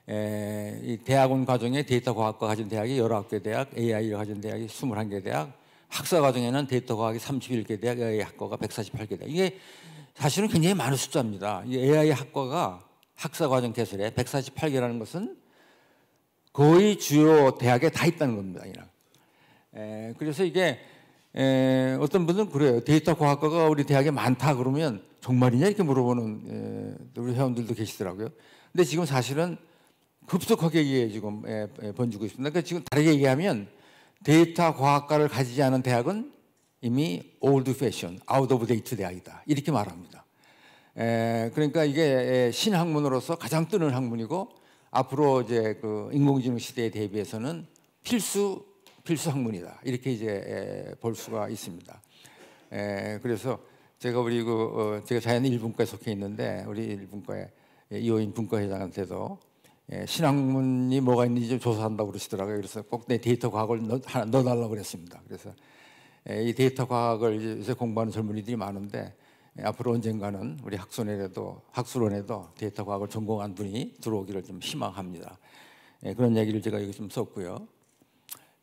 이 대학원 과정에 데이터 과학과 가진 대학이 19개 대학, AI를 가진 대학이 21개 대학, 학사 과정에는 데이터 과학이 31개 대학, AI 학과가 148개 대학. 이게 사실은 굉장히 많은 숫자입니다. 이 AI 학과가 학사 과정 개설에 148개라는 것은 거의 주요 대학에 다 있다는 겁니다. 에, 그래서 이게 에, 어떤 분들은 그래요. 데이터 과학과가 우리 대학에 많다 그러면 정말이냐 이렇게 물어보는 에, 우리 회원들도 계시더라고요. 근데 지금 사실은 급속하게 지금 에, 에, 번지고 있습니다. 그러니까 지금 다르게 얘기하면 데이터 과학과를 가지지 않은 대학은 이미 old fashion, out of date 대학이다. 이렇게 말합니다. 에, 그러니까 이게 신학문으로서 가장 뜨는 학문이고 앞으로 이제 그 인공지능 시대에 대비해서는 필수 필수 학문이다. 이렇게 이제 볼 수가 있습니다. 그래서 제가 우리 그 어, 제가 자연 일분과에 속해 있는데 우리 일분과의 이호인 분과회장한테도 신학문이 뭐가 있는지 좀 조사한다고 그러시더라고요. 그래서 꼭 내 데이터 과학을 넣, 하나 넣어달라고 그랬습니다. 그래서 이 데이터 과학을 이제 공부하는 젊은이들이 많은데 앞으로 언젠가는 우리 학술원에도 학술원에도 데이터 과학을 전공한 분이 들어오기를 좀 희망합니다. 그런 얘기를 제가 여기 좀 썼고요.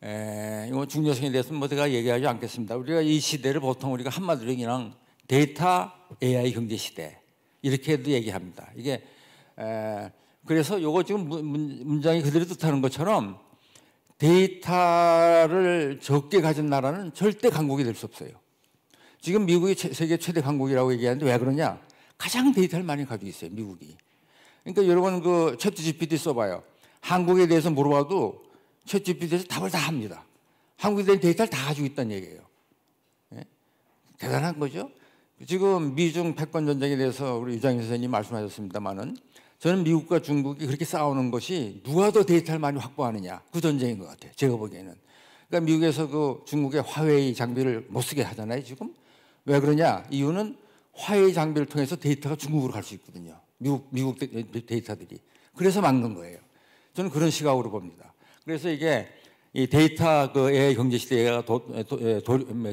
에, 이거 중요성에 대해서는 뭐 제가 얘기하지 않겠습니다. 우리가 이 시대를 보통 우리가 한마디로 그냥 데이터 AI 경제 시대 이렇게도 얘기합니다. 이게 에, 그래서 요거 지금 문장이 그대로 뜻하는 것처럼 데이터를 적게 가진 나라는 절대 강국이 될 수 없어요. 지금 미국이 세계 최대 강국이라고 얘기하는데 왜 그러냐? 가장 데이터를 많이 가지고 있어요, 미국이. 그러니까 여러분 그 챗 GPT 써봐요. 한국에 대해서 물어봐도 챗 GPT에서 답을 다 합니다. 한국에 대한 데이터를 다 가지고 있다는 얘기예요. 예? 대단한 거죠. 지금 미중 패권 전쟁에 대해서 우리 유장희 선생님 말씀하셨습니다만은 저는 미국과 중국이 그렇게 싸우는 것이 누가 더 데이터를 많이 확보하느냐 그 전쟁인 것 같아요. 제가 보기에는. 그러니까 미국에서 그 중국의 화웨이 장비를 못 쓰게 하잖아요. 지금 왜 그러냐? 이유는 화웨이 장비를 통해서 데이터가 중국으로 갈 수 있거든요. 미국 미국 데이터들이 그래서 막는 거예요. 저는 그런 시각으로 봅니다. 그래서 이게 이 데이터 그 경제 시대가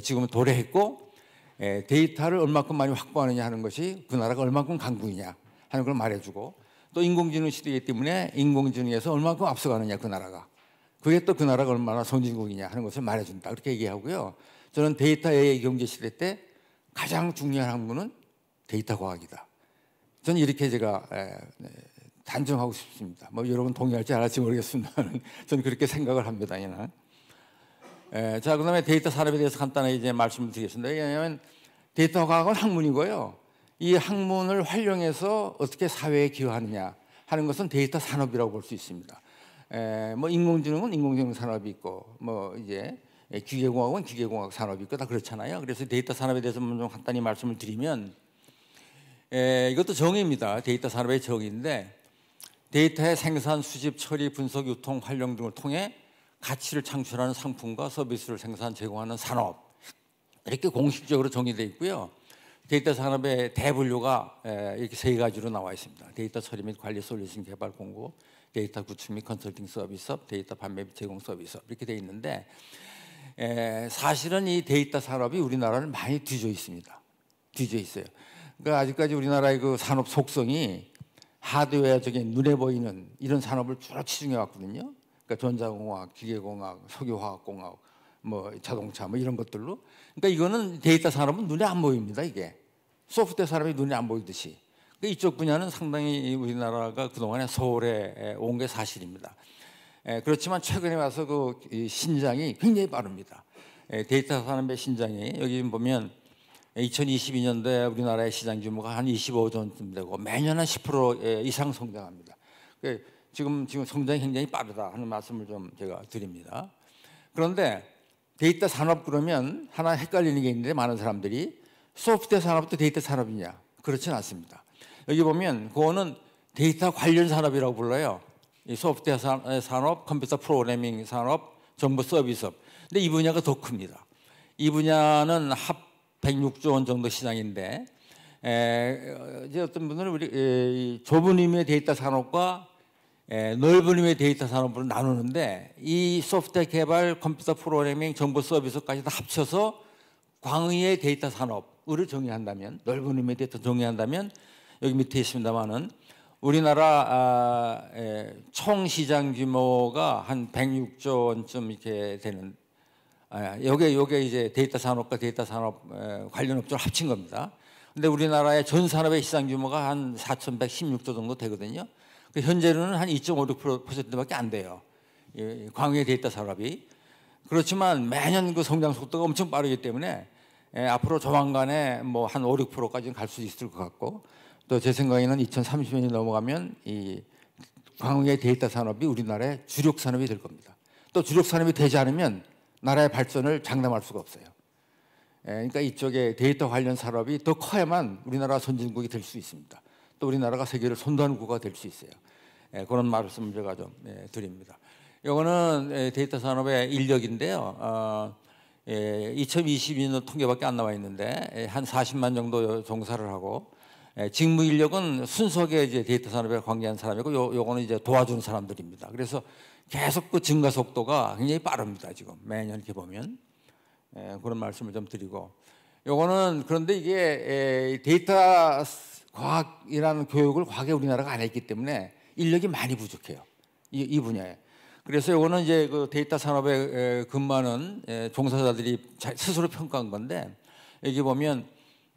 지금은 도래했고 에, 데이터를 얼마큼 많이 확보하느냐 하는 것이 그 나라가 얼마큼 강국이냐 하는 걸 말해주고 또 인공지능 시대이기 때문에 인공지능에서 얼마큼 앞서가느냐 그 나라가 그게 또 그 나라가 얼마나 선진국이냐 하는 것을 말해준다 그렇게 얘기하고요. 저는 데이터 AI 경제 시대 때 가장 중요한 학문은 데이터 과학이다. 저는 이렇게 제가 에, 네, 단정하고 싶습니다. 뭐 여러분 동의할지 안 할지 모르겠습니다. 저는 그렇게 생각을 합니다. 에, 예, 자, 그 다음에 데이터 산업에 대해서 간단하게 이제 말씀을 드리겠습니다. 왜냐하면 데이터 과학은 학문이고요. 이 학문을 활용해서 어떻게 사회에 기여하느냐 하는 것은 데이터 산업이라고 볼 수 있습니다. 에, 예, 뭐 인공지능은 인공지능 산업이 있고, 뭐 이제 기계공학은 기계공학 산업이 있고 다 그렇잖아요. 그래서 데이터 산업에 대해서 좀 간단히 말씀을 드리면 에, 예, 이것도 정의입니다. 데이터 산업의 정의인데 데이터의 생산, 수집, 처리, 분석, 유통, 활용 등을 통해 가치를 창출하는 상품과 서비스를 생산, 제공하는 산업 이렇게 공식적으로 정의되어 있고요. 데이터 산업의 대분류가 이렇게 세 가지로 나와 있습니다. 데이터 처리 및 관리 솔루션 개발 공급, 데이터 구축 및 컨설팅 서비스업, 데이터 판매 및 제공 서비스업 이렇게 되어 있는데 사실은 이 데이터 산업이 우리나라는 많이 뒤져 있습니다. 뒤져 있어요. 그러니까 아직까지 우리나라의 그 산업 속성이 하드웨어적인 눈에 보이는 이런 산업을 주로 치중해 왔거든요. 그러니까 전자공학, 기계공학, 석유화학공학, 뭐 자동차 뭐 이런 것들로. 그러니까 이거는 데이터 산업은 눈에 안 보입니다. 이게 소프트웨어 산업이 눈에 안 보이듯이. 그 이쪽 분야는 상당히 우리나라가 그동안에 서울에 온 게 사실입니다. 그렇지만 최근에 와서 그 신장이 굉장히 빠릅니다. 데이터 산업의 신장이 여기 보면 2022년도에 우리나라의 시장 규모가 한 25조쯤 되고 매년 한 10% 이상 성장합니다. 그 지금 지금 성장이 굉장히 빠르다 하는 말씀을 좀 제가 드립니다. 그런데 데이터 산업 그러면 하나 헷갈리는 게 있는데 많은 사람들이 소프트웨어 산업도 데이터 산업이냐? 그렇지는 않습니다. 여기 보면 그거는 데이터 관련 산업이라고 불러요. 이 소프트웨어 산업, 컴퓨터 프로그래밍 산업, 정보 서비스업. 근데 이 분야가 더 큽니다. 이 분야는 한 106조 원 정도 시장인데 에, 이제 어떤 분들은 우리 에, 좁은 의미의 데이터 산업과 에, 넓은 의미의 데이터 산업으로 나누는데 이 소프트웨어 개발, 컴퓨터 프로그래밍, 정보 서비스까지 다 합쳐서 광의의 데이터 산업을 정의한다면 넓은 의미의 데이터 정의한다면 여기 밑에 있습니다만은 우리나라 아, 에, 총 시장 규모가 한 106조 원쯤 이렇게 되는 아, 요게 요게 이제 데이터 산업과 데이터 산업 관련 업종을 합친 겁니다. 근데 우리나라의 전 산업의 시장 규모가 한 4,116조 정도 되거든요. 그 현재는 한 2.56%밖에 안 돼요. 광의의 데이터 산업이. 그렇지만 매년 그 성장 속도가 엄청 빠르기 때문에 앞으로 조만간에 뭐 한 5, 6%까지는 갈 수 있을 것 같고 또 제 생각에는 2030년이 넘어가면 이 광의의 데이터 산업이 우리나라의 주력 산업이 될 겁니다. 또 주력 산업이 되지 않으면 나라의 발전을 장담할 수가 없어요. 예, 그러니까 이쪽에 데이터 관련 산업이 더 커야만 우리나라 선진국이 될 수 있습니다. 또 우리나라가 세계를 선도하는 국가가 될 수 있어요. 예, 그런 말씀을 제가 좀 예, 드립니다. 이거는 데이터 산업의 인력인데요. 어, 2022년 통계밖에 안 나와 있는데 한 40만 정도 종사를 하고 직무 인력은 순수하게 이제 데이터 산업에 관계한 사람이고 요, 요거는 이제 도와주는 사람들입니다. 그래서 계속 그 증가 속도가 굉장히 빠릅니다. 지금 매년 이렇게 보면 예, 그런 말씀을 좀 드리고 요거는 그런데 이게 에, 데이터 과학이라는 교육을 과거에 우리나라가 안 했기 때문에 인력이 많이 부족해요. 이, 이 분야에. 그래서 요거는 이제 그 데이터 산업에 에, 근무하는 에, 종사자들이 자, 스스로 평가한 건데 여기 보면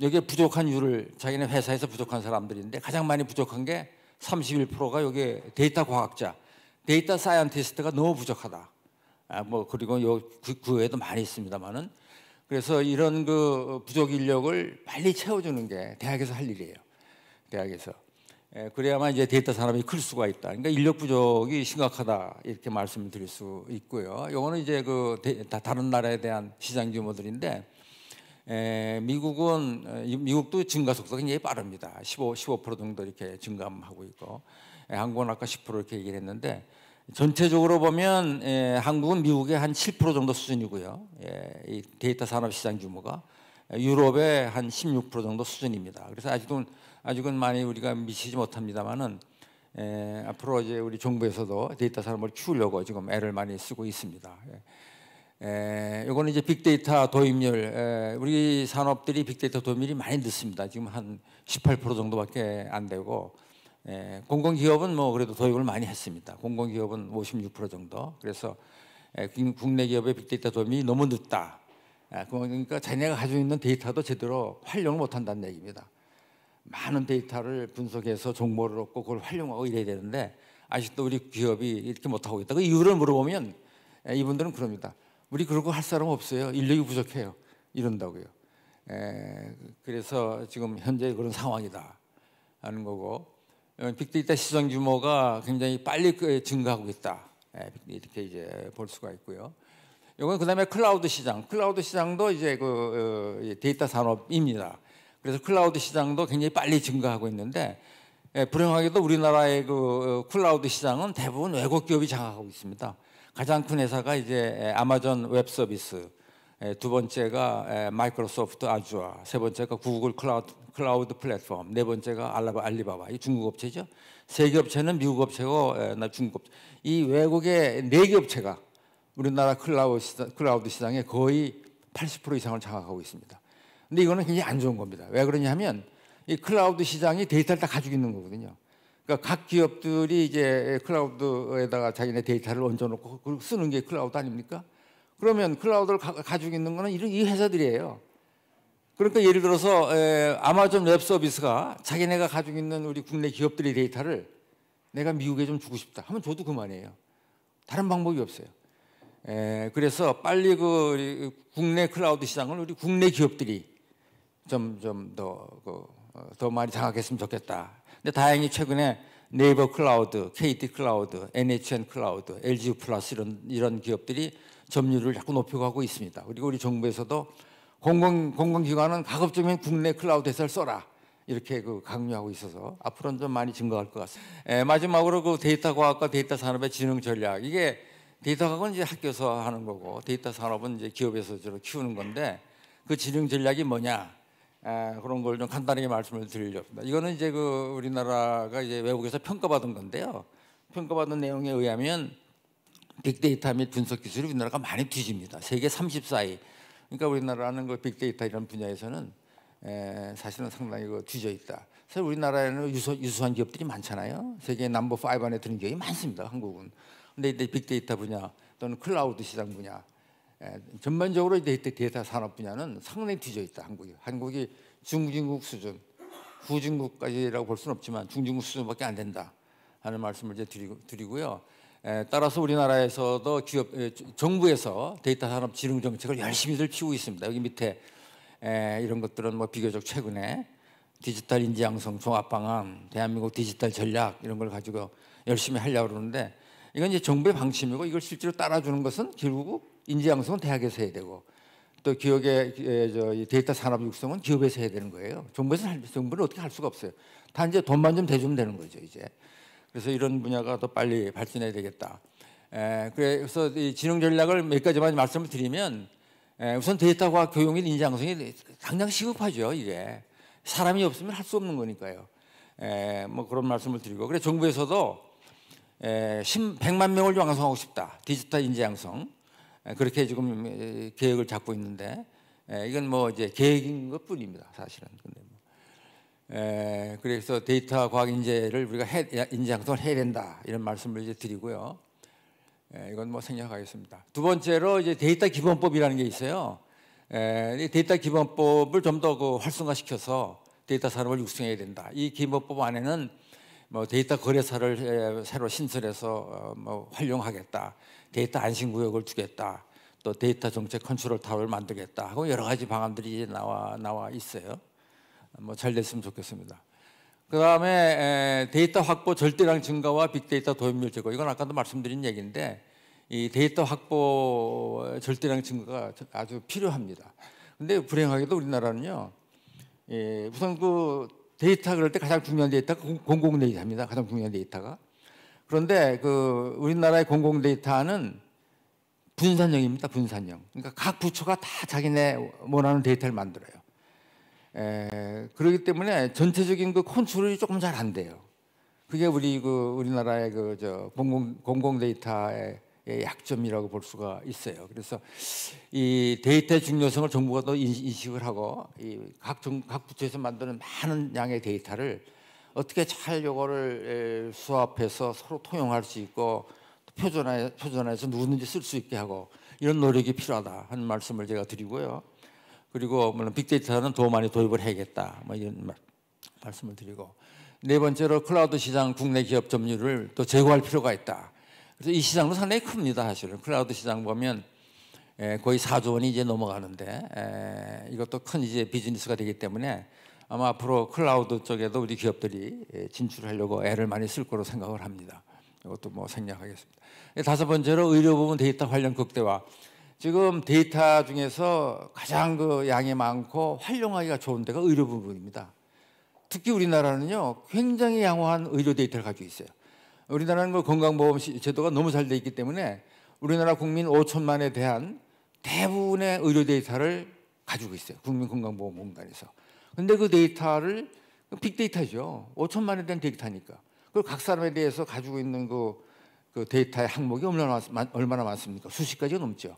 여기에 부족한 이유를 자기네 회사에서 부족한 사람들인데 가장 많이 부족한 게 31%가 여기 데이터 과학자 data scientist가 너무 부족하다. 아, 뭐 그리고 요 그 그 외에도 많이 있습니다만은 그래서 이런 그 부족 인력을 빨리 채워주는 게 대학에서 할 일이에요. 대학에서 예, 그래야만 이제 데이터 산업이 클 수가 있다. 그러니까 인력 부족이 심각하다 이렇게 말씀을 드릴 수 있고요. 요거는 이제 그 다, 다른 나라에 대한 시장 규모들인데 에, 미국은 미국도 증가 속도가 굉장히 빠릅니다. 15 15% 정도 이렇게 증감하고 있고 에, 한국은 아까 10% 이렇게 얘기를 했는데 전체적으로 보면 예, 한국은 미국의 한 7% 정도 수준이고요. 예, 이 데이터 산업 시장 규모가 유럽의 한 16% 정도 수준입니다. 그래서 아직은 아직은 많이 우리가 미치지 못합니다만은 예, 앞으로 이제 우리 정부에서도 데이터 산업을 키우려고 지금 애를 많이 쓰고 있습니다. 예, 이거는 이제 빅데이터 도입률, 예, 우리 산업들이 빅데이터 도입률이 많이 늦습니다. 지금 한 18% 정도밖에 안 되고 예, 공공기업은 뭐 그래도 도입을 많이 했습니다. 공공기업은 56% 정도. 그래서 예, 국내 기업의 빅데이터 도입이 너무 늦다. 예, 그러니까 자기네가 가지고 있는 데이터도 제대로 활용을 못한다는 얘기입니다. 많은 데이터를 분석해서 정보를 얻고 그걸 활용하고 이래야 되는데 아직도 우리 기업이 이렇게 못하고 있다. 그 이유를 물어보면 예, 이분들은 그럽니다. 우리 그러고 할 사람 없어요. 인력이 부족해요. 이런다고요. 예, 그래서 지금 현재 그런 상황이다 하는 거고 어, 빅데이터 시장 규모가 굉장히 빨리 그 증가하고 있다. 예, 이렇게 이제 볼 수가 있고요. 이건 그다음에 클라우드 시장. 클라우드 시장도 이제 그 어, 데이터 산업입니다. 그래서 클라우드 시장도 굉장히 빨리 증가하고 있는데 예, 불행하게도 우리나라의 그 어, 클라우드 시장은 대부분 외국 기업이 장악하고 있습니다. 가장 큰 회사가 이제 Amazon Web Service, 두 번째가 Microsoft Azure, 세 번째가 Google Cloud Cloud Platform, 네 번째가 알라바, 알리바바, 이 중국 업체죠. 세 개 업체는 미국 업체고 하나 중국 업체. 이 외국의 네 개 업체가 우리나라 클라우드 시장, 클라우드 시장의 거의 80% 이상을 장악하고 있습니다. 근데 이거는 굉장히 안 좋은 겁니다. 왜 그러냐면 이 클라우드 시장이 데이터를 다 가지고 있는 거거든요. 그러니까 각 기업들이 이제 클라우드에다가 자기네 데이터를 얹어놓고 쓰는 게 클라우드 아닙니까? 그러면 클라우드를 가, 지고 있는 거는 이 회사들이에요. 그러니까 예를 들어서 에, 아마존 웹 서비스가 자기네가 가지고 있는 우리 국내 기업들의 데이터를 내가 미국에 좀 주고 싶다 하면 줘도 그만이에요. 다른 방법이 없어요. 에, 그래서 빨리 그 국내 클라우드 시장을 우리 국내 기업들이 좀 좀더 그, 어, 더 많이 장악했으면 좋겠다. 근데 다행히 최근에 네이버 클라우드, KT 클라우드, NHN 클라우드, LG 플러스 이런 이런 기업들이 점유율을 자꾸 높여가고 있습니다. 그리고 우리 정부에서도 공공 공공기관은 가급적이면 국내 클라우드 회사를 써라 이렇게 그 강요하고 있어서 앞으로는 좀 많이 증가할 것 같습니다. 에, 마지막으로 그 데이터 과학과 데이터 산업의 진흥 전략 이게 데이터 과학은 이제 학교에서 하는 거고 데이터 산업은 이제 기업에서 주로 키우는 건데 그 진흥 전략이 뭐냐 에, 그런 걸 좀 간단하게 말씀을 드리려고 합니다. 이거는 이제 그 우리나라가 이제 외국에서 평가받은 건데요. 평가받은 내용에 의하면 빅데이터 및 분석 기술이 우리나라가 많이 뒤집니다. 세계 34위. 그러니까 우리나라는 그 빅데이터 이런 분야에서는 에, 사실은 상당히 그 뒤져 있다. 사실 우리나라에는 유수, 유수한 기업들이 많잖아요. 세계 넘버 5 안에 드는 기업이 많습니다. 한국은. 근데 이제 빅데이터 분야 또는 클라우드 시장 분야 에, 전반적으로 데이터, 산업 분야는 상당히 뒤져 있다. 한국이. 한국이 중진국 수준, 후진국까지라고 볼 수는 없지만 중진국 수준밖에 안 된다 하는 말씀을 이제 드리고, 드리고요. 에, 따라서 우리나라에서도 기업 에, 정부에서 데이터 산업 진흥 정책을 열심히들 피우고 있습니다. 여기 밑에 에, 이런 것들은 뭐 비교적 최근에 디지털 인재 양성 종합 방안, 대한민국 디지털 전략 이런 걸 가지고 열심히 하려고 그러는데 이건 이제 정부의 방침이고 이걸 실제로 따라주는 것은 결국 인재 양성은 대학에서 해야 되고 또 기업의 에, 저, 이 데이터 산업 육성은 기업에서 해야 되는 거예요. 정부에서 할, 정부는 어떻게 할 수가 없어요. 다 이제 돈만 좀 대주면 되는 거죠 이제. 그래서 이런 분야가 더 빨리 발전해야 되겠다. 에, 그래서 이 진흥 전략을 몇 가지만 말씀을 드리면 에, 우선 데이터 과학 교육 및 인재 양성이 당장 시급하죠 이게 사람이 없으면 할 수 없는 거니까요. 에, 뭐 그런 말씀을 드리고 그래 정부에서도 에, 100만 명을 양성하고 싶다 디지털 인재 양성 에, 그렇게 지금 에, 계획을 잡고 있는데 에, 이건 뭐 이제 계획인 것 뿐입니다 사실은 근데 뭐. 에, 그래서 데이터 과학 인재를 우리가 해, 인재 양성을 해야 된다 이런 말씀을 이제 드리고요. 에, 이건 뭐 생략하겠습니다. 두 번째로 이제 데이터 기본법이라는 게 있어요. 에, 이 데이터 기본법을 좀 더 그 활성화시켜서 데이터 산업을 육성해야 된다. 이 기본법 안에는 뭐 데이터 거래사를 에, 새로 신설해서 어, 뭐 활용하겠다. 데이터 안심 구역을 두겠다. 또 데이터 정책 컨트롤 타워를 만들겠다 하고 여러 가지 방안들이 이제 나와 나와 있어요. 뭐 잘 됐으면 좋겠습니다. 그 다음에 데이터 확보 절대량 증가와 빅데이터 도입률 제고 이건 아까도 말씀드린 얘기인데 이 데이터 확보 절대량 증가가 아주 필요합니다. 근데 불행하게도 우리나라는요, 예, 우선 그 데이터 그럴 때 가장 중요한 데이터가 공공 데이터입니다. 가장 중요한 데이터가. 그런데 그 우리나라의 공공 데이터는 분산형입니다. 분산형. 그러니까 각 부처가 다 자기네 원하는 데이터를 만들어요. 에, 그렇기 때문에 전체적인 그 컨트롤이 조금 잘 안 돼요. 그게 우리 그 우리나라의 그 저 공공 공공 데이터의 약점이라고 볼 수가 있어요. 그래서 이 데이터의 중요성을 정부가 더 인식을 하고 이 각 각 부처에서 만드는 많은 양의 데이터를 어떻게 잘 요거를 수합해서 서로 통용할 수 있고 표준화 표준화해서 누구든지 쓸 수 있게 하고 이런 노력이 필요하다 하는 말씀을 제가 드리고요. 그리고 물론 빅데이터는 더 많이 도입을 해야겠다. 뭐 이런 말, 말씀을 드리고 네 번째로 클라우드 시장 국내 기업 점유율을 또 제고할 필요가 있다. 그래서 이 시장도 상당히 큽니다. 사실은 클라우드 시장 보면 에, 거의 4조 원이 이제 넘어가는데 에, 이것도 큰 이제 비즈니스가 되기 때문에 아마 앞으로 클라우드 쪽에도 우리 기업들이 진출하려고 애를 많이 쓸 거로 생각을 합니다. 이것도 뭐 생략하겠습니다. 다섯 번째로 의료 부분 데이터 관련 극대화. 지금 데이터 중에서 가장 그 양이 많고 활용하기가 좋은 데가 의료 부분입니다. 특히 우리나라는요 굉장히 양호한 의료 데이터를 가지고 있어요. 우리나라는 그 건강보험 제도가 너무 잘 돼 있기 때문에 우리나라 국민 5천만에 대한 대부분의 의료 데이터를 가지고 있어요. 국민 건강보험공단에서. 근데 그 데이터를 빅데이터죠. 5천만에 대한 데이터니까. 그걸 각 사람에 대해서 가지고 있는 그, 그 데이터의 항목이 얼마나, 얼마나 많습니까? 수십 가지가 넘죠.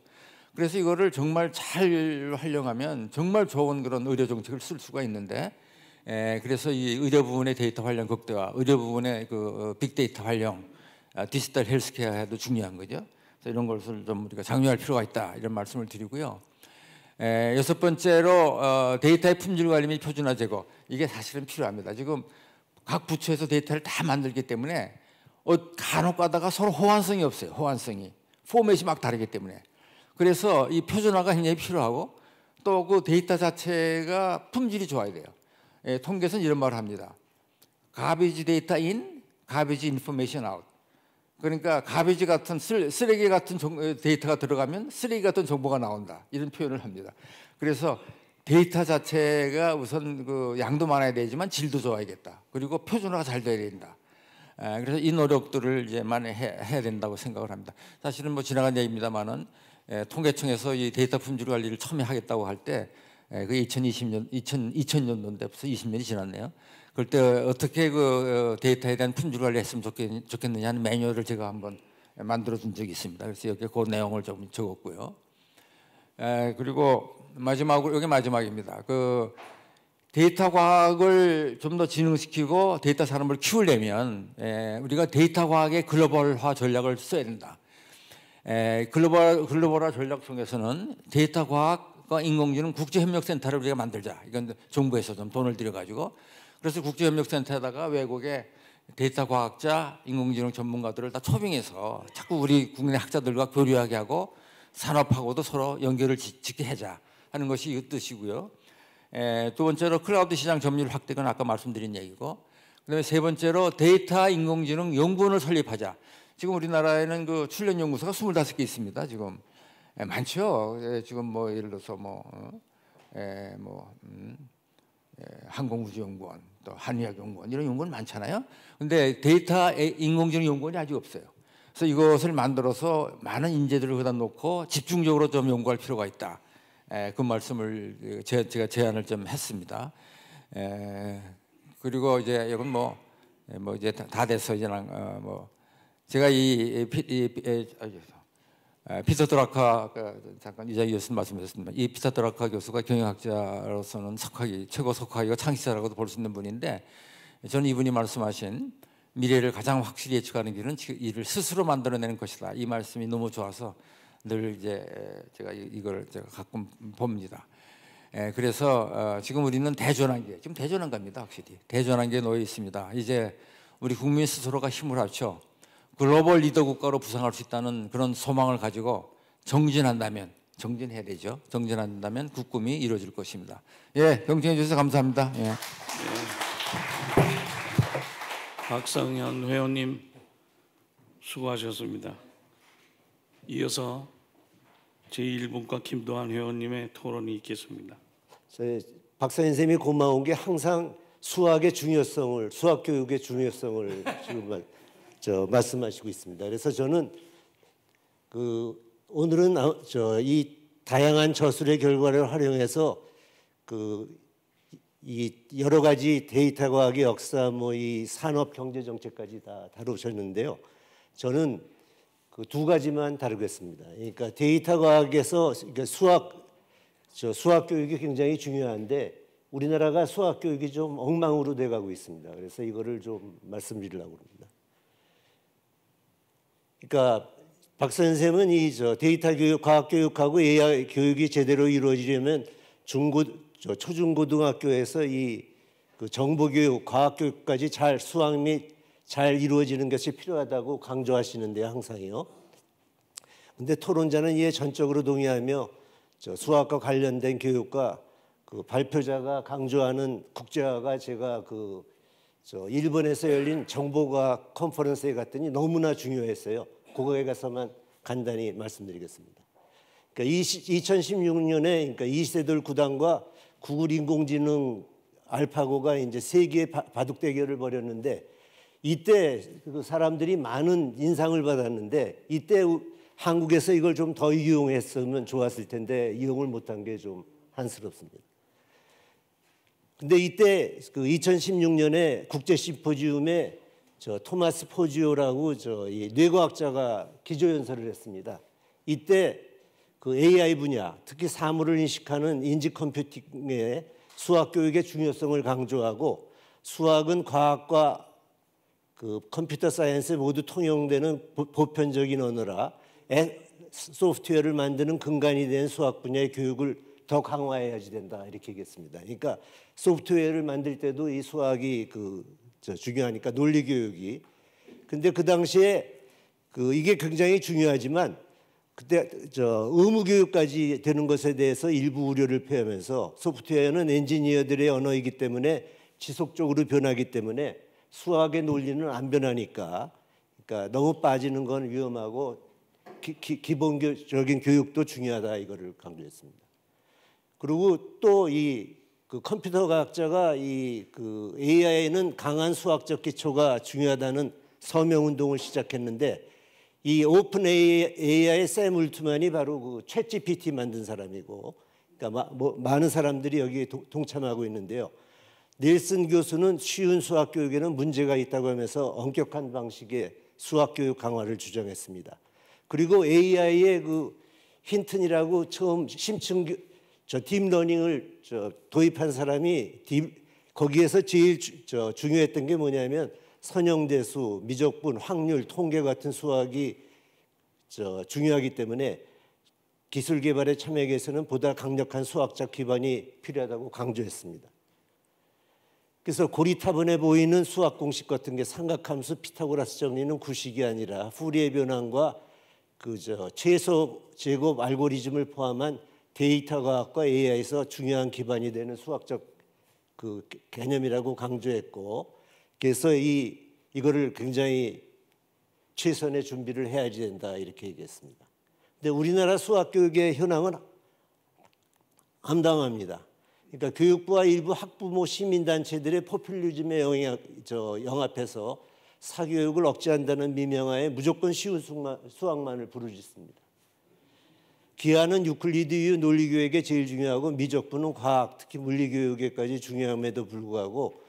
그래서 이거를 정말 잘 활용하면 정말 좋은 그런 의료 정책을 쓸 수가 있는데 에, 그래서 이 의료 부분의 데이터 활용 극대화, 의료 부분의 그 빅데이터 활용, 아, 디지털 헬스케어도 중요한 거죠. 그래서 이런 것을 좀 우리가 장려할 필요가 있다 이런 말씀을 드리고요. 에, 여섯 번째로 어, 데이터의 품질 관리 및 표준화 제고 이게 사실은 필요합니다. 지금 각 부처에서 데이터를 다 만들기 때문에 어, 간혹 가다가 서로 호환성이 없어요. 호환성이 포맷이 막 다르기 때문에 그래서 이 표준화가 굉장히 필요하고 또 그 데이터 자체가 품질이 좋아야 돼요. 예, 통계에서는 이런 말을 합니다. garbage 데이터 그러니까 garbage 같은 쓰레기 같은 데이터가 들어가면 쓰레기 같은 정보가 나온다. 이런 표현을 합니다. 그래서 데이터 자체가 우선 그 양도 많아야 되지만 질도 좋아야겠다. 그리고 표준화가 잘 돼야 된다. 그래서 이 노력들을 이제 많이 해야 된다고 생각을 합니다. 사실은 뭐 지나간 얘기입니다만은 통계청에서 이 데이터 품질 관리를 처음에 하겠다고 할 때 그 2020년 2000 2000년도인데 벌써 20년이 지났네요. 그럴 때 어떻게 그 어, 데이터에 대한 품질 관리 했으면 좋겠, 느냐 하는 매뉴얼을 제가 한번 만들어 준 적이 있습니다. 그래서 여기 그 내용을 좀 적었고요. 그리고 마지막으로 여기 마지막입니다. 그 데이터 과학을 좀 더 진흥시키고 데이터 산업을 키우려면 에, 우리가 데이터 과학의 글로벌화 전략을 써야 된다. 에, 글로벌 글로벌화 전략 중에서는 데이터 과학과 인공지능 국제협력센터를 우리가 만들자. 이건 정부에서 좀 돈을 들여가지고 그래서 국제협력센터에다가 외국의 데이터 과학자, 인공지능 전문가들을 다 초빙해서 자꾸 우리 국내 학자들과 교류하게 하고 산업하고도 서로 연결을 짓게 하자 하는 것이 이 뜻이고요. 에, 두 번째로 클라우드 시장 점유율 확대가 아까 말씀드린 얘기고 그다음에 세 번째로 데이터 인공지능 연구원을 설립하자. 지금 우리나라에는 그 출연 연구소가 25개 있습니다. 지금 에, 많죠. 에, 지금 뭐 예를 들어서 뭐 어? 에, 뭐 음, 에, 항공우주연구원 또 한의학 연구원 이런 연구원 많잖아요. 근데 데이터 인공지능 연구원이 아직 없어요. 그래서 이것을 만들어서 많은 인재들을 거다 놓고 집중적으로 좀 연구할 필요가 있다. 그 말씀을 제가 제안을 좀 했습니다. 그리고 이제 이건 뭐, 뭐 이제 다 돼서 이제 어, 뭐 제가 이, 이, 이, 이 피터 드라카 그 잠깐 이자 교수님 말씀하셨습니다. 이 피터 드라카 교수가 경영학자로서는 석학이 최고 석학이고 창시자라고도 볼 수 있는 분인데 저는 이분이 말씀하신 미래를 가장 확실히 예측하는 길은 이를 스스로 만들어내는 것이다. 이 말씀이 너무 좋아서 늘 이제 제가 이걸 제가 가끔 봅니다. 그래서 어, 지금 우리는 대전환기에 지금 대전환갑니다 확실히 대전환기에 놓여 있습니다. 이제 우리 국민 스스로가 힘을 합쳐 글로벌 리더 국가로 부상할 수 있다는 그런 소망을 가지고 정진한다면 정진해야 되죠. 정진한다면 그 꿈이 이루어질 것입니다. 예, 경청해 주셔서 감사합니다. 예. 예. 박상현 회원님 수고하셨습니다. 이어서 제1분과 김도환 회원님의 토론이 있겠습니다. 박사님 쌤이 고마운 게 항상 수학의 중요성을 수학 교육의 중요성을 지금 저 말씀하시고 있습니다. 그래서 저는 그 오늘은 아, 저이 다양한 저술의 결과를 활용해서 그 이 여러 가지 데이터 과학의 역사 뭐 이 산업 경제 정책까지 다 다루셨는데요. 저는 그 두 가지만 다루겠습니다. 그러니까 데이터 과학에서 그러니까 수학 저 수학 교육이 굉장히 중요한데 우리나라가 수학 교육이 좀 엉망으로 돼 가고 있습니다. 그래서 이거를 좀 말씀드리려고 합니다. 그러니까 박 선생님은 이 저 데이터 교육, 과학 교육하고 AI 교육이 제대로 이루어지려면 중고 저 초중고등학교에서 이 그 정보 교육, 과학 교육까지 잘 수학 및 잘 이루어지는 것이 필요하다고 강조하시는데요, 항상요. 근데 토론자는 이에 전적으로 동의하며 저 수학과 관련된 교육과 그 발표자가 강조하는 국제화가 제가 그 저 일본에서 열린 정보과학 컨퍼런스에 갔더니 너무나 중요했어요. 그거에 가서만 간단히 말씀드리겠습니다. 그러니까 2016년에 그러니까 2세돌 구단과 구글 인공지능 알파고가 이제 세계 바둑 대결을 벌였는데 이때 그 사람들이 많은 인상을 받았는데 이때 한국에서 이걸 좀 더 이용했으면 좋았을 텐데 이용을 못한 게 좀 한스럽습니다. 근데 이때 그 2016년에 국제 심포지움에 저 토마스 포지오라고 저 뇌과학자가 기조연설을 했습니다. 이때 그 AI 분야, 특히 사물을 인식하는 인지 컴퓨팅의 수학 교육의 중요성을 강조하고 수학은 과학과 그 computer science 모두 통용되는 보편적인 언어라 소프트웨어를 만드는 근간이 된 수학 분야의 교육을 더 강화해야지 된다 이렇게 얘기했습니다. 그러니까 소프트웨어를 만들 때도 이 수학이 그 중요하니까 논리 교육이 근데 그 당시에 그 이게 굉장히 중요하지만 그때 저 의무 교육까지 되는 것에 대해서 일부 우려를 표하면서 소프트웨어는 엔지니어들의 언어이기 때문에 지속적으로 변하기 때문에 수학의 논리는 안 변하니까 그러니까 너무 빠지는 건 위험하고 기, 기 본적인 교육도 중요하다 이거를 강조했습니다. 그리고 또이 그 컴퓨터 과학자가 이 그 AI는 강한 수학적 기초가 중요하다는 서명 운동을 시작했는데 이 오픈 AI의 샘 울트만이 바로 그 챗 GPT 만든 사람이고 그러니까 뭐 많은 사람들이 여기에 동참하고 있는데요. 닐슨 교수는 쉬운 수학 교육에는 문제가 있다고 하면서 엄격한 방식의 수학 교육 강화를 주장했습니다. 그리고 AI의 그 힌튼이라고 처음 심층 저 deep learning을 저 도입한 사람이 deep, 거기에서 제일 주, 저 중요했던 게 뭐냐면 선형대수, 미적분, 확률, 통계 같은 수학이 저 중요하기 때문에 기술 개발에 참여하기 위해서는 보다 강력한 수학적 기반이 필요하다고 강조했습니다. 그래서 고리타분해 보이는 수학 공식 같은 게 삼각함수, 피타고라스 정리는 구식이 아니라 후리의 변환과 그저 최소 제곱 알고리즘을 포함한 데이터 과학과 AI에서 중요한 기반이 되는 수학적 그 개념이라고 강조했고 그래서 이 이거를 굉장히 최선의 준비를 해야지 된다 이렇게 얘기했습니다. 근데 우리나라 수학 교육의 현황은 암담합니다. 그러니까 교육부와 일부 학부모 시민단체들의 포퓰리즘에 영향, 저, 영합해서 사교육을 억제한다는 미명하에 무조건 쉬운 수학만을 부르짖습니다. 기하는 유클리드 이후 논리교육에 제일 중요하고 미적분은 과학, 특히 물리교육에까지 중요함에도 불구하고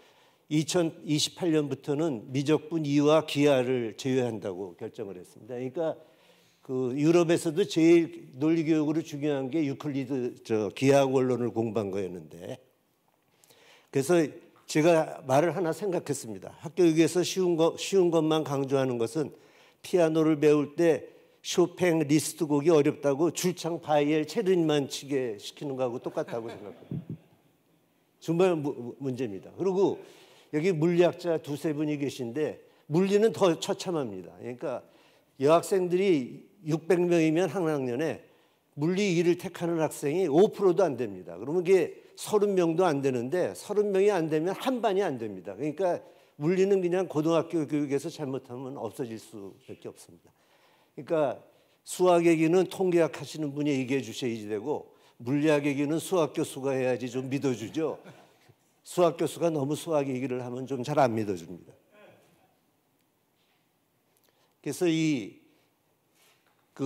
2028년부터는 미적분 이와 기하를 제외한다고 결정을 했습니다. 그러니까 그 유럽에서도 제일 논리교육으로 중요한 게 유클리드 저 기하학 원론을 공부한 거였는데 그래서 제가 말을 하나 생각했습니다. 수학교육에서 쉬운 거 쉬운 것만 강조하는 것은 피아노를 배울 때 쇼팽 리스트 곡이 어렵다고 줄창 바이엘 체르니만 치게 시키는 거하고 똑같다고 생각합니다. 정말 무, 문제입니다. 그리고 여기 물리학자 두세 분이 계신데 물리는 더 처참합니다. 그러니까 여학생들이 600명이면 한 학년에 물리 2를 택하는 학생이 5%도 안 됩니다. 그러면 이게 30명도 안 되는데 30명이 안 되면 한 반이 안 됩니다. 그러니까 물리는 그냥 고등학교 교육에서 잘못하면 없어질 수밖에 없습니다. 그러니까 수학 얘기는 통계학 하시는 분이 얘기해 주셔야지 되고 물리학 얘기는 수학 교수가 해야지 좀 믿어주죠. 수학 교수가 너무 수학 얘기를 하면 좀 잘 안 믿어줍니다. 그래서 이그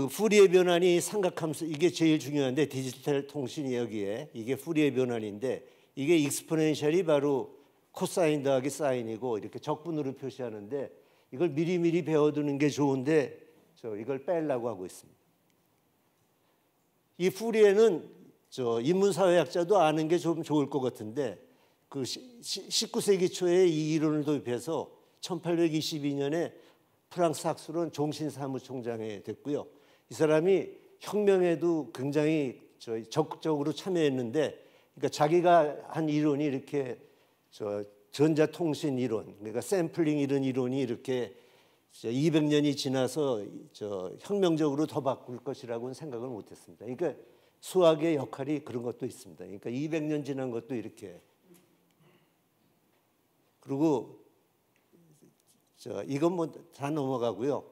후리의 변환이 삼각함수 이게 제일 중요한데 디지털 통신이 여기에 이게 후리의 변환인데 이게 익스포넨셜이 바로 코사인 더하기 사인이고 이렇게 적분으로 표시하는데 이걸 미리미리 배워두는 게 좋은데 저 이걸 빼려고 하고 있습니다. 이 후리에는 저 인문사회학자도 아는 게 좀 좋을 것 같은데 그 19세기 초에 이 이론을 도입해서 1822년에 프랑스 학술은 종신 사무총장이 됐고요. 이 사람이 혁명에도 굉장히 적극적으로 참여했는데 그러니까 자기가 한 이론이 이렇게 저 전자통신 이론, 그러니까 샘플링 이런 이론이 이렇게 200년이 지나서 저 혁명적으로 더 바꿀 것이라고는 생각을 못했습니다. 그러니까 수학의 역할이 그런 것도 있습니다. 그러니까 200년 지난 것도 이렇게 그리고 저 이건 뭐 다 넘어가고요.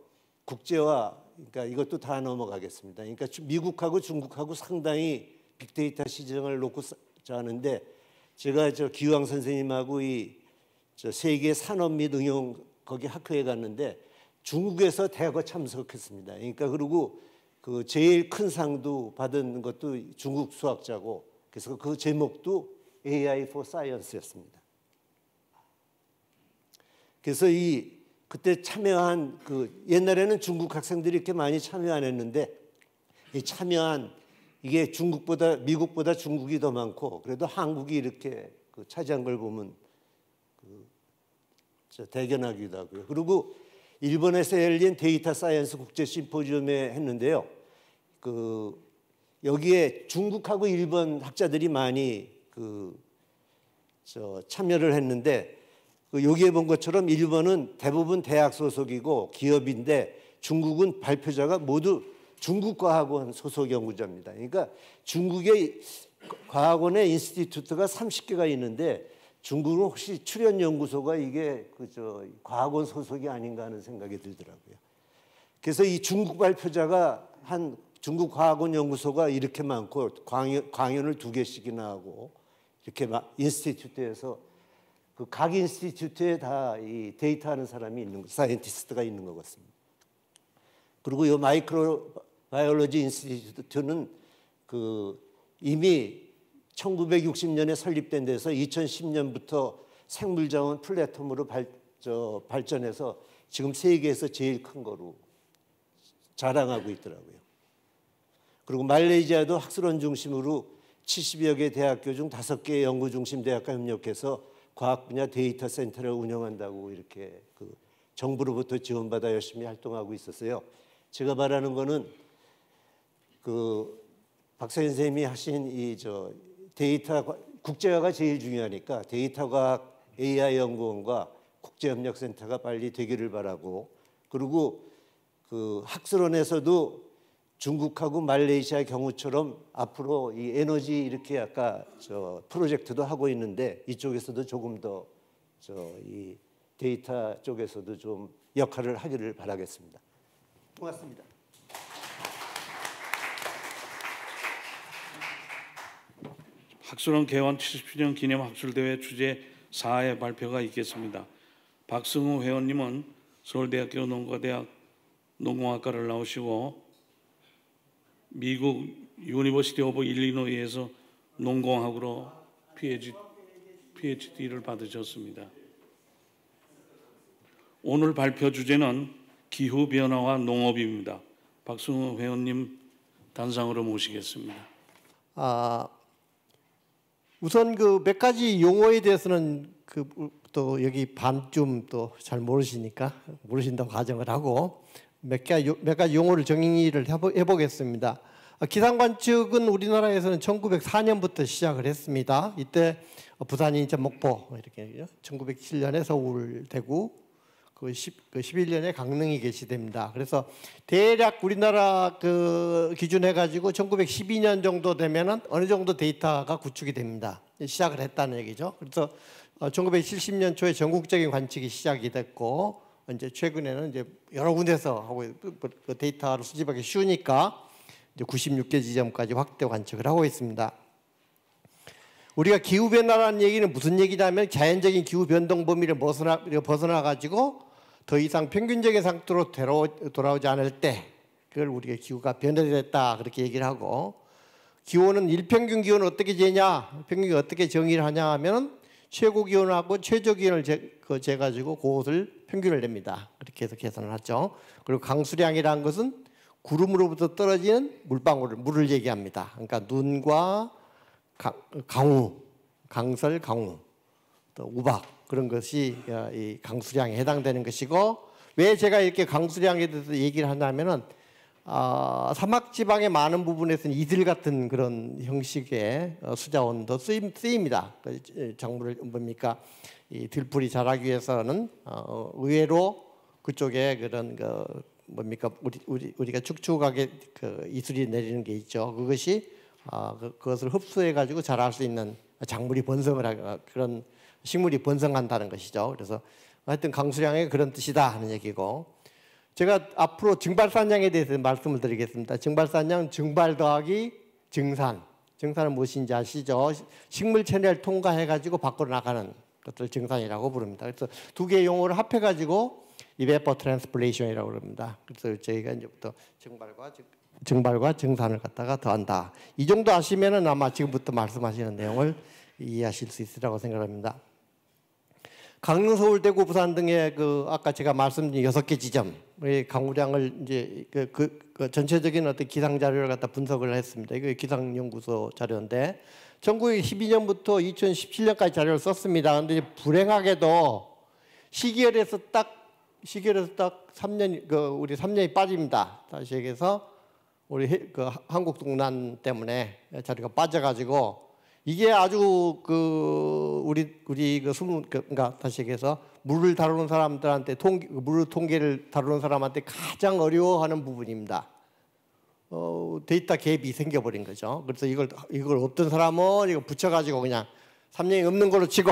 국제화 그러니까 이것도 다 넘어가겠습니다. 그러니까 미국하고 중국하고 상당히 빅데이터 시장을 놓고 자는데 제가 저 기왕 선생님하고 이 저 세계 산업 및 응용 거기 학교에 갔는데 중국에서 대거 참석했습니다. 그러니까 그리고 그 제일 큰 상도 받은 것도 중국 수학자고 그래서 그 제목도 AI for Science였습니다. 그래서 이 그때 참여한 그 옛날에는 중국 학생들이 이렇게 많이 참여 안 했는데 이 참여한 이게 중국보다 미국보다 중국이 더 많고 그래도 한국이 이렇게 그 차지한 걸 보면 그 대견하기도 하고요. 그리고 일본에서 열린 data science 국제 심포지엄에 했는데요. 그 여기에 중국하고 일본 학자들이 많이 그 저 참여를 했는데 그 여기에 본 것처럼 일본은 대부분 대학 소속이고 기업인데 중국은 발표자가 모두 중국 과학원 소속 연구자입니다. 그러니까 중국의 과학원의 institute가 30개가 있는데 중국은 혹시 출연 연구소가 이게 그저 과학원 소속이 아닌가 하는 생각이 들더라고요. 그래서 이 중국 발표자가 한 중국 과학원 연구소가 이렇게 많고 강연, 강연을 두 개씩이나 하고 이렇게 막 institute에서 그 각 institute에 다 이 데이터 하는 사람이 있는 scientist가 있는 것 같습니다. 그리고 이 마이크로 biology institute는 그 이미 1960년에 설립된 데서 2010년부터 생물자원 플랫폼으로 발, 저, 발전해서 지금 세계에서 제일 큰 거로 자랑하고 있더라고요. 그리고 말레이시아도 학술원 중심으로 70여 개 대학교 중 5개 연구 중심 대학과 협력해서 과학 분야 데이터 센터를 운영한다고 이렇게 그 정부로부터 지원받아 열심히 활동하고 있었어요. 제가 말하는 거는 그 박사님 선생님이 하신 이 저 데이터 국제화가 제일 중요하니까 데이터 과학 AI 연구원과 국제협력센터가 빨리 되기를 바라고 그리고 그 학술원에서도 중국하고 말레이시아 경우처럼 앞으로 이 에너지 이렇게 아까 저 프로젝트도 하고 있는데 이쪽에서도 조금 더 저 이 데이터 쪽에서도 좀 역할을 하기를 바라겠습니다. 고맙습니다. 학술원 개원 70주년 기념 학술대회 주제 4의 발표가 있겠습니다. 박승우 회원님은 서울대학교 농과대학 농공학과를 나오시고 미국 University of Illinois에서 농공학으로 PhD, PhD를 받으셨습니다. 오늘 발표 주제는 기후 변화와 농업입니다. 박승우 회원님 단상으로 모시겠습니다. 아, 우선 그 몇 가지 용어에 대해서는 그 또 여기 반쯤 또 잘 모르시니까 모르신다고 가정을 하고 몇 가지 몇 가지 용어를 정의를 해보, 해보겠습니다. 아, 기상 관측은 우리나라에서는 1904년부터 시작을 했습니다. 이때 부산, 인천, 목포 이렇게 1907년에 서울, 대구 그, 10, 그 11년에 강릉이 개시됩니다. 그래서 대략 우리나라 그 기준해 가지고 1912년 정도 되면은 어느 정도 데이터가 구축이 됩니다. 시작을 했다는 얘기죠. 그래서 1970년 초에 전국적인 관측이 시작이 됐고 이제 최근에는 이제 여러 군데서 하고 그 데이터를 수집하기 쉬우니까 이제 96개 지점까지 확대 관측을 하고 있습니다. 우리가 기후 변화라는 얘기는 무슨 얘기냐면 자연적인 기후 변동 범위를 벗어나 가지고 더 이상 평균적인 상태로 돌아오지 않을 때 그걸 우리가 기후가 변화됐다 그렇게 얘기를 하고 기온은 일평균 기온을 어떻게 재냐? 평균이 어떻게 정의를 하냐 하면 최고 기온하고 최저 기온을 재, 그 재가지고 그것을 평균을 냅니다. 그렇게 해서 계산을 하죠. 그리고 강수량이라는 것은 구름으로부터 떨어지는 물방울을 물을 얘기합니다. 그러니까 눈과 강우 강설 강우 또 우박 그런 것이 어, 이 강수량에 해당되는 것이고 왜 제가 이렇게 강수량에 대해서 얘기를 하냐면은 아, 사막 지방의 많은 부분에서는 이들 같은 그런 형식의 어, 수자원도 쓰임, 쓰입니다. 그, 작물을 뭡니까 이 들풀이 자라기 위해서는 어, 의외로 그쪽에 그런 그 뭡니까 우리, 우리 우리가 축축하게 그 이슬이 내리는 게 있죠. 그것이 아, 그, 그것을 흡수해 가지고 자랄 수 있는 작물이 번성을 하는 그런 식물이 번성한다는 것이죠. 그래서 하여튼 강수량의 그런 뜻이다 하는 얘기고 제가 앞으로 증발산량에 대해서 말씀을 드리겠습니다. 증발산량 증발 더하기 증산. 증산은 무엇인지 아시죠? 식물 체내를 통과해 가지고 밖으로 나가는 것을 증산이라고 부릅니다. 그래서 두 개의 용어를 합해 가지고 evapotranspiration이라고 그럽니다. 그래서 저희가 이제부터 증발과 증발과 증산을 갖다가 더한다. 이 정도 아시면은 아마 지금부터 말씀하시는 내용을 이해하실 수 있으라고 생각합니다. 강릉, 서울, 대구, 부산 등의 그 아까 제가 말씀드린 여섯 개 지점의 강우량을 이제 그, 그, 그 전체적인 어떤 기상 자료를 갖다 분석을 했습니다. 이거 기상 연구소 자료인데 1912년부터 2017년까지 자료를 썼습니다. 근데 불행하게도 시계열에서 딱 시계열에서 딱 3년 그 우리 3년이 빠집니다. 다시 얘기해서 우리 해- 그 하- 한국 동란 때문에 자리가 빠져가지고 이게 아주 그 우리 우리 그 수문 그- 그러니까 다시 얘기해서 물을 다루는 사람들한테 통 물을 통계를 다루는 사람한테 가장 어려워하는 부분입니다. 어, 데이터 갭이 생겨버린 거죠. 그래서 이걸 이걸 없던 사람은 이거 붙여가지고 그냥 3년이 없는 걸로 치고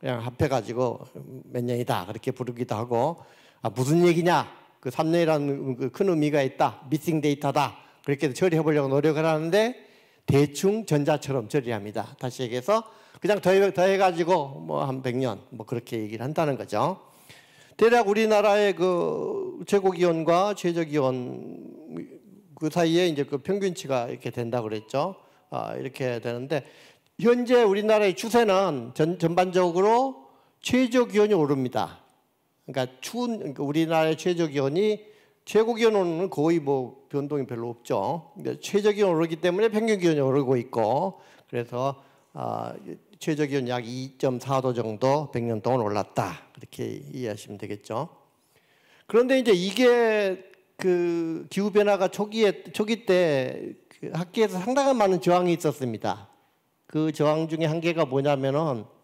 그냥 합해가지고 몇 년이다 그렇게 부르기도 하고 아, 무슨 얘기냐 그 3년이라는 큰 의미가 있다 미싱 데이터다 그렇게 처리해 보려고 노력을 하는데 대충 전자처럼 처리합니다. 다시 얘기해서 그냥 더해, 더해가지고 뭐 한 100년 뭐 그렇게 얘기를 한다는 거죠. 대략 우리나라의 그 최고 기온과 최저 기온 그 사이에 이제 그 평균치가 이렇게 된다 그랬죠. 아, 이렇게 되는데 현재 우리나라의 추세는 전, 전반적으로 최저 기온이 오릅니다. 그러니까 추운 그러니까 우리나라의 최저 기온이 최고 기온은 거의 뭐 변동이 별로 없죠. 근데 최저 기온 오르기 때문에 평균 기온이 오르고 있고 그래서 아, 최저 기온 약 2.4도 정도 100년 동안 올랐다. 그렇게 이해하시면 되겠죠. 그런데 이제 이게 그 기후 변화가 초기에 초기 때그 학계에서 상당한 많은 저항이 있었습니다. 그 저항 중에 한 개가 뭐냐면은 어,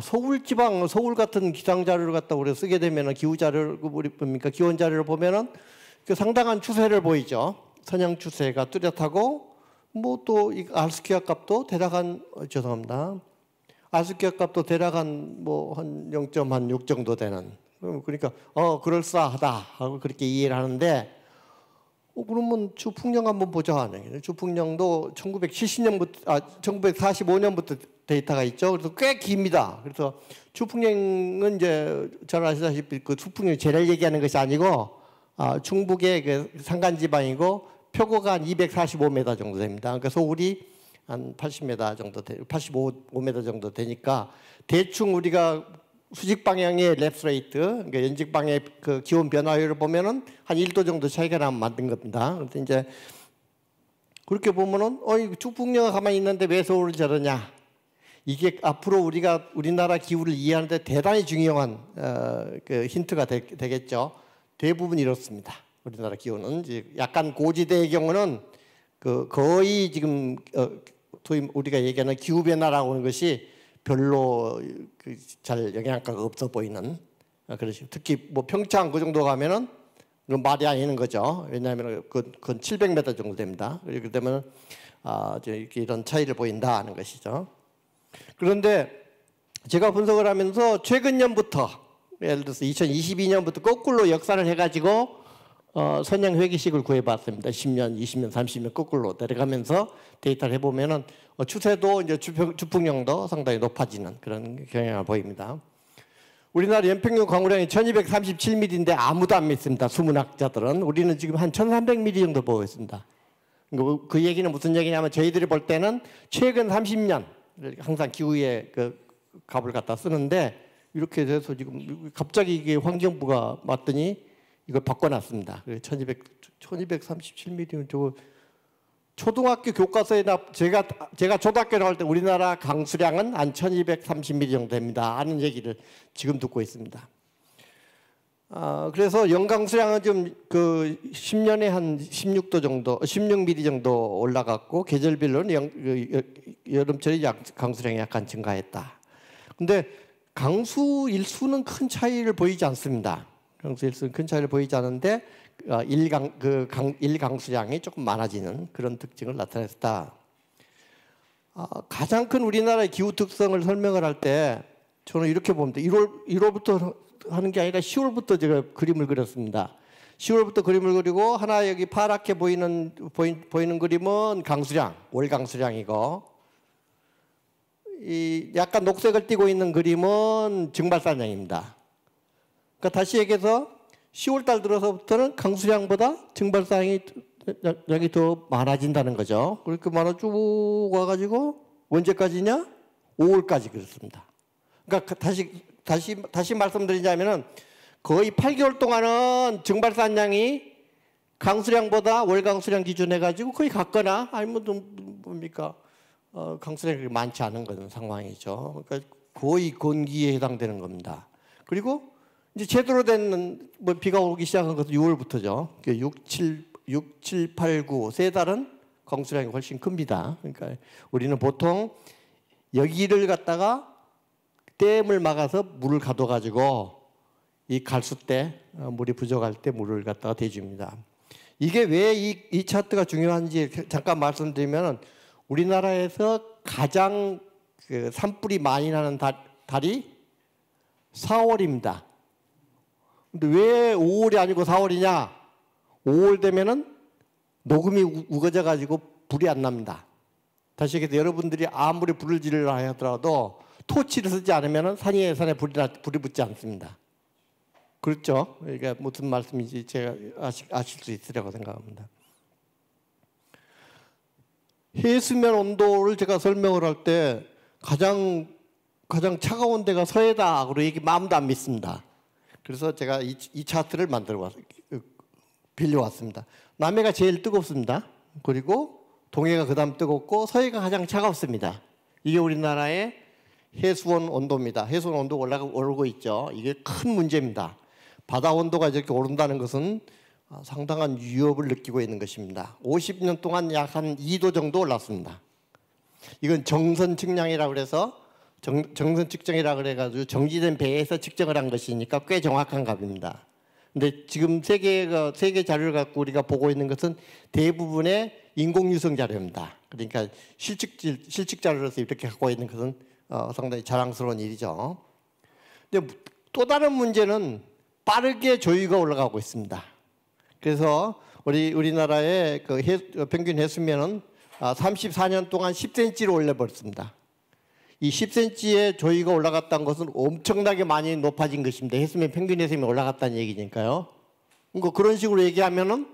서울 지방 서울 같은 기상 자료를 갖다 우리가 쓰게 되면은 기후 자료를 그 우리 뭡니까 기온 자료를 보면은 그 상당한 추세를 보이죠. 선형 추세가 뚜렷하고 뭐 또 알스키아 값도 대략 한 어, 죄송합니다. 알스키아 값도 대략 한 뭐 한 0.6 정도 되는 어, 그러니까 어 그럴싸하다 하고 그렇게 이해를 하는데 어, 그러면 주풍령 한번 보자 거예요. 주풍령도 1970년부터 아 1945년부터 데이터가 있죠. 그래서 꽤 깁니다. 그래서 주풍령은 이제 잘 아시다시피 그 주풍령 재를 얘기하는 것이 아니고 아, 충북의 그 산간 지방이고 표고가 한 245m 정도 됩니다. 그러니까 서울이 한 80m 정도 돼, 85m 정도 되니까 대충 우리가 수직 방향의 lapse rate, 그러니까 연직 방향의 그 기온 변화율을 보면은 한 1도 정도 차이가 나면 만든 겁니다. 그래서 이제 그렇게 보면은 어이 추풍령가 가만히 있는데 왜 서울을 저러냐? 이게 앞으로 우리가 우리나라 기후를 이해하는데 대단히 중요한 어, 그 힌트가 되, 되겠죠. 대부분 이렇습니다. 우리나라 기후는 이제 약간 고지대의 경우는 그 거의 지금 어, 소위 우리가 얘기하는 기후 변화라고 하는 것이 별로 그 잘 영향가가 없어 보이는 어, 그러시 특히 뭐 평창 그 정도 가면은 그건 말이 아니는 거죠. 왜냐하면 그, 그건 700m 정도 됩니다. 그렇기 때문에 아, 이렇게 이런 차이를 보인다 하는 것이죠. 그런데 제가 분석을 하면서 최근 년부터 예를 들어서 2022년부터 거꾸로 역사를 해가지고 어, 선형 회기식을 구해봤습니다. 10년, 20년, 30년 거꾸로 내려가면서 데이터를 해보면은 어, 추세도 이제 주평, 주풍령도 상당히 높아지는 그런 경향을 보입니다. 우리나라 연평균 강우량이 1237mm인데 아무도 안 믿습니다. 수문학자들은. 우리는 지금 한 1300mm 정도 보고 있습니다. 그, 그 얘기는 무슨 얘기냐면 저희들이 볼 때는 최근 30년 항상 기후에 그 값을 갖다 쓰는데 이렇게 돼서 지금 갑자기 이게 환경부가 왔더니 이걸 바꿔놨습니다. 1200, 1237mm면 저거 초등학교 교과서에 나 제가 제가 초등학교 나올 때 우리나라 강수량은 한 1230mm 정도 됩니다. 하는 얘기를 지금 듣고 있습니다. 아, 그래서 연강수량은 좀 그 10년에 한 16도 정도, 16mm 정도 올라갔고 계절별로는 영, 그 여름철에 약, 강수량이 약간 증가했다. 근데 강수 일수는 큰 차이를 보이지 않습니다. 강수 일수는 큰 차이를 보이지 않는데 어, 일강 그 강, 일강수량이 조금 많아지는 그런 특징을 나타냈다. 아, 가장 큰 우리나라의 기후 특성을 설명을 할 때 저는 이렇게 봅니다. 1월 1월부터 하는 게 아니라 10월부터 제가 그림을 그렸습니다. 10월부터 그림을 그리고 하나 여기 파랗게 보이는 보이, 보이는 그림은 강수량 월 강수량이고 이 약간 녹색을 띠고 있는 그림은 증발산량입니다. 그러니까 다시 얘기해서 10월 달 들어서부터는 강수량보다 증발산량이 양이 더 많아진다는 거죠. 그렇게 많아 쭉 와가지고 언제까지냐? 5월까지 그렇습니다. 그러니까 다시 다시 다시 말씀드리자면은 거의 8개월 동안은 증발산량이 강수량보다 월 강수량 기준해 가지고 거의 같거나 아니면 좀 뭡니까 어, 강수량이 많지 않은 그런 상황이죠. 그러니까 거의 건기에 해당되는 겁니다. 그리고 이제 제대로 된 뭐 비가 오기 시작한 것은 6월부터죠. 6, 7, 6, 7, 8, 9 세 달은 강수량이 훨씬 큽니다. 그러니까 우리는 보통 여기를 갖다가 댐을 막아서 물을 가둬가지고 이 갈수 때 어, 물이 부족할 때 물을 갖다가 대줍니다. 이게 왜이 이 차트가 중요한지 잠깐 말씀드리면 우리나라에서 가장 그 산불이 많이 나는 달, 달이 4월입니다. 근데 왜 5월이 아니고 4월이냐? 5월 되면은 녹음이 우- 우거져 가지고 불이 안 납니다. 다시 얘기해서 여러분들이 아무리 불을 지르려 하더라도 토치를 쓰지 않으면 산위에 산에 불이, 나- 불이 붙지 않습니다. 그렇죠? 이게 무슨 말씀인지 제가 아시, 아실 수 있으리라고 생각합니다. 해수면 온도를 제가 설명을 할 때 가장 가장 차가운 데가 서해다. 그리고 이게 마음도 안 믿습니다. 그래서 제가 이, 이 차트를 만들어 왔, 빌려왔습니다. 남해가 제일 뜨겁습니다. 그리고 동해가 그다음 뜨겁고 서해가 가장 차갑습니다. 이게 우리나라의 해수원 온도입니다. 해수원 온도 올라가 오르고 있죠. 이게 큰 문제입니다. 바다 온도가 이렇게 오른다는 것은 아, 상당한 위협을 느끼고 있는 것입니다. 50년 동안 약 한 2도 정도 올랐습니다. 이건 정선 측량이라고 그래서 정, 정선 측정이라 그래가지고 정지된 배에서 측정을 한 것이니까 꽤 정확한 값입니다. 근데 지금 세계가 세계 자료를 갖고 우리가 보고 있는 것은 대부분의 인공유성 자료입니다. 그러니까 실측 실측 자료로서 이렇게 갖고 있는 것은 어, 상당히 자랑스러운 일이죠. 근데 또 다른 문제는 빠르게 조위가 올라가고 있습니다. 그래서 우리 우리나라의 그 해, 평균 해수면은 아, 34년 동안 10cm로 올려버렸습니다. 이 10cm의 조위가 올라갔다는 것은 엄청나게 많이 높아진 것입니다. 해수면 평균 해수면이 올라갔다는 얘기니까요. 그러니까 그런 식으로 얘기하면은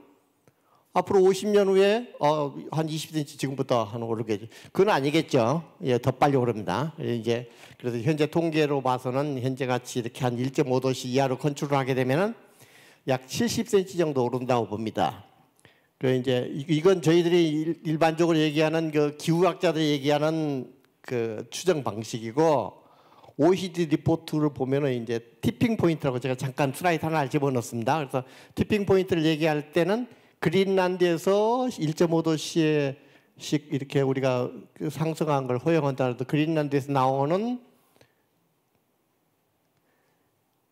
앞으로 50년 후에 어, 한 20cm 지금부터 한 오르겠죠. 그건 아니겠죠. 예, 더 빨리 오릅니다. 예, 이제 그래서 현재 통계로 봐서는 현재 같이 이렇게 한 1.5도씨 이하로 컨트롤하게 되면은 약 70cm 정도 오른다고 봅니다. 그 이제 이- 이건 저희들이 일- 일반적으로 얘기하는 그 기후학자들이 얘기하는 그 추정 방식이고 OECD 리포트를 보면은 이제 tipping point라고 제가 잠깐 슬라이드 하나 집어넣습니다. 그래서 tipping point를 얘기할 때는 그린란드에서 1.5도씨씩 이렇게 우리가 그 상승한 걸 허용한다 해도 그린란드에서 나오는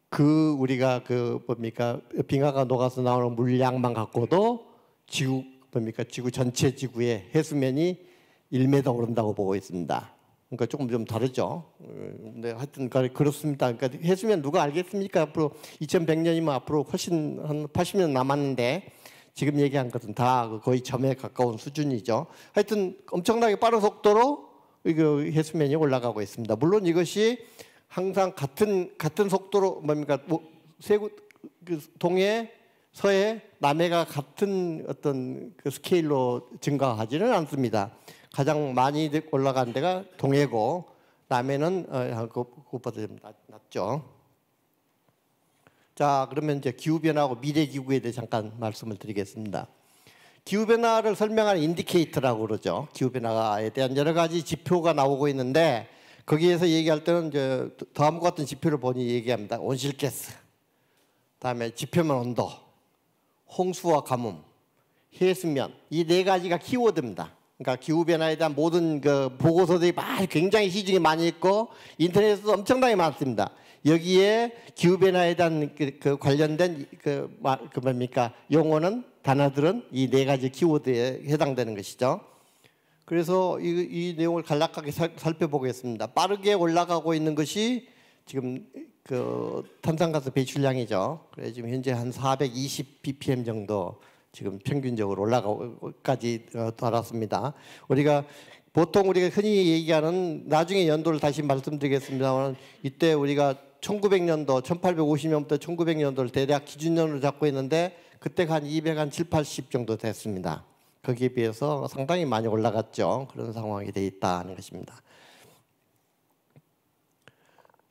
그 우리가 그 뭡니까 빙하가 녹아서 나오는 물량만 갖고도 지구 뭡니까 지구 전체 지구의 해수면이 1m 오른다고 보고 있습니다. 그러니까 조금 좀 다르죠. 음, 근데 하여튼 그- 그렇습니다. 그러니까 해수면 누가 알겠습니까? 앞으로 2100년이면 앞으로 훨씬 한 80년 남았는데 지금 얘기한 것은 다 거의 점에 가까운 수준이죠. 하여튼 엄청나게 빠른 속도로 이거 해수면이 올라가고 있습니다. 물론 이것이 항상 같은 같은 속도로 뭡니까 뭐, 세구 그 동해 서해 남해가 같은 어떤 그 스케일로 증가하지는 않습니다. 가장 많이 올라간 데가 동해고 남해는 어, 그것보다 좀 낮, 낮죠. 자 그러면 이제 기후 변화하고 미래 기후에 대해 잠깐 말씀을 드리겠습니다. 기후 변화를 설명하는 indicator라고 그러죠. 기후 변화에 대한 여러 가지 지표가 나오고 있는데 거기에서 얘기할 때는 이제 다음과 같은 지표를 보니 얘기합니다. 온실가스, 다음에 지표면 온도, 홍수와 가뭄, 해수면 이 네 가지가 키워드입니다. 그러니까 기후 변화에 대한 모든 그 보고서들이 막 굉장히 시중에 많이 있고 인터넷에도 엄청나게 많습니다. 여기에 기후 변화에 대한 그, 그 관련된 그, 마- 그 뭡니까 용어는 단어들은 이 네 가지 키워드에 해당되는 것이죠. 그래서 이, 이 내용을 간략하게 살, 살펴보겠습니다. 빠르게 올라가고 있는 것이 지금 그 탄산가스 배출량이죠. 그래 지금 현재 한 420 ppm 정도 지금 평균적으로 올라가까지 어, 달았습니다. 우리가 보통 우리가 흔히 얘기하는 나중에 연도를 다시 말씀드리겠습니다만 이때 우리가 1900년도 1850년부터 1900년도를 대략 기준년으로 잡고 있는데 그때가 한 200, 한 7, 80 정도 됐습니다. 거기에 비해서 상당히 많이 올라갔죠. 그런 상황이 돼 있다는 것입니다.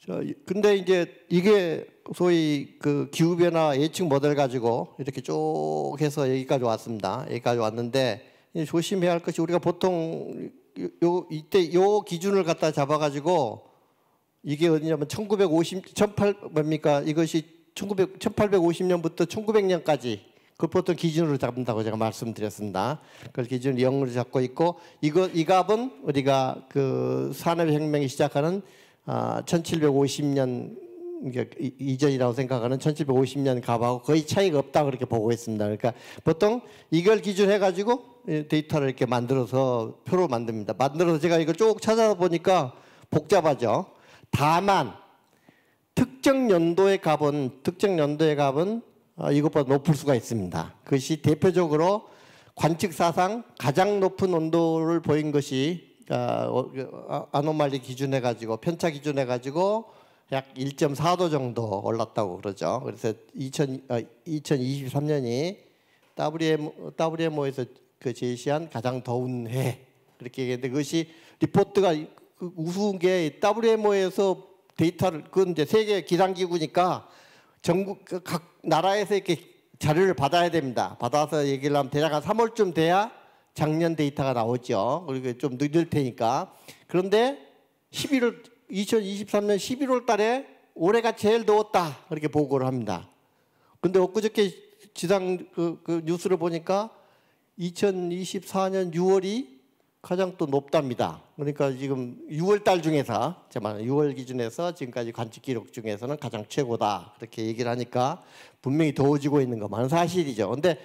자, 이- 근데 이제 이게 소위 그 기후 변화 예측 모델 가지고 이렇게 쭉 해서 여기까지 왔습니다. 여기까지 왔는데 조심해야 할 것이 우리가 보통 요, 요 이때 요 기준을 갖다 잡아 가지고 이게 어디냐면 1950 18 뭡니까? 이것이 1900 1850년부터 1900년까지 그 보통 기준으로 잡는다고 제가 말씀드렸습니다. 그걸 기준 0으로 잡고 있고 이거 이 값은 우리가 그 산업혁명이 시작하는 아, 1750년 이게 이- 이전이라고 생각하는 1750년 값하고 거의 차이가 없다 그렇게 보고 있습니다. 그러니까 보통 이걸 기준해 가지고 데이터를 이렇게 만들어서 표로 만듭니다. 만들어서 제가 이걸 쭉 찾아보니까 복잡하죠. 다만 특정 연도의 값은 특정 연도의 값은 어, 이것보다 높을 수가 있습니다. 그것이 대표적으로 관측 사상 가장 높은 온도를 보인 것이 아, 어, 아, 아노말리 기준해 가지고 편차 기준해 가지고 약 1.4도 정도 올랐다고 그러죠. 그래서 2000, 어, 2023년이 WM, WMO에서 그 제시한 가장 더운 해 그렇게 얘기했는데 그것이 리포트가 그 우스운 게 WMO에서 데이터를 그건 이제 세계 기상기구니까 전국 그각 나라에서 이렇게 자료를 받아야 됩니다. 받아서 얘기를 하면 대략 한 3월쯤 돼야 작년 데이터가 나오죠. 그리고 좀 늦을 테니까. 그런데 11월 2023년 11월 달에 올해가 제일 더웠다. 그렇게 보고를 합니다. 근데 엊그저께 지상 그, 그 뉴스를 보니까 2024년 6월이 가장 또 높답니다. 그러니까 지금 6월 달 중에서 제가 6월 기준에서 지금까지 관측 기록 중에서는 가장 최고다. 그렇게 얘기를 하니까 분명히 더워지고 있는 것만 사실이죠. 근데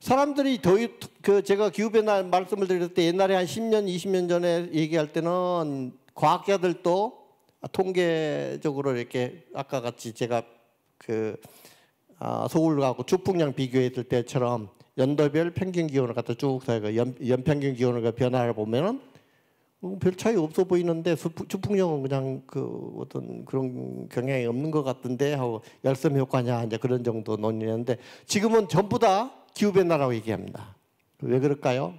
사람들이 더위 그 제가 기후 변화 말씀을 드릴 때 옛날에 한 10년 20년 전에 얘기할 때는 과학자들도 통계적으로 이렇게 아까 같이 제가 그 아, 서울하고 주풍량 비교했을 때처럼 연도별 평균 기온을 갖다 쭉 연, 연평균 기온을 그 변화를 보면은 어, 별 차이 없어 보이는데 주풍량은 그냥 그 어떤 그런 경향이 없는 것 같은데 하고 열섬 효과냐 이제 그런 정도 논의했는데 지금은 전부 다 기후 변화라고 얘기합니다. 왜 그럴까요?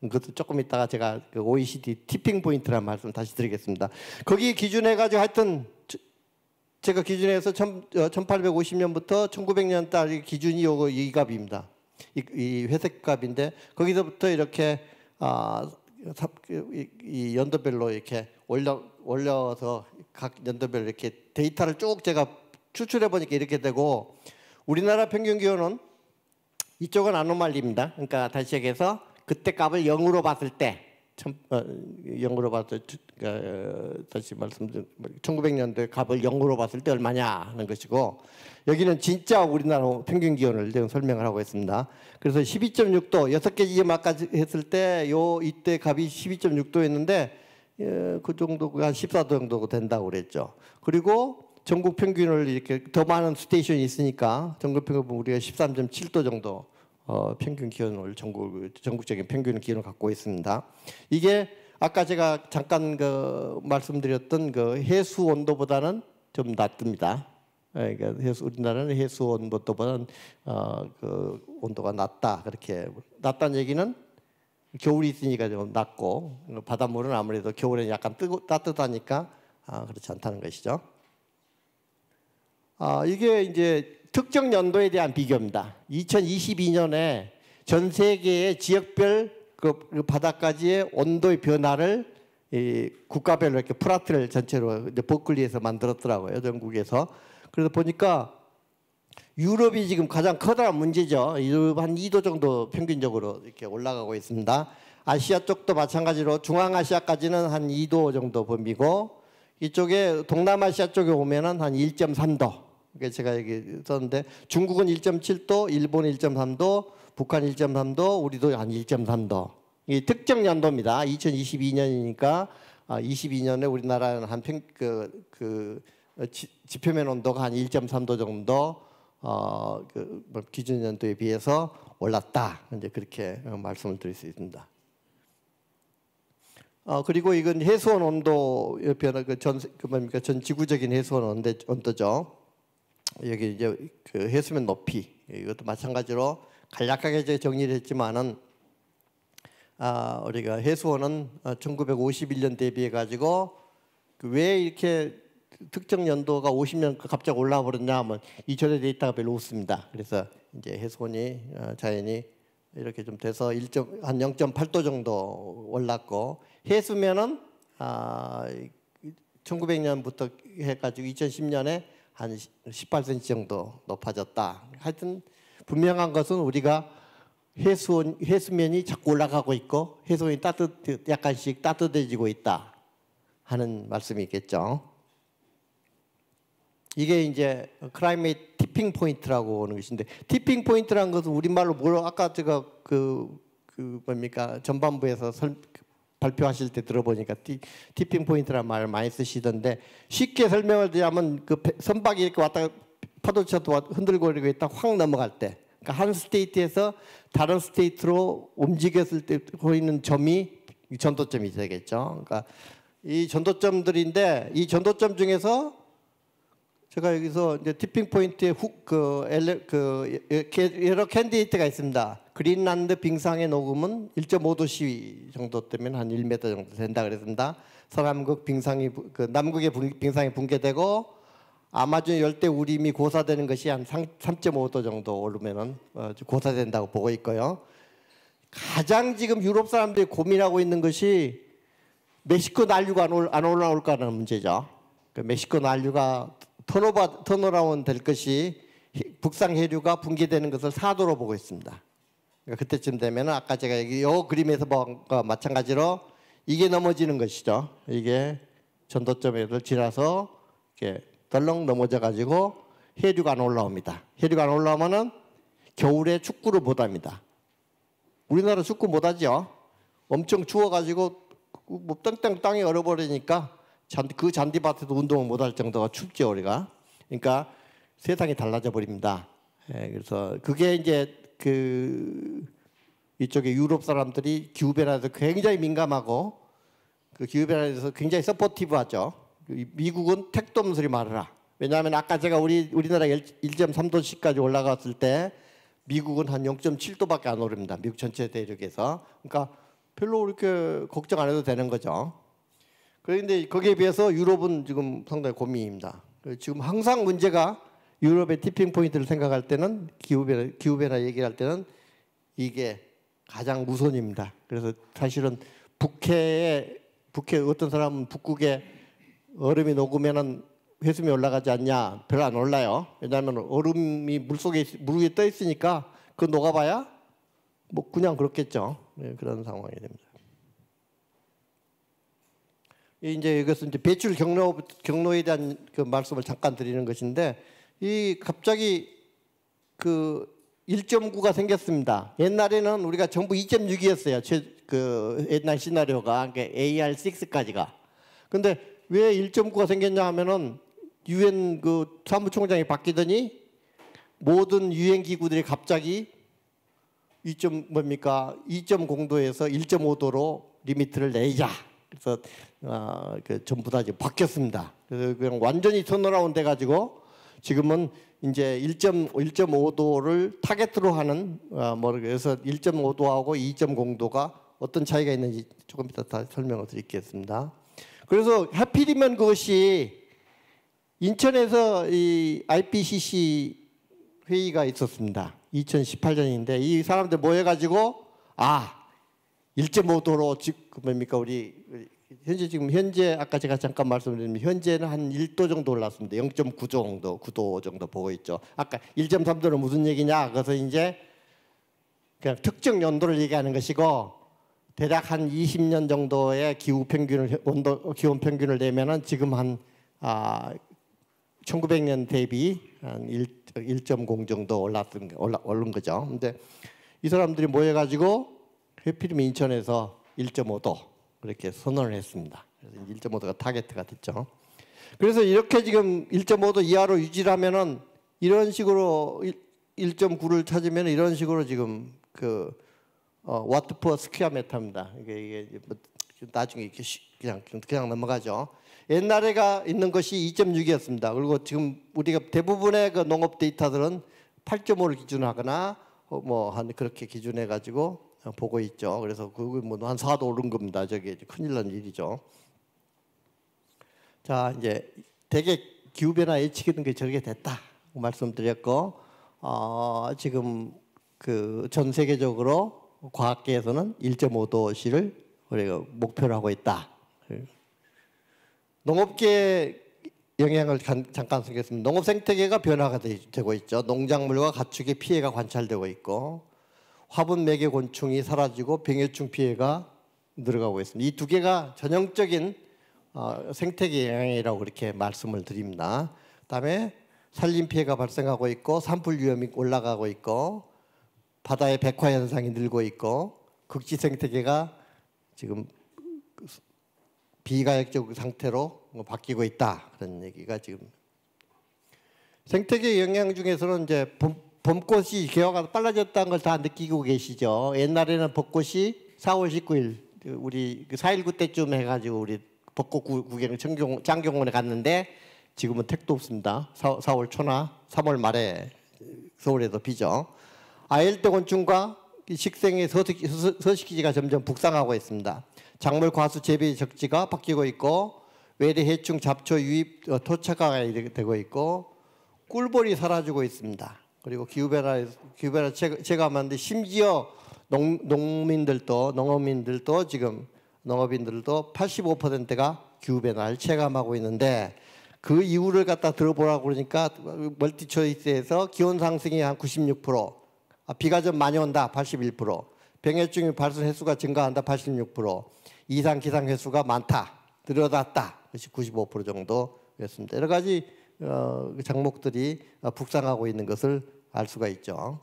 그것도 조금 이따가 제가 그 OECD tipping point라는 말씀 다시 드리겠습니다. 거기 기준해 가지고 하여튼 저- 제가 기준해서 1850년부터 1900년 달 기준이 요거 이 값입니다. 이, 이 회색 값인데 거기서부터 이렇게 아, 사- 이, 이 연도별로 이렇게 올려 올려서 각 연도별로 이렇게 데이터를 쭉 제가 추출해 보니까 이렇게 되고 우리나라 평균 기온은 이쪽은 아노말리입니다. 그러니까 다시 얘기해서 그때 값을 0으로 봤을 때 천, 어, 0으로 봤을 때 어, 다시 말씀드린 1900년도에 값을 0으로 봤을 때 얼마냐 하는 것이고 여기는 진짜 우리나라 평균 기온을 지금 설명을 하고 있습니다. 그래서 12.6도 여섯 개 지점 아까 했을 때 요 이때 값이 12.6도였는데 예, 그 정도가 한 14도 정도 된다고 그랬죠. 그리고 전국 평균을 이렇게 더 많은 스테이션이 있으니까 전국 평균 우리가 13.7도 정도 어, 평균 기온을 전국 전국적인 평균 기온을 갖고 있습니다. 이게 아까 제가 잠깐 그 말씀드렸던 그 해수 온도보다는 좀 낮습니다. 예, 그러니까 해수 우리나라는 해수 온도보다는 어, 그 온도가 낮다 그렇게 낮다는 얘기는 겨울이 있으니까 좀 낮고 바닷물은 아무래도 겨울에는 약간 뜨고 따뜻하니까 아, 그렇지 않다는 것이죠. 아, 이게 이제 특정 연도에 대한 비교입니다. 2022년에 전 세계의 지역별 그, 그 바다까지의 온도의 변화를 이 국가별로 이렇게 plot을 전체로 이제 버클리에서 만들었더라고요. 전국에서. 그래서 보니까 유럽이 지금 가장 커다란 문제죠. 유럽 한 2도 정도 평균적으로 이렇게 올라가고 있습니다. 아시아 쪽도 마찬가지로 중앙아시아까지는 한 2도 정도 범위고 이쪽에 동남아시아 쪽에 오면은 한 1.3도. 이게 제가 여기 썼는데 중국은 1.7도, 일본 1.3도, 북한 1.3도, 우리도 한 1.3도. 이 특정 연도입니다. 2022년이니까 22년에 우리나라는 한 평 그 그 지- 지표면 온도가 한 1.3도 정도 어, 그 기준 연도에 비해서 올랐다. 이제 그렇게 어, 말씀을 드릴 수 있습니다. 어, 그리고 이건 해수온 온도 변화 그전 그 뭡니까 전 지구적인 해수온 온도, 온도죠. 여기 이제 그 해수면 높이 이것도 마찬가지로 간략하게 정리를 했지만은 아, 우리가 해수온은 1951년 대비해 가지고 그왜 이렇게 특정 연도가 50년 갑자기 올라와 버렸냐 하면 이전의 데이터가 별로 없습니다. 그래서 이제 해수온이 어, 자연히 이렇게 좀 돼서 1점 한 0.8도 정도 올랐고 해수면은 아 1900년부터 해가지고 2010년에 한 18cm 정도 높아졌다. 하여튼 분명한 것은 우리가 해수온 해수면이 자꾸 올라가고 있고 해수온이 따뜻 약간씩 따뜻해지고 있다 하는 말씀이겠죠. 이게 이제 climate tipping point라고 하는 것인데 tipping point라는 것은 우리말로 뭘 아까 제가 그, 그 뭡니까 전반부에서 설, 발표하실 때 들어보니까 티, tipping point라는 말을 많이 쓰시던데 쉽게 설명을 드리자면 그 선박이 이렇게 왔다 파도쳐도 흔들고 이러고 있다 확 넘어갈 때 그러니까 한 state에서 다른 state로 움직였을 때 보이는 점이 전도점이 되겠죠. 그러니까 이 전도점들인데 이 전도점 중에서 제가 여기서 이제 tipping point에 훅그 그 여러 candidate가 있습니다. 그린란드 빙상의 녹음은 1.5도씨 정도 되면 한 1m 정도 된다 그랬습니다. 서남극 빙상이 그 남극의 빙상이 붕괴되고 아마존 열대 우림이 고사되는 것이 한 3.5도 정도 오르면은 어, 고사된다고 보고 있고요. 가장 지금 유럽 사람들이 고민하고 있는 것이 멕시코 난류가 안 올라올까라는 문제죠. 그 멕시코 난류가 턴오버 턴어라운 될 것이 북상 해류가 붕괴되는 것을 사도로 보고 있습니다. 그러니까 그때쯤 되면 아까 제가 요 그림에서 본 것과 마찬가지로 이게 넘어지는 것이죠. 이게 전도점을 지나서 이렇게 덜렁 넘어져 가지고 해류가 안 올라옵니다. 해류가 안 올라오면은 겨울에 축구를 못 합니다. 우리나라 축구 못 하죠. 엄청 추워 가지고 뭐 땡땡 땅이 얼어버리니까 잔디, 그 잔디밭에도 운동을 못할 정도가 춥죠 우리가. 그러니까 세상이 달라져 버립니다. 예, 그래서 그게 이제 그 이쪽에 유럽 사람들이 기후 변화에 서 굉장히 민감하고 그 기후 변화에 대해서 굉장히 서포티브하죠. 미국은 택도 없는 소리 말해라. 왜냐하면 아까 제가 우리 우리나라 1.3도씩까지 올라갔을 때 미국은 한 0.7도밖에 안 오릅니다. 미국 전체 대륙에서. 그러니까 별로 그렇게 걱정 안 해도 되는 거죠. 그런데 거기에 비해서 유럽은 지금 상당히 고민입니다. 지금 항상 문제가 유럽의 티핑 포인트를 생각할 때는 기후변화, 기후변화 얘기할 때는 이게 가장 우선입니다. 그래서 사실은 북해에 북해 어떤 사람은 북극에 얼음이 녹으면은 회수이 올라가지 않냐? 별로 안 올라요. 왜냐하면 얼음이 물 속에 물 위에 떠 있으니까 그 녹아봐야 뭐 그냥 그렇겠죠. 네, 그런 상황이 됩니다. 이제 이것은 이제 배출 경로 경로에 대한 그 말씀을 잠깐 드리는 것인데 이 갑자기 그 1.9가 생겼습니다. 옛날에는 우리가 전부 2.6이었어요. 그 옛날 시나리오가 그러니까 AR6까지가. 근데 왜 1.9가 생겼냐 하면은 유엔 그 사무총장이 바뀌더니 모든 유엔 기구들이 갑자기 2. 뭡니까 2.0도에서 1.5도로 limit를 내자. 그래서 어, 그 전부 다 이제 바뀌었습니다. 그래서 그냥 완전히 turnaround 돼 가지고 지금은 이제 1.1.5도를 target으로 하는 어, 뭐 그래서 1.5도하고 2.0도가 어떤 차이가 있는지 조금 이따 다 설명을 드리겠습니다. 그래서 하필이면 그것이 인천에서 이 IPCC 회의가 있었습니다. 2018년인데 이 사람들 모여가지고 아 1.5도로 즉 뭡니까 우리 현재 지금 현재 아까 제가 잠깐 말씀드린 현재는 한 1도 정도 올랐습니다. 0.9 정도, 9도 정도 보고 있죠. 아까 1.3도는 무슨 얘기냐? 그래서 이제 그냥 특정 연도를 얘기하는 것이고 대략 한 20년 정도의 기후 평균을 온도 기온 평균을 내면은 지금 한 아, 1900년 대비 한 1.0 정도 올랐던 올라 오른 거죠. 근데 이 사람들이 모여 가지고 해필이면 인천에서 1.5도 그렇게 선언을 했습니다. 그래서 1.5도가 target가 됐죠. 그래서 이렇게 지금 1.5도 이하로 유지하면은 이런 식으로 1.9를 찾으면 이런 식으로 지금 그 어, watt per square meter입니다. 이게, 이게 뭐 나중에 이렇게 그냥 그냥 넘어가죠. 옛날에가 있는 것이 2.6이었습니다. 그리고 지금 우리가 대부분의 그 농업 데이터들은 8.5를 기준하거나 어, 뭐한 그렇게 기준해 가지고 보고 있죠. 그래서 그거 뭐한 4도 오른 겁니다. 저게 큰일 난 일이죠. 자 이제 대개 기후 변화 예측이던 게 저렇게 됐다 말씀드렸고 어, 지금 그 전 세계적으로 과학계에서는 1.5도씨를 우리가 목표로 하고 있다. 농업계 영향을 간- 잠깐 쓰겠습니다. 농업 생태계가 변화가 되- 되고 있죠. 농작물과 가축의 피해가 관찰되고 있고 화분 매개 곤충이 사라지고 병해충 피해가 늘어가고 있습니다. 이 두 개가 전형적인 어, 생태계 영향이라고 그렇게 말씀을 드립니다. 그다음에 산림 피해가 발생하고 있고 산불 위험이 올라가고 있고 바다의 백화 현상이 늘고 있고 극지 생태계가 지금 비가역적 상태로 뭐 바뀌고 있다 그런 얘기가 지금 생태계 영향 중에서는 이제 봄, 봄꽃이 개화가 빨라졌다는 걸 다 느끼고 계시죠. 옛날에는 벚꽃이 4월 19일 우리 4.19 때쯤 해가지고 우리 벚꽃 구- 구경 청경 장경원에 갔는데 지금은 택도 없습니다. 4, 4월 초나 3월 말에 서울에도 비죠. 아열대 곤충과 이 식생의 서식, 서- 서식지가 점점 북상하고 있습니다. 작물 과수 재배 적지가 바뀌고 있고 외래 해충 잡초 유입 어, 토착화가 되고 있고 꿀벌이 사라지고 있습니다. 그리고 기후변화 기후변화 체- 체감하는데 심지어 농, 농민들도 농업민들도 지금 농업인들도 85%가 기후변화를 체감하고 있는데 그 이유를 갖다 들어보라고 그러니까 멀티 초이스에서 기온 상승이 한 96%, 아, 비가 좀 많이 온다 81%, 병해충이 발생 횟수가 증가한다 86%, 이상 기상 횟수가 많다 늘어났다 그것이 95% 정도였습니다. 여러 가지 어, 그 어, 북상하고 있는 것을 알 수가 있죠.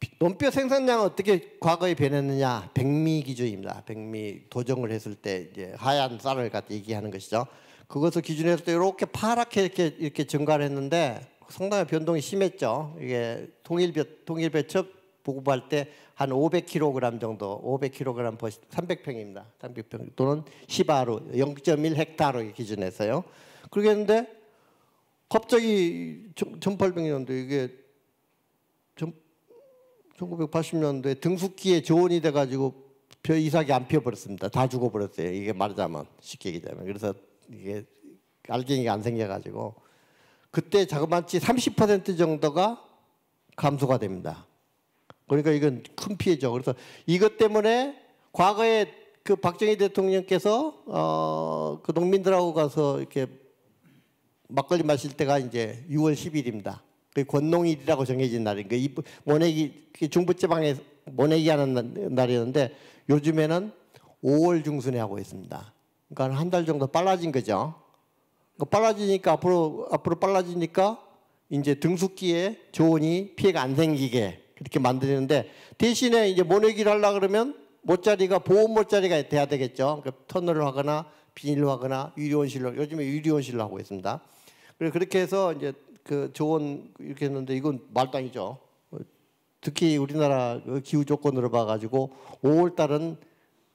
비- 논뼈 생산량은 어떻게 과거에 변했느냐? 백미 기준입니다. 백미 도정을 했을 때 이제 하얀 쌀을 갖다 얘기하는 것이죠. 그것을 기준으로 때 이렇게 파랗게 이렇게 이렇게 증가를 했는데 상당히 변동이 심했죠. 이게 통일배 통일배 첫 보급할 때 한 500kg 정도, 500kg per 300평입니다. 300평 또는 10아로 0.1 헥타르 기준에서요. 그러겠는데 갑자기 1800년도 이게 1980년도에 등숙기에 저온이 돼가지고 벼 이삭이 안 피어버렸습니다. 다 죽어버렸어요. 이게 말하자면 쉽게 얘기하면 그래서 이게 알갱이가 안 생겨가지고 그때 자그마치 30% 정도가 감소가 됩니다. 그러니까 이건 큰 피해죠. 그래서 이것 때문에 과거에 그 박정희 대통령께서 어 그 농민들하고 가서 이렇게 막걸리 마실 때가 이제 6월 10일입니다. 그 권농일이라고 정해진 날인 거예요. 이 모내기 그 중부지방에 모내기 하는 날- 날이었는데 요즘에는 5월 중순에 하고 있습니다. 그러니까 한 달 정도 빨라진 거죠. 그 빨라지니까 앞으로 앞으로 빨라지니까 이제 등숙기에 조온이 피해가 안 생기게 그렇게 만드는데 대신에 이제 모내기를 하려 그러면 모짜리가 보온 모짜리가 돼야 되겠죠. 그러니까 터널을 하거나 비닐로 하거나 유리온실로 요즘에 유리온실로 하고 있습니다. 그래서 그렇게 해서 이제 그 조온 이렇게 했는데 이건. 어, 특히 우리나라 그 기후 조건으로 봐가지고 5월 달은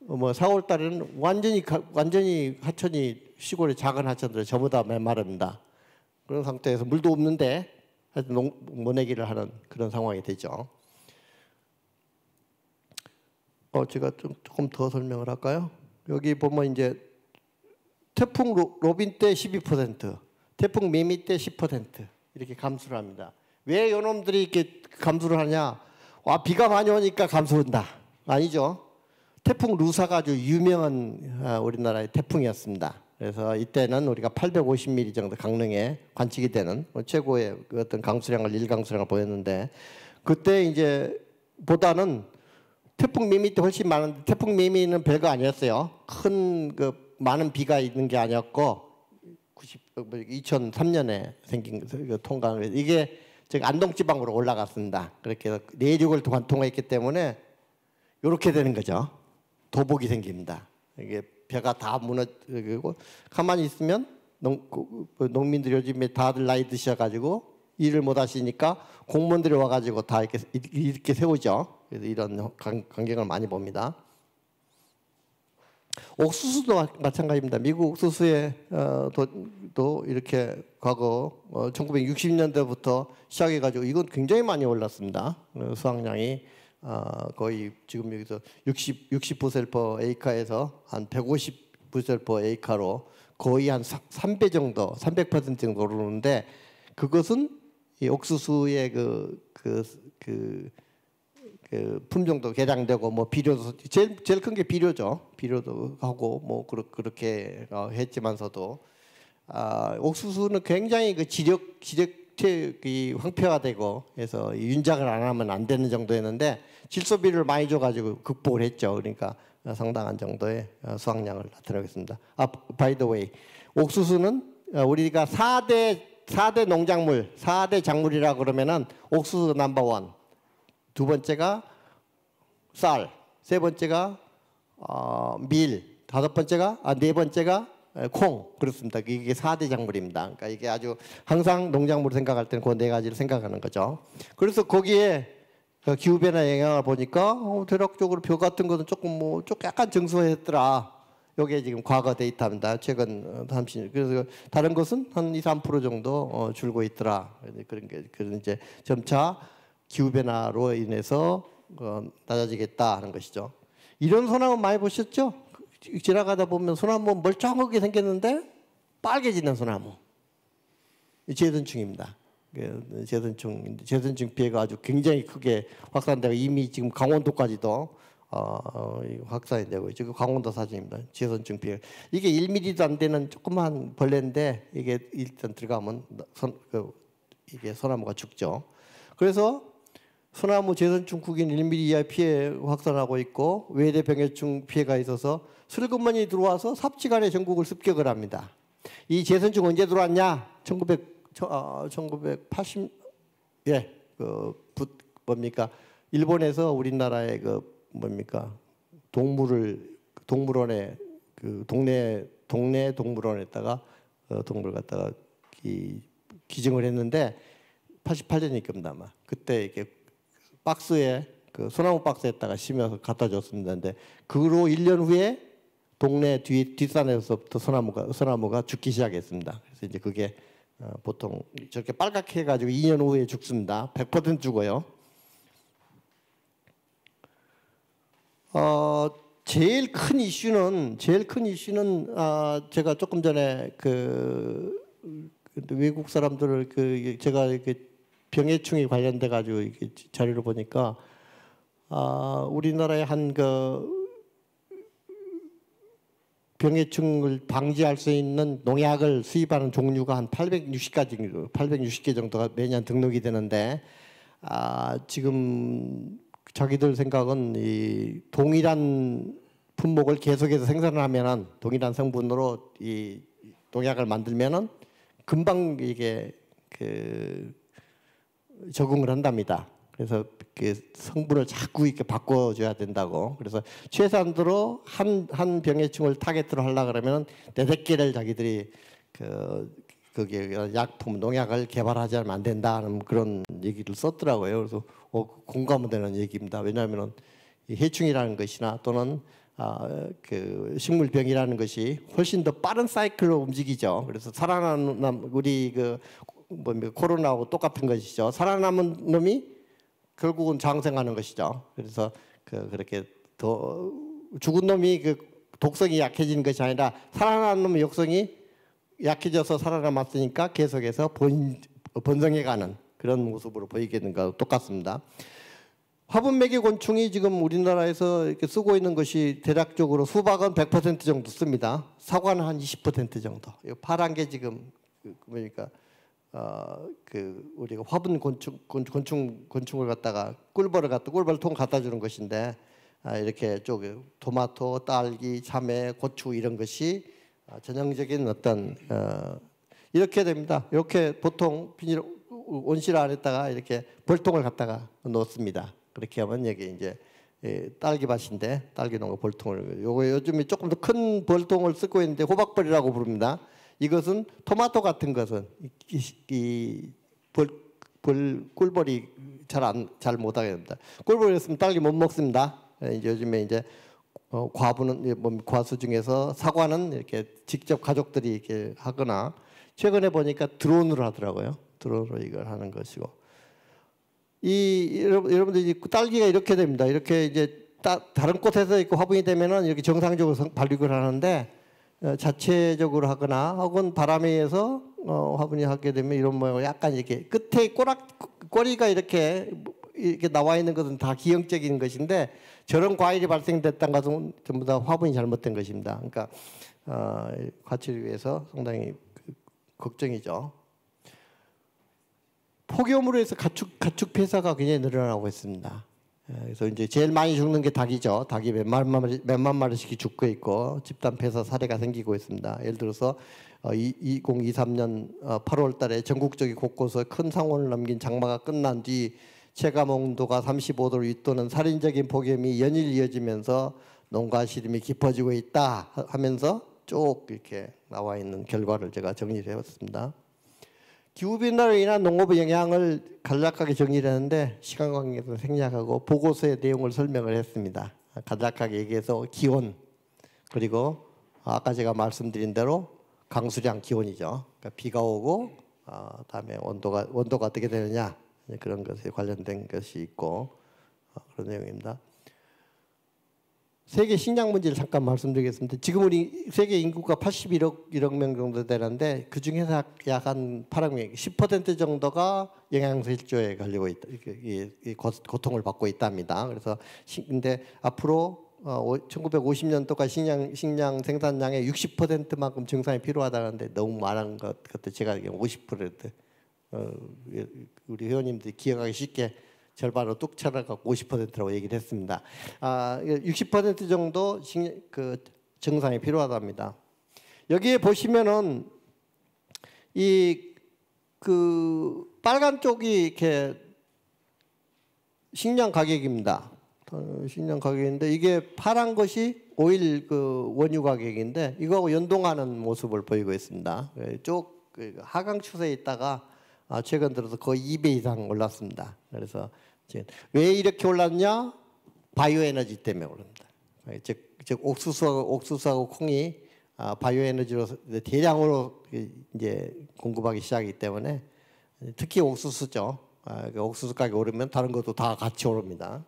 어, 뭐 4월 달에는 완전히 가- 완전히 하천이 시골의 작은 하천들 전부 다 메마릅니다. 그런 상태에서 물도 없는데 하여튼 농, 모내기를 하는 그런 상황이 되죠. 어 제가 좀 조금 더 설명을 할까요? 여기 보면 이제 태풍 로, 로빈 때 12%, 태풍 매미 때 10% 이렇게 감소를 합니다. 왜 요놈들이 이렇게 감소를 하냐? 와 비가 많이 오니까 감소한다. 아니죠. 태풍 루사가 아주 유명한 아, 우리나라의 태풍이었습니다. 그래서 이때는 우리가 850mm 정도 강릉에 관측이 되는 최고의 그 어떤 강수량을 일강수량을 보였는데 그때 이제 보다는 태풍 매미 때 훨씬 많은데 태풍 매미는 별거 아니었어요. 큰 그 많은 비가 있는 게 아니었고 90, 2003년에 생긴 그 통과 이게 저기 안동 지방으로 올라갔습니다. 그렇게 해서 내륙을 통- 통했기 때문에 이렇게 되는 거죠. 도복이 생깁니다. 이게 벼가 다 무너지고 가만히 있으면 농, 그 농민들이 요즘에 다들 나이 드셔가지고 일을 못 하시니까 공무원들이 와가지고 다 이렇게 이렇게 세우죠. 그래서 이런 관- 광경을 많이 봅니다. 옥수수도 마- 마찬가지입니다. 미국 옥수수에 어, 도, 도 이렇게 과거 어, 1960년대부터 시작해가지고 이건 굉장히 많이 올랐습니다. 어, 수확량이 어, 거의 지금 여기서 60 60 부셀 퍼 에이카에서 한 150 부셀 퍼 에이카로 거의 한 3배 정도, 300% 정도 오르는데 그것은 이 옥수수의 그 그, 그, 그 품종도 개량되고 뭐 비료도 제일 제일 큰 게 비료죠. 비료도 하고 뭐 그렇- 그렇게 어, 했지만서도 아, 옥수수는 굉장히 그 지력 지력 이 황폐화되고 해서 윤작을 안 하면 안 되는 정도였는데 질소비를 많이 줘가지고 극복을 했죠. 그러니까 상당한 정도의 어, 수확량을 나타내겠습니다. 아, By the way. 옥수수는 어, 우리가 4대 4대 농작물, 4대 작물이라 그러면은 옥수수 number one. 두 번째가 쌀, 세 번째가 어, 밀, 다섯 번째가 아, 네 번째가 콩 그렇습니다. 이게 4대 작물입니다. 그러니까 이게 아주 항상 농작물 생각할 때는 그 네 가지를 생각하는 거죠. 그래서 거기에 그 기후 변화 영향을 보니까 어, 대략적으로 벼 같은 것은 조금 뭐 조금 약간 증수했더라. 요게 지금 과거 데이터입니다. 최근 30년. 어, 그래서 다른 것은 한 2, 3% 정도 어, 줄고 있더라. 그런 게 그런 이제 점차 기후 변화로 인해서 낮아지겠다 하는 것이죠. 이런 소나무 많이 보셨죠? 지나가다 보면 소나무 멀쩡하게 생겼는데 빨개지는 소나무. 제든충입니다. 그 제든충, 제든충 피해가 아주 굉장히 크게 확산되고 이미 지금 강원도까지도 어, 확산이 되고 있죠. 그 강원도 사진입니다. 제선충 피해. 이게 1mm도 안 되는 조그만 벌레인데 이게 일단 들어가면 선, 그, 이게 소나무가 죽죠. 그래서 소나무 제선충 국인 1mm 이하 피해 확산하고 있고 외대 병해충 피해가 있어서 슬그머니 들어와서 삽시간에 전국을 습격을 합니다. 이 재선충 언제 들어왔냐? 1900, 어, 1980, 예, 그, 부, 뭡니까? 일본에서 우리나라의 그, 뭡니까? 동물을, 동물원에, 그, 동네, 동네 동물원에다가, 어, 동물 갖다가 기, 기증을 했는데, 88년일 겁니다, 아마. 그때 이렇게 박스에, 그 소나무 박스에다가 심어서 갖다 줬습니다. 근데, 그로 1년 후에 동네 뒤 뒷산에서부터 소나무가 소나무가 죽기 시작했습니다. 그래서 이제 그게 어, 보통 저렇게 빨갛게 해가지고 2년 후에 죽습니다. 100% 죽어요. 어, 제일 큰 이슈는 제일 큰 이슈는 아, 제가 조금 전에 그 외국 사람들을 그 제가 이렇게 병해충이 관련돼 가지고 이렇게 자료를 보니까 아, 우리나라의 한 그 병해충을 방지할 수 있는 농약을 수입하는 종류가 한 860가지, 860개 정도가 매년 등록이 되는데 아, 지금 자기들 생각은 이 동일한 품목을 계속해서 생산하면은 동일한 성분으로 이 농약을 만들면은 금방 이게 그 적응을 한답니다. 그래서 그 성분을 자꾸 이렇게 바꿔줘야 된다고. 그래서 최소한도로 한, 한 병해충을 타겟으로 하려 그러면 네댓 개를 자기들이 그, 그게 약품, 농약을 개발하지 않으면 안 된다는 그런 얘기를 썼더라고요. 그래서 어, 공감되는 얘기입니다. 왜냐하면 해충이라는 것이나 또는 아, 그 식물병이라는 것이 훨씬 더 빠른 사이클로 움직이죠. 그래서 살아남은 우리 그 뭡니까 코로나하고 똑같은 것이죠. 살아남은 놈이 결국은 장생하는 것이죠. 그래서 그 그렇게 더 죽은 놈이 그 독성이 약해지는 것이 아니라 살아난 놈의 역성이 약해져서 살아남았으니까 계속해서 번, 번성해가는 그런 모습으로 보이겠는 거 똑같습니다. 화분매개 곤충이 지금 우리나라에서 이렇게 쓰고 있는 것이 대략적으로 수박은 100% 정도 씁니다. 사과는 한 20% 정도. 파란 게 지금 그 그러니까 어, 그 우리가 화분 곤충, 곤충 곤충을 갖다가 꿀벌을 갖다 꿀벌통 갖다 주는 것인데 아, 이렇게 쪽 토마토, 딸기, 참외, 고추 이런 것이 아, 전형적인 어떤 어, 이렇게 됩니다. 이렇게 보통 비닐 온실 안에다가 이렇게 벌통을 갖다가 놓습니다. 그렇게 하면 여기 이제 예, 딸기밭인데 딸기 농가 벌통을 요거 요즘에 조금 더 큰 벌통을 쓰고 있는데 호박벌이라고 부릅니다. 이것은 토마토 같은 것은 이, 이 벌, 벌, 꿀벌이 잘 안 잘 못하게 됩니다. 꿀벌이 있으면 딸기 못 먹습니다. 이제 요즘에 이제 어, 과부는 뭐 과수 중에서 사과는 이렇게 직접 가족들이 이렇게 하거나 최근에 보니까 드론으로 하더라고요. 드론으로 이걸 하는 것이고 이 여러분들 딸기가 이렇게 됩니다. 이렇게 이제 따, 다른 꽃에서 있고 화분이 되면은 이렇게 정상적으로 발육을 하는데 어, 자체적으로 하거나 혹은 바람에 의해서 어, 화분이 하게 되면 이런 모양 약간 이렇게 끝에 꼬락 꼬리가 이렇게 이렇게 나와 있는 것은 다 기형적인 것인데 저런 과일이 발생됐다는 것은 전부 다 화분이 잘못된 것입니다. 그러니까 어, 과치를 위해서 상당히 그 걱정이죠. 폭염으로 해서 가축 가축 폐사가 굉장히 늘어나고 있습니다. 예, 그래서 이제 제일 많이 죽는 게 닭이죠. 닭이 몇만 마리 몇만 마리씩 죽고 있고 집단 폐사 사례가 생기고 있습니다. 예를 들어서 2023년 8월 달에 전국적인 곳곳에 큰 상원을 넘긴 장마가 끝난 뒤 체감 온도가 35도를 윗도는 살인적인 폭염이 연일 이어지면서 농가 시름이 깊어지고 있다 하면서 쭉 이렇게 나와 있는 결과를 제가 정리를 해봤습니다. 기후 변화로 인한 농업의 영향을 간략하게 정리를 했는데 시간 관계에서 생략하고 보고서의 내용을 설명을 했습니다. 간략하게 얘기해서 기온 그리고 아까 제가 말씀드린 대로 강수량 기온이죠. 그러니까 비가 오고 어, 다음에 온도가 온도가 어떻게 되느냐 그런 것에 관련된 것이 있고 어, 그런 내용입니다. 세계 식량 문제를 잠깐 말씀드리겠습니다. 지금 우리 세계 인구가 81억 1억 명 정도 되는데 그 중에서 약한 8억 명, 10% 정도가 영양실조에 걸리고 있다, 고통을 받고 있답니다. 그래서 근데 앞으로 어, 1950년도까지 식량 식량 생산량의 60%만큼 증산이 필요하다는데 너무 많은 것 같아. 제가 50% 어, 우리 회원님들이 기억하기 쉽게 절반으로 뚝 쳐나가고 50%라고 얘기를 했습니다. 아, 60% 정도 그 정상이 필요하답니다. 여기에 보시면은 이 그 빨간 쪽이 이렇게 식량 가격입니다. 어, 식량 가격인데 이게 파란 것이 오일 그 원유 가격인데 이거하고 연동하는 모습을 보이고 있습니다. 쭉그 하강 추세에 있다가 아, 최근 들어서 거의 2배 이상 올랐습니다. 그래서 왜 이렇게 올랐냐? 바이오 에너지 때문에 오릅니다. 즉, 즉 옥수수하고 옥수수하고 콩이 아, 바이오 에너지로 대량으로 이제 공급하기 시작하기 때문에 특히 옥수수죠. 아, 그 옥수수 가격 오르면 다른 것도 다 같이 오릅니다.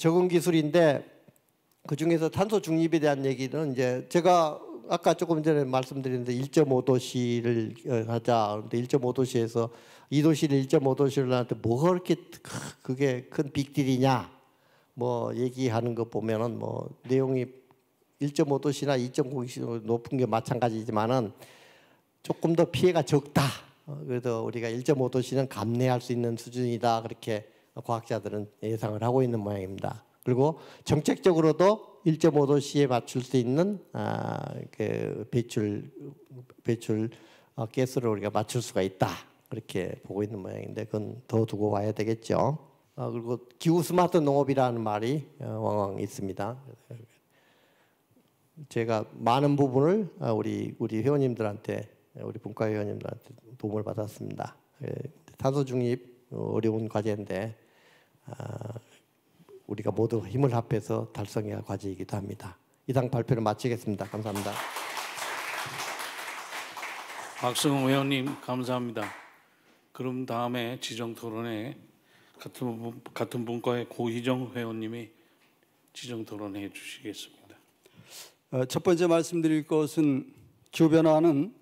적응 기술인데 그 중에서 탄소 중립에 대한 얘기는 이제 제가 아까 조금 전에 말씀드렸는데 1.5도시를 어, 하자. 그런데 1.5도시에서 2도시를 1.5도시를 하는데 뭐가 그렇게 그게 큰 빅딜이냐? 뭐 얘기하는 거 보면은 뭐 내용이 1.5도시나 2.5도시 높은 게 마찬가지지만은 조금 더 피해가 적다. 어, 그래도 우리가 1.5도시는 감내할 수 있는 수준이다. 그렇게 과학자들은 예상을 하고 있는 모양입니다. 그리고 정책적으로도 1.5도씨에 맞출 수 있는 아, 그 배출 배출 어, 가스를 우리가 맞출 수가 있다 그렇게 보고 있는 모양인데 그건 더 두고 봐야 되겠죠. 아, 그리고 기후 스마트 농업이라는 말이 어, 왕왕 있습니다. 제가 많은 부분을 아, 우리 우리 회원님들한테 우리 분과 회원님들한테 도움을 받았습니다. 예, 탄소 중립 어려운 과제인데 아, 우리가 모두 힘을 합해서 달성해야 할 과제이기도 합니다. 이상 발표를 마치겠습니다. 감사합니다. 박승호 의원님 감사합니다. 그럼 다음에 지정 토론에 같은 같은 분과의 고희정 회원님이 지정 토론해 주시겠습니다. 어, 첫 번째 말씀드릴 것은 기후 변화는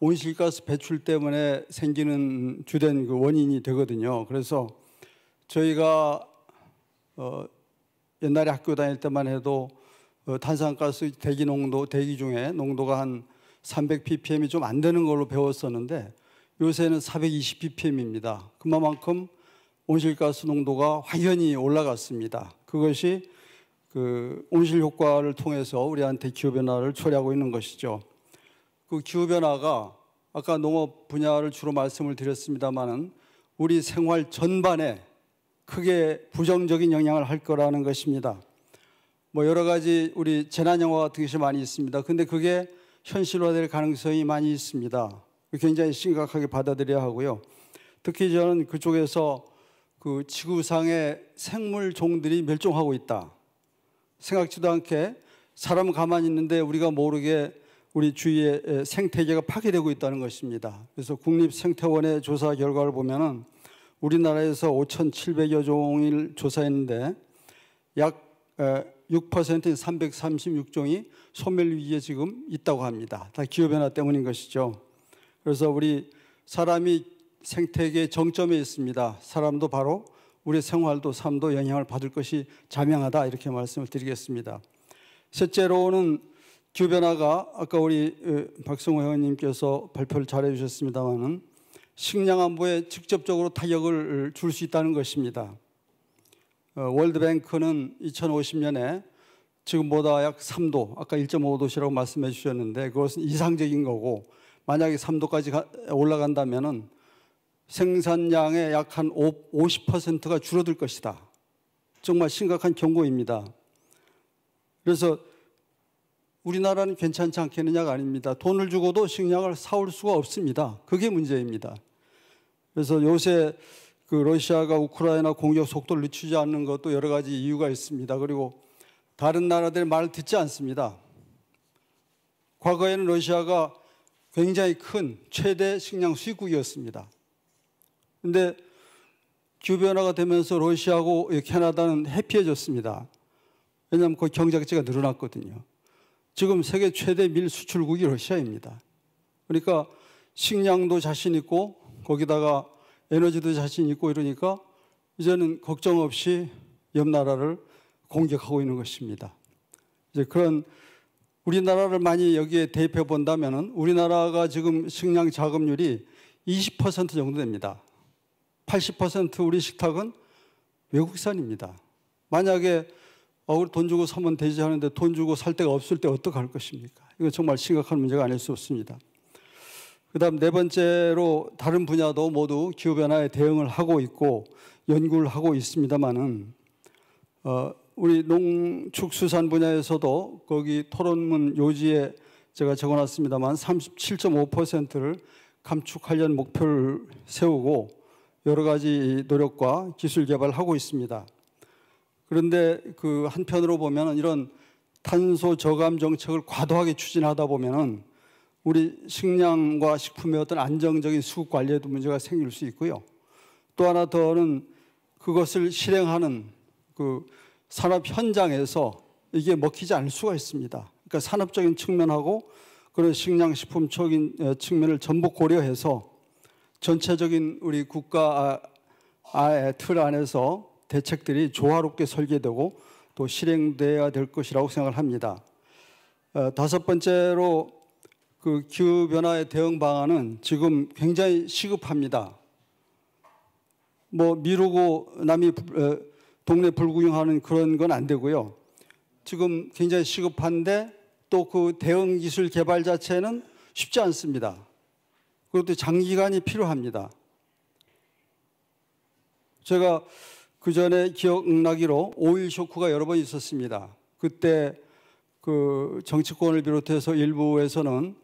온실가스 배출 때문에 생기는 주된 그 원인이 되거든요. 그래서 저희가 어, 옛날에 학교 다닐 때만 해도 어, 탄산가스 대기 농도 대기 중에 농도가 한 300ppm이 좀 안 되는 걸로 배웠었는데 요새는 420ppm입니다. 그만큼 온실가스 농도가 확연히 올라갔습니다. 그것이 그 온실 효과를 통해서 우리한테 기후 변화를 초래하고 있는 것이죠. 그 기후 변화가 아까 농업 분야를 주로 말씀을 드렸습니다만은 우리 생활 전반에 크게 부정적인 영향을 할 거라는 것입니다. 뭐 여러 가지 우리 재난 영화 같은 것이 많이 있습니다. 근데 그게 현실화될 가능성이 많이 있습니다. 굉장히 심각하게 받아들여야 하고요. 특히 저는 그쪽에서 그 지구상의 생물 종들이 멸종하고 있다. 생각지도 않게 사람 가만히 있는데 우리가 모르게 우리 주위에 생태계가 파괴되고 있다는 것입니다. 그래서 국립생태원의 조사 결과를 보면은 우리나라에서 5,700여 종을 조사했는데 약 6%인 336종이 소멸 위기에 지금 있다고 합니다. 다 기후변화 때문인 것이죠. 그래서 우리 사람이 생태계 정점에 있습니다. 사람도 바로 우리 생활도 삶도 영향을 받을 것이 자명하다 이렇게 말씀을 드리겠습니다. 셋째로는 기후변화가 아까 우리 어, 박성호 회원님께서 발표를 잘 해 주셨습니다마는 식량 안보에 직접적으로 타격을 줄 수 있다는 것입니다. 어, 월드뱅크는 2050년에 지금보다 약 3도, 아까 1.5도시라고 말씀해 주셨는데 그것은 이상적인 거고 만약에 3도까지 올라간다면은 생산량의 약 한 50%가 줄어들 것이다. 정말 심각한 경고입니다. 그래서 우리나라는 괜찮지 않겠느냐가 아닙니다. 돈을 주고도 식량을 사올 수가 없습니다. 그게 문제입니다. 그래서 요새 그 러시아가 우크라이나 공격 속도를 늦추지 않는 것도 여러 가지 이유가 있습니다. 그리고 다른 나라들 말을 듣지 않습니다. 과거에는 러시아가 굉장히 큰 최대 식량 수입국이었습니다. 근데 기후변화가 되면서 러시아하고 캐나다는 해피해졌습니다. 왜냐하면 그 경제가치가 늘어났거든요. 지금 세계 최대 밀 수출국이 러시아입니다. 그러니까 식량도 자신 있고 거기다가 에너지도 자신 있고 이러니까 이제는 걱정 없이 옆 나라를 공격하고 있는 것입니다. 이제 그런 우리나라를 많이 여기에 대입해 본다면은 우리나라가 지금 식량 자급률이 20% 정도 됩니다. 80% 우리 식탁은 외국산입니다. 만약에 어, 돈 주고 사면 되지 하는데 돈 주고 살 데가 없을 때 어떡할 것입니까? 이거 정말 심각한 문제가 아닐 수 없습니다. 그 다음 네 번째로 다른 분야도 모두 기후 변화에 대응을 하고 있고 연구를 하고 있습니다만은 어, 우리 농축수산 분야에서도 거기 토론문 요지에 제가 적어놨습니다만 37.5%를 감축하려는 목표를 세우고 여러 가지 노력과 기술 개발하고 있습니다. 그런데 그 한편으로 보면 이런 탄소 저감 정책을 과도하게 추진하다 보면은 우리 식량과 식품의 어떤 안정적인 수급 관리에도 문제가 생길 수 있고요. 또 하나 더는 그것을 실행하는 그 산업 현장에서 이게 먹히지 않을 수가 있습니다. 그러니까 산업적인 측면하고 그런 식량 식품적인 어, 측면을 전부 고려해서 전체적인 우리 국가 틀 안에서 대책들이 조화롭게 설계되고 또 실행돼야 될 것이라고 생각을 합니다. 어, 다섯 번째로 그 기후 변화의 대응 방안은 지금 굉장히 시급합니다. 뭐 미루고 남이 어, 동네 불구경하는 그런 건 안 되고요. 지금 굉장히 시급한데 또 그 대응 기술 개발 자체는 쉽지 않습니다. 그것도 장기간이 필요합니다. 제가 그 전에 기억나기로 오일 쇼크가 여러 번 있었습니다. 그때 그 정치권을 비롯해서 일부에서는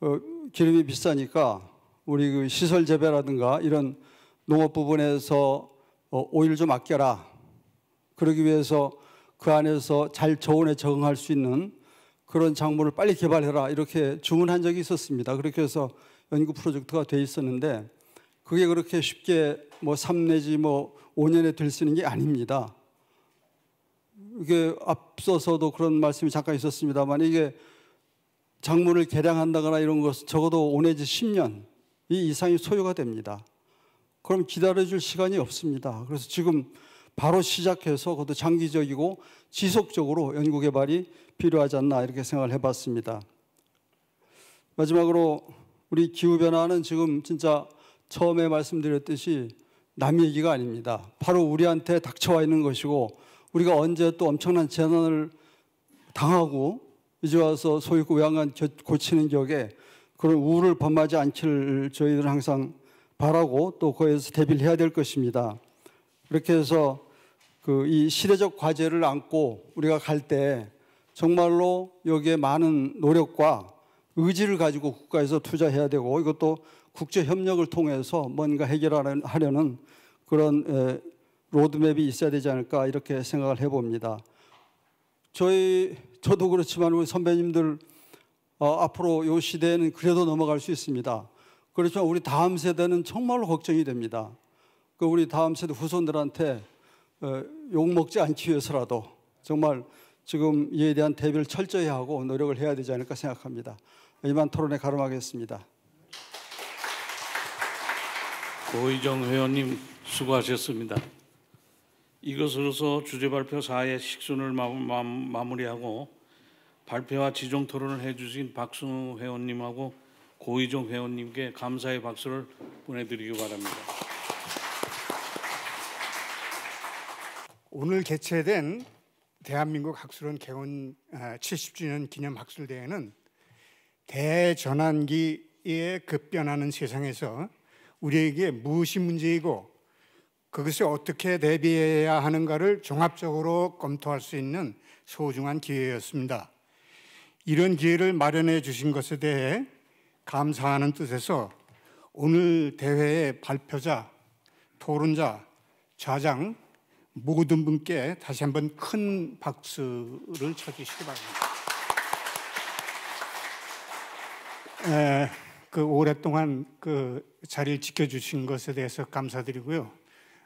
어, 기름이 비싸니까 우리 그 시설 재배라든가 이런 농업 부분에서 어, 오일 좀 아껴라. 그러기 위해서 그 안에서 잘 저온에 적응할 수 있는 그런 작물을 빨리 개발해라 이렇게 주문한 적이 있었습니다. 그렇게 해서 연구 프로젝트가 돼 있었는데 그게 그렇게 쉽게 뭐 3 내지 뭐 5년에 될 수 있는 게 아닙니다. 이게 앞서서도 그런 말씀이 잠깐 있었습니다만 이게 작물을 개량한다거나 이런 것 적어도 5 내지 10년 이 이상이 소요가 됩니다. 그럼 기다려줄 시간이 없습니다. 그래서 지금 바로 시작해서 그것도 장기적이고 지속적으로 연구 개발이 필요하지 않나 이렇게 생각을 해봤습니다. 마지막으로 우리 기후 변화는 지금 진짜 처음에 말씀드렸듯이 남 얘기가 아닙니다. 바로 우리한테 닥쳐와 있는 것이고 우리가 언제 또 엄청난 재난을 당하고 이제 와서 소유고 외양간 고치는 격에 그런 우를 범하지 않기를 저희들은 항상 바라고 또 거기에서 대비를 해야 될 것입니다. 그렇게 해서 그 이 시대적 과제를 안고 우리가 갈 때 정말로 여기에 많은 노력과 의지를 가지고 국가에서 투자해야 되고 이것도 국제 협력을 통해서 뭔가 해결하려는 그런 로드맵이 있어야 되지 않을까 이렇게 생각을 해봅니다. 저희 저도 그렇지만 우리 선배님들 어, 앞으로 이 시대에는 그래도 넘어갈 수 있습니다. 그렇지만 우리 다음 세대는 정말로 걱정이 됩니다. 그 우리 다음 세대 후손들한테 어, 욕 먹지 않기 위해서라도 정말 지금 이에 대한 대비를 철저히 하고 노력을 해야 되지 않을까 생각합니다. 이만 토론에 가름하겠습니다. 고의정 회원님 수고하셨습니다. 이것으로서 주제 발표 4의 식순을 마무리하고 발표와 지정 토론을 해주신 박승우 회원님하고 고의종 회원님께 감사의 박수를 보내드리기 바랍니다. 오늘 개최된 대한민국 학술원 개원 70주년 기념 학술대회는 대전환기에 급변하는 세상에서 우리에게 무엇이 문제이고 그것을 어떻게 대비해야 하는가를 종합적으로 검토할 수 있는 소중한 기회였습니다. 이런 기회를 마련해 주신 것에 대해 감사하는 뜻에서 오늘 대회의 발표자, 토론자, 좌장 모든 분께 다시 한번 큰 박수를 쳐주시기 바랍니다. 에, 그 오랫동안 그 자리를 지켜주신 것에 대해서 감사드리고요.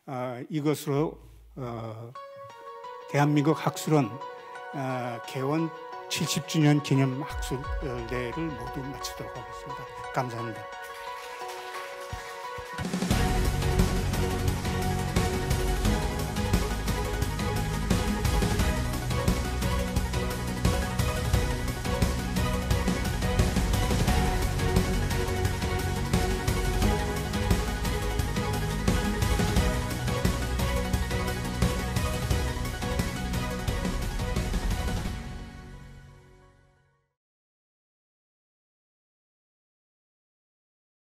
어, 이것으로 어, 대한민국 학술원 어, 개원 70주년 기념 학술대회를 모두 마치도록 하겠습니다. 감사합니다.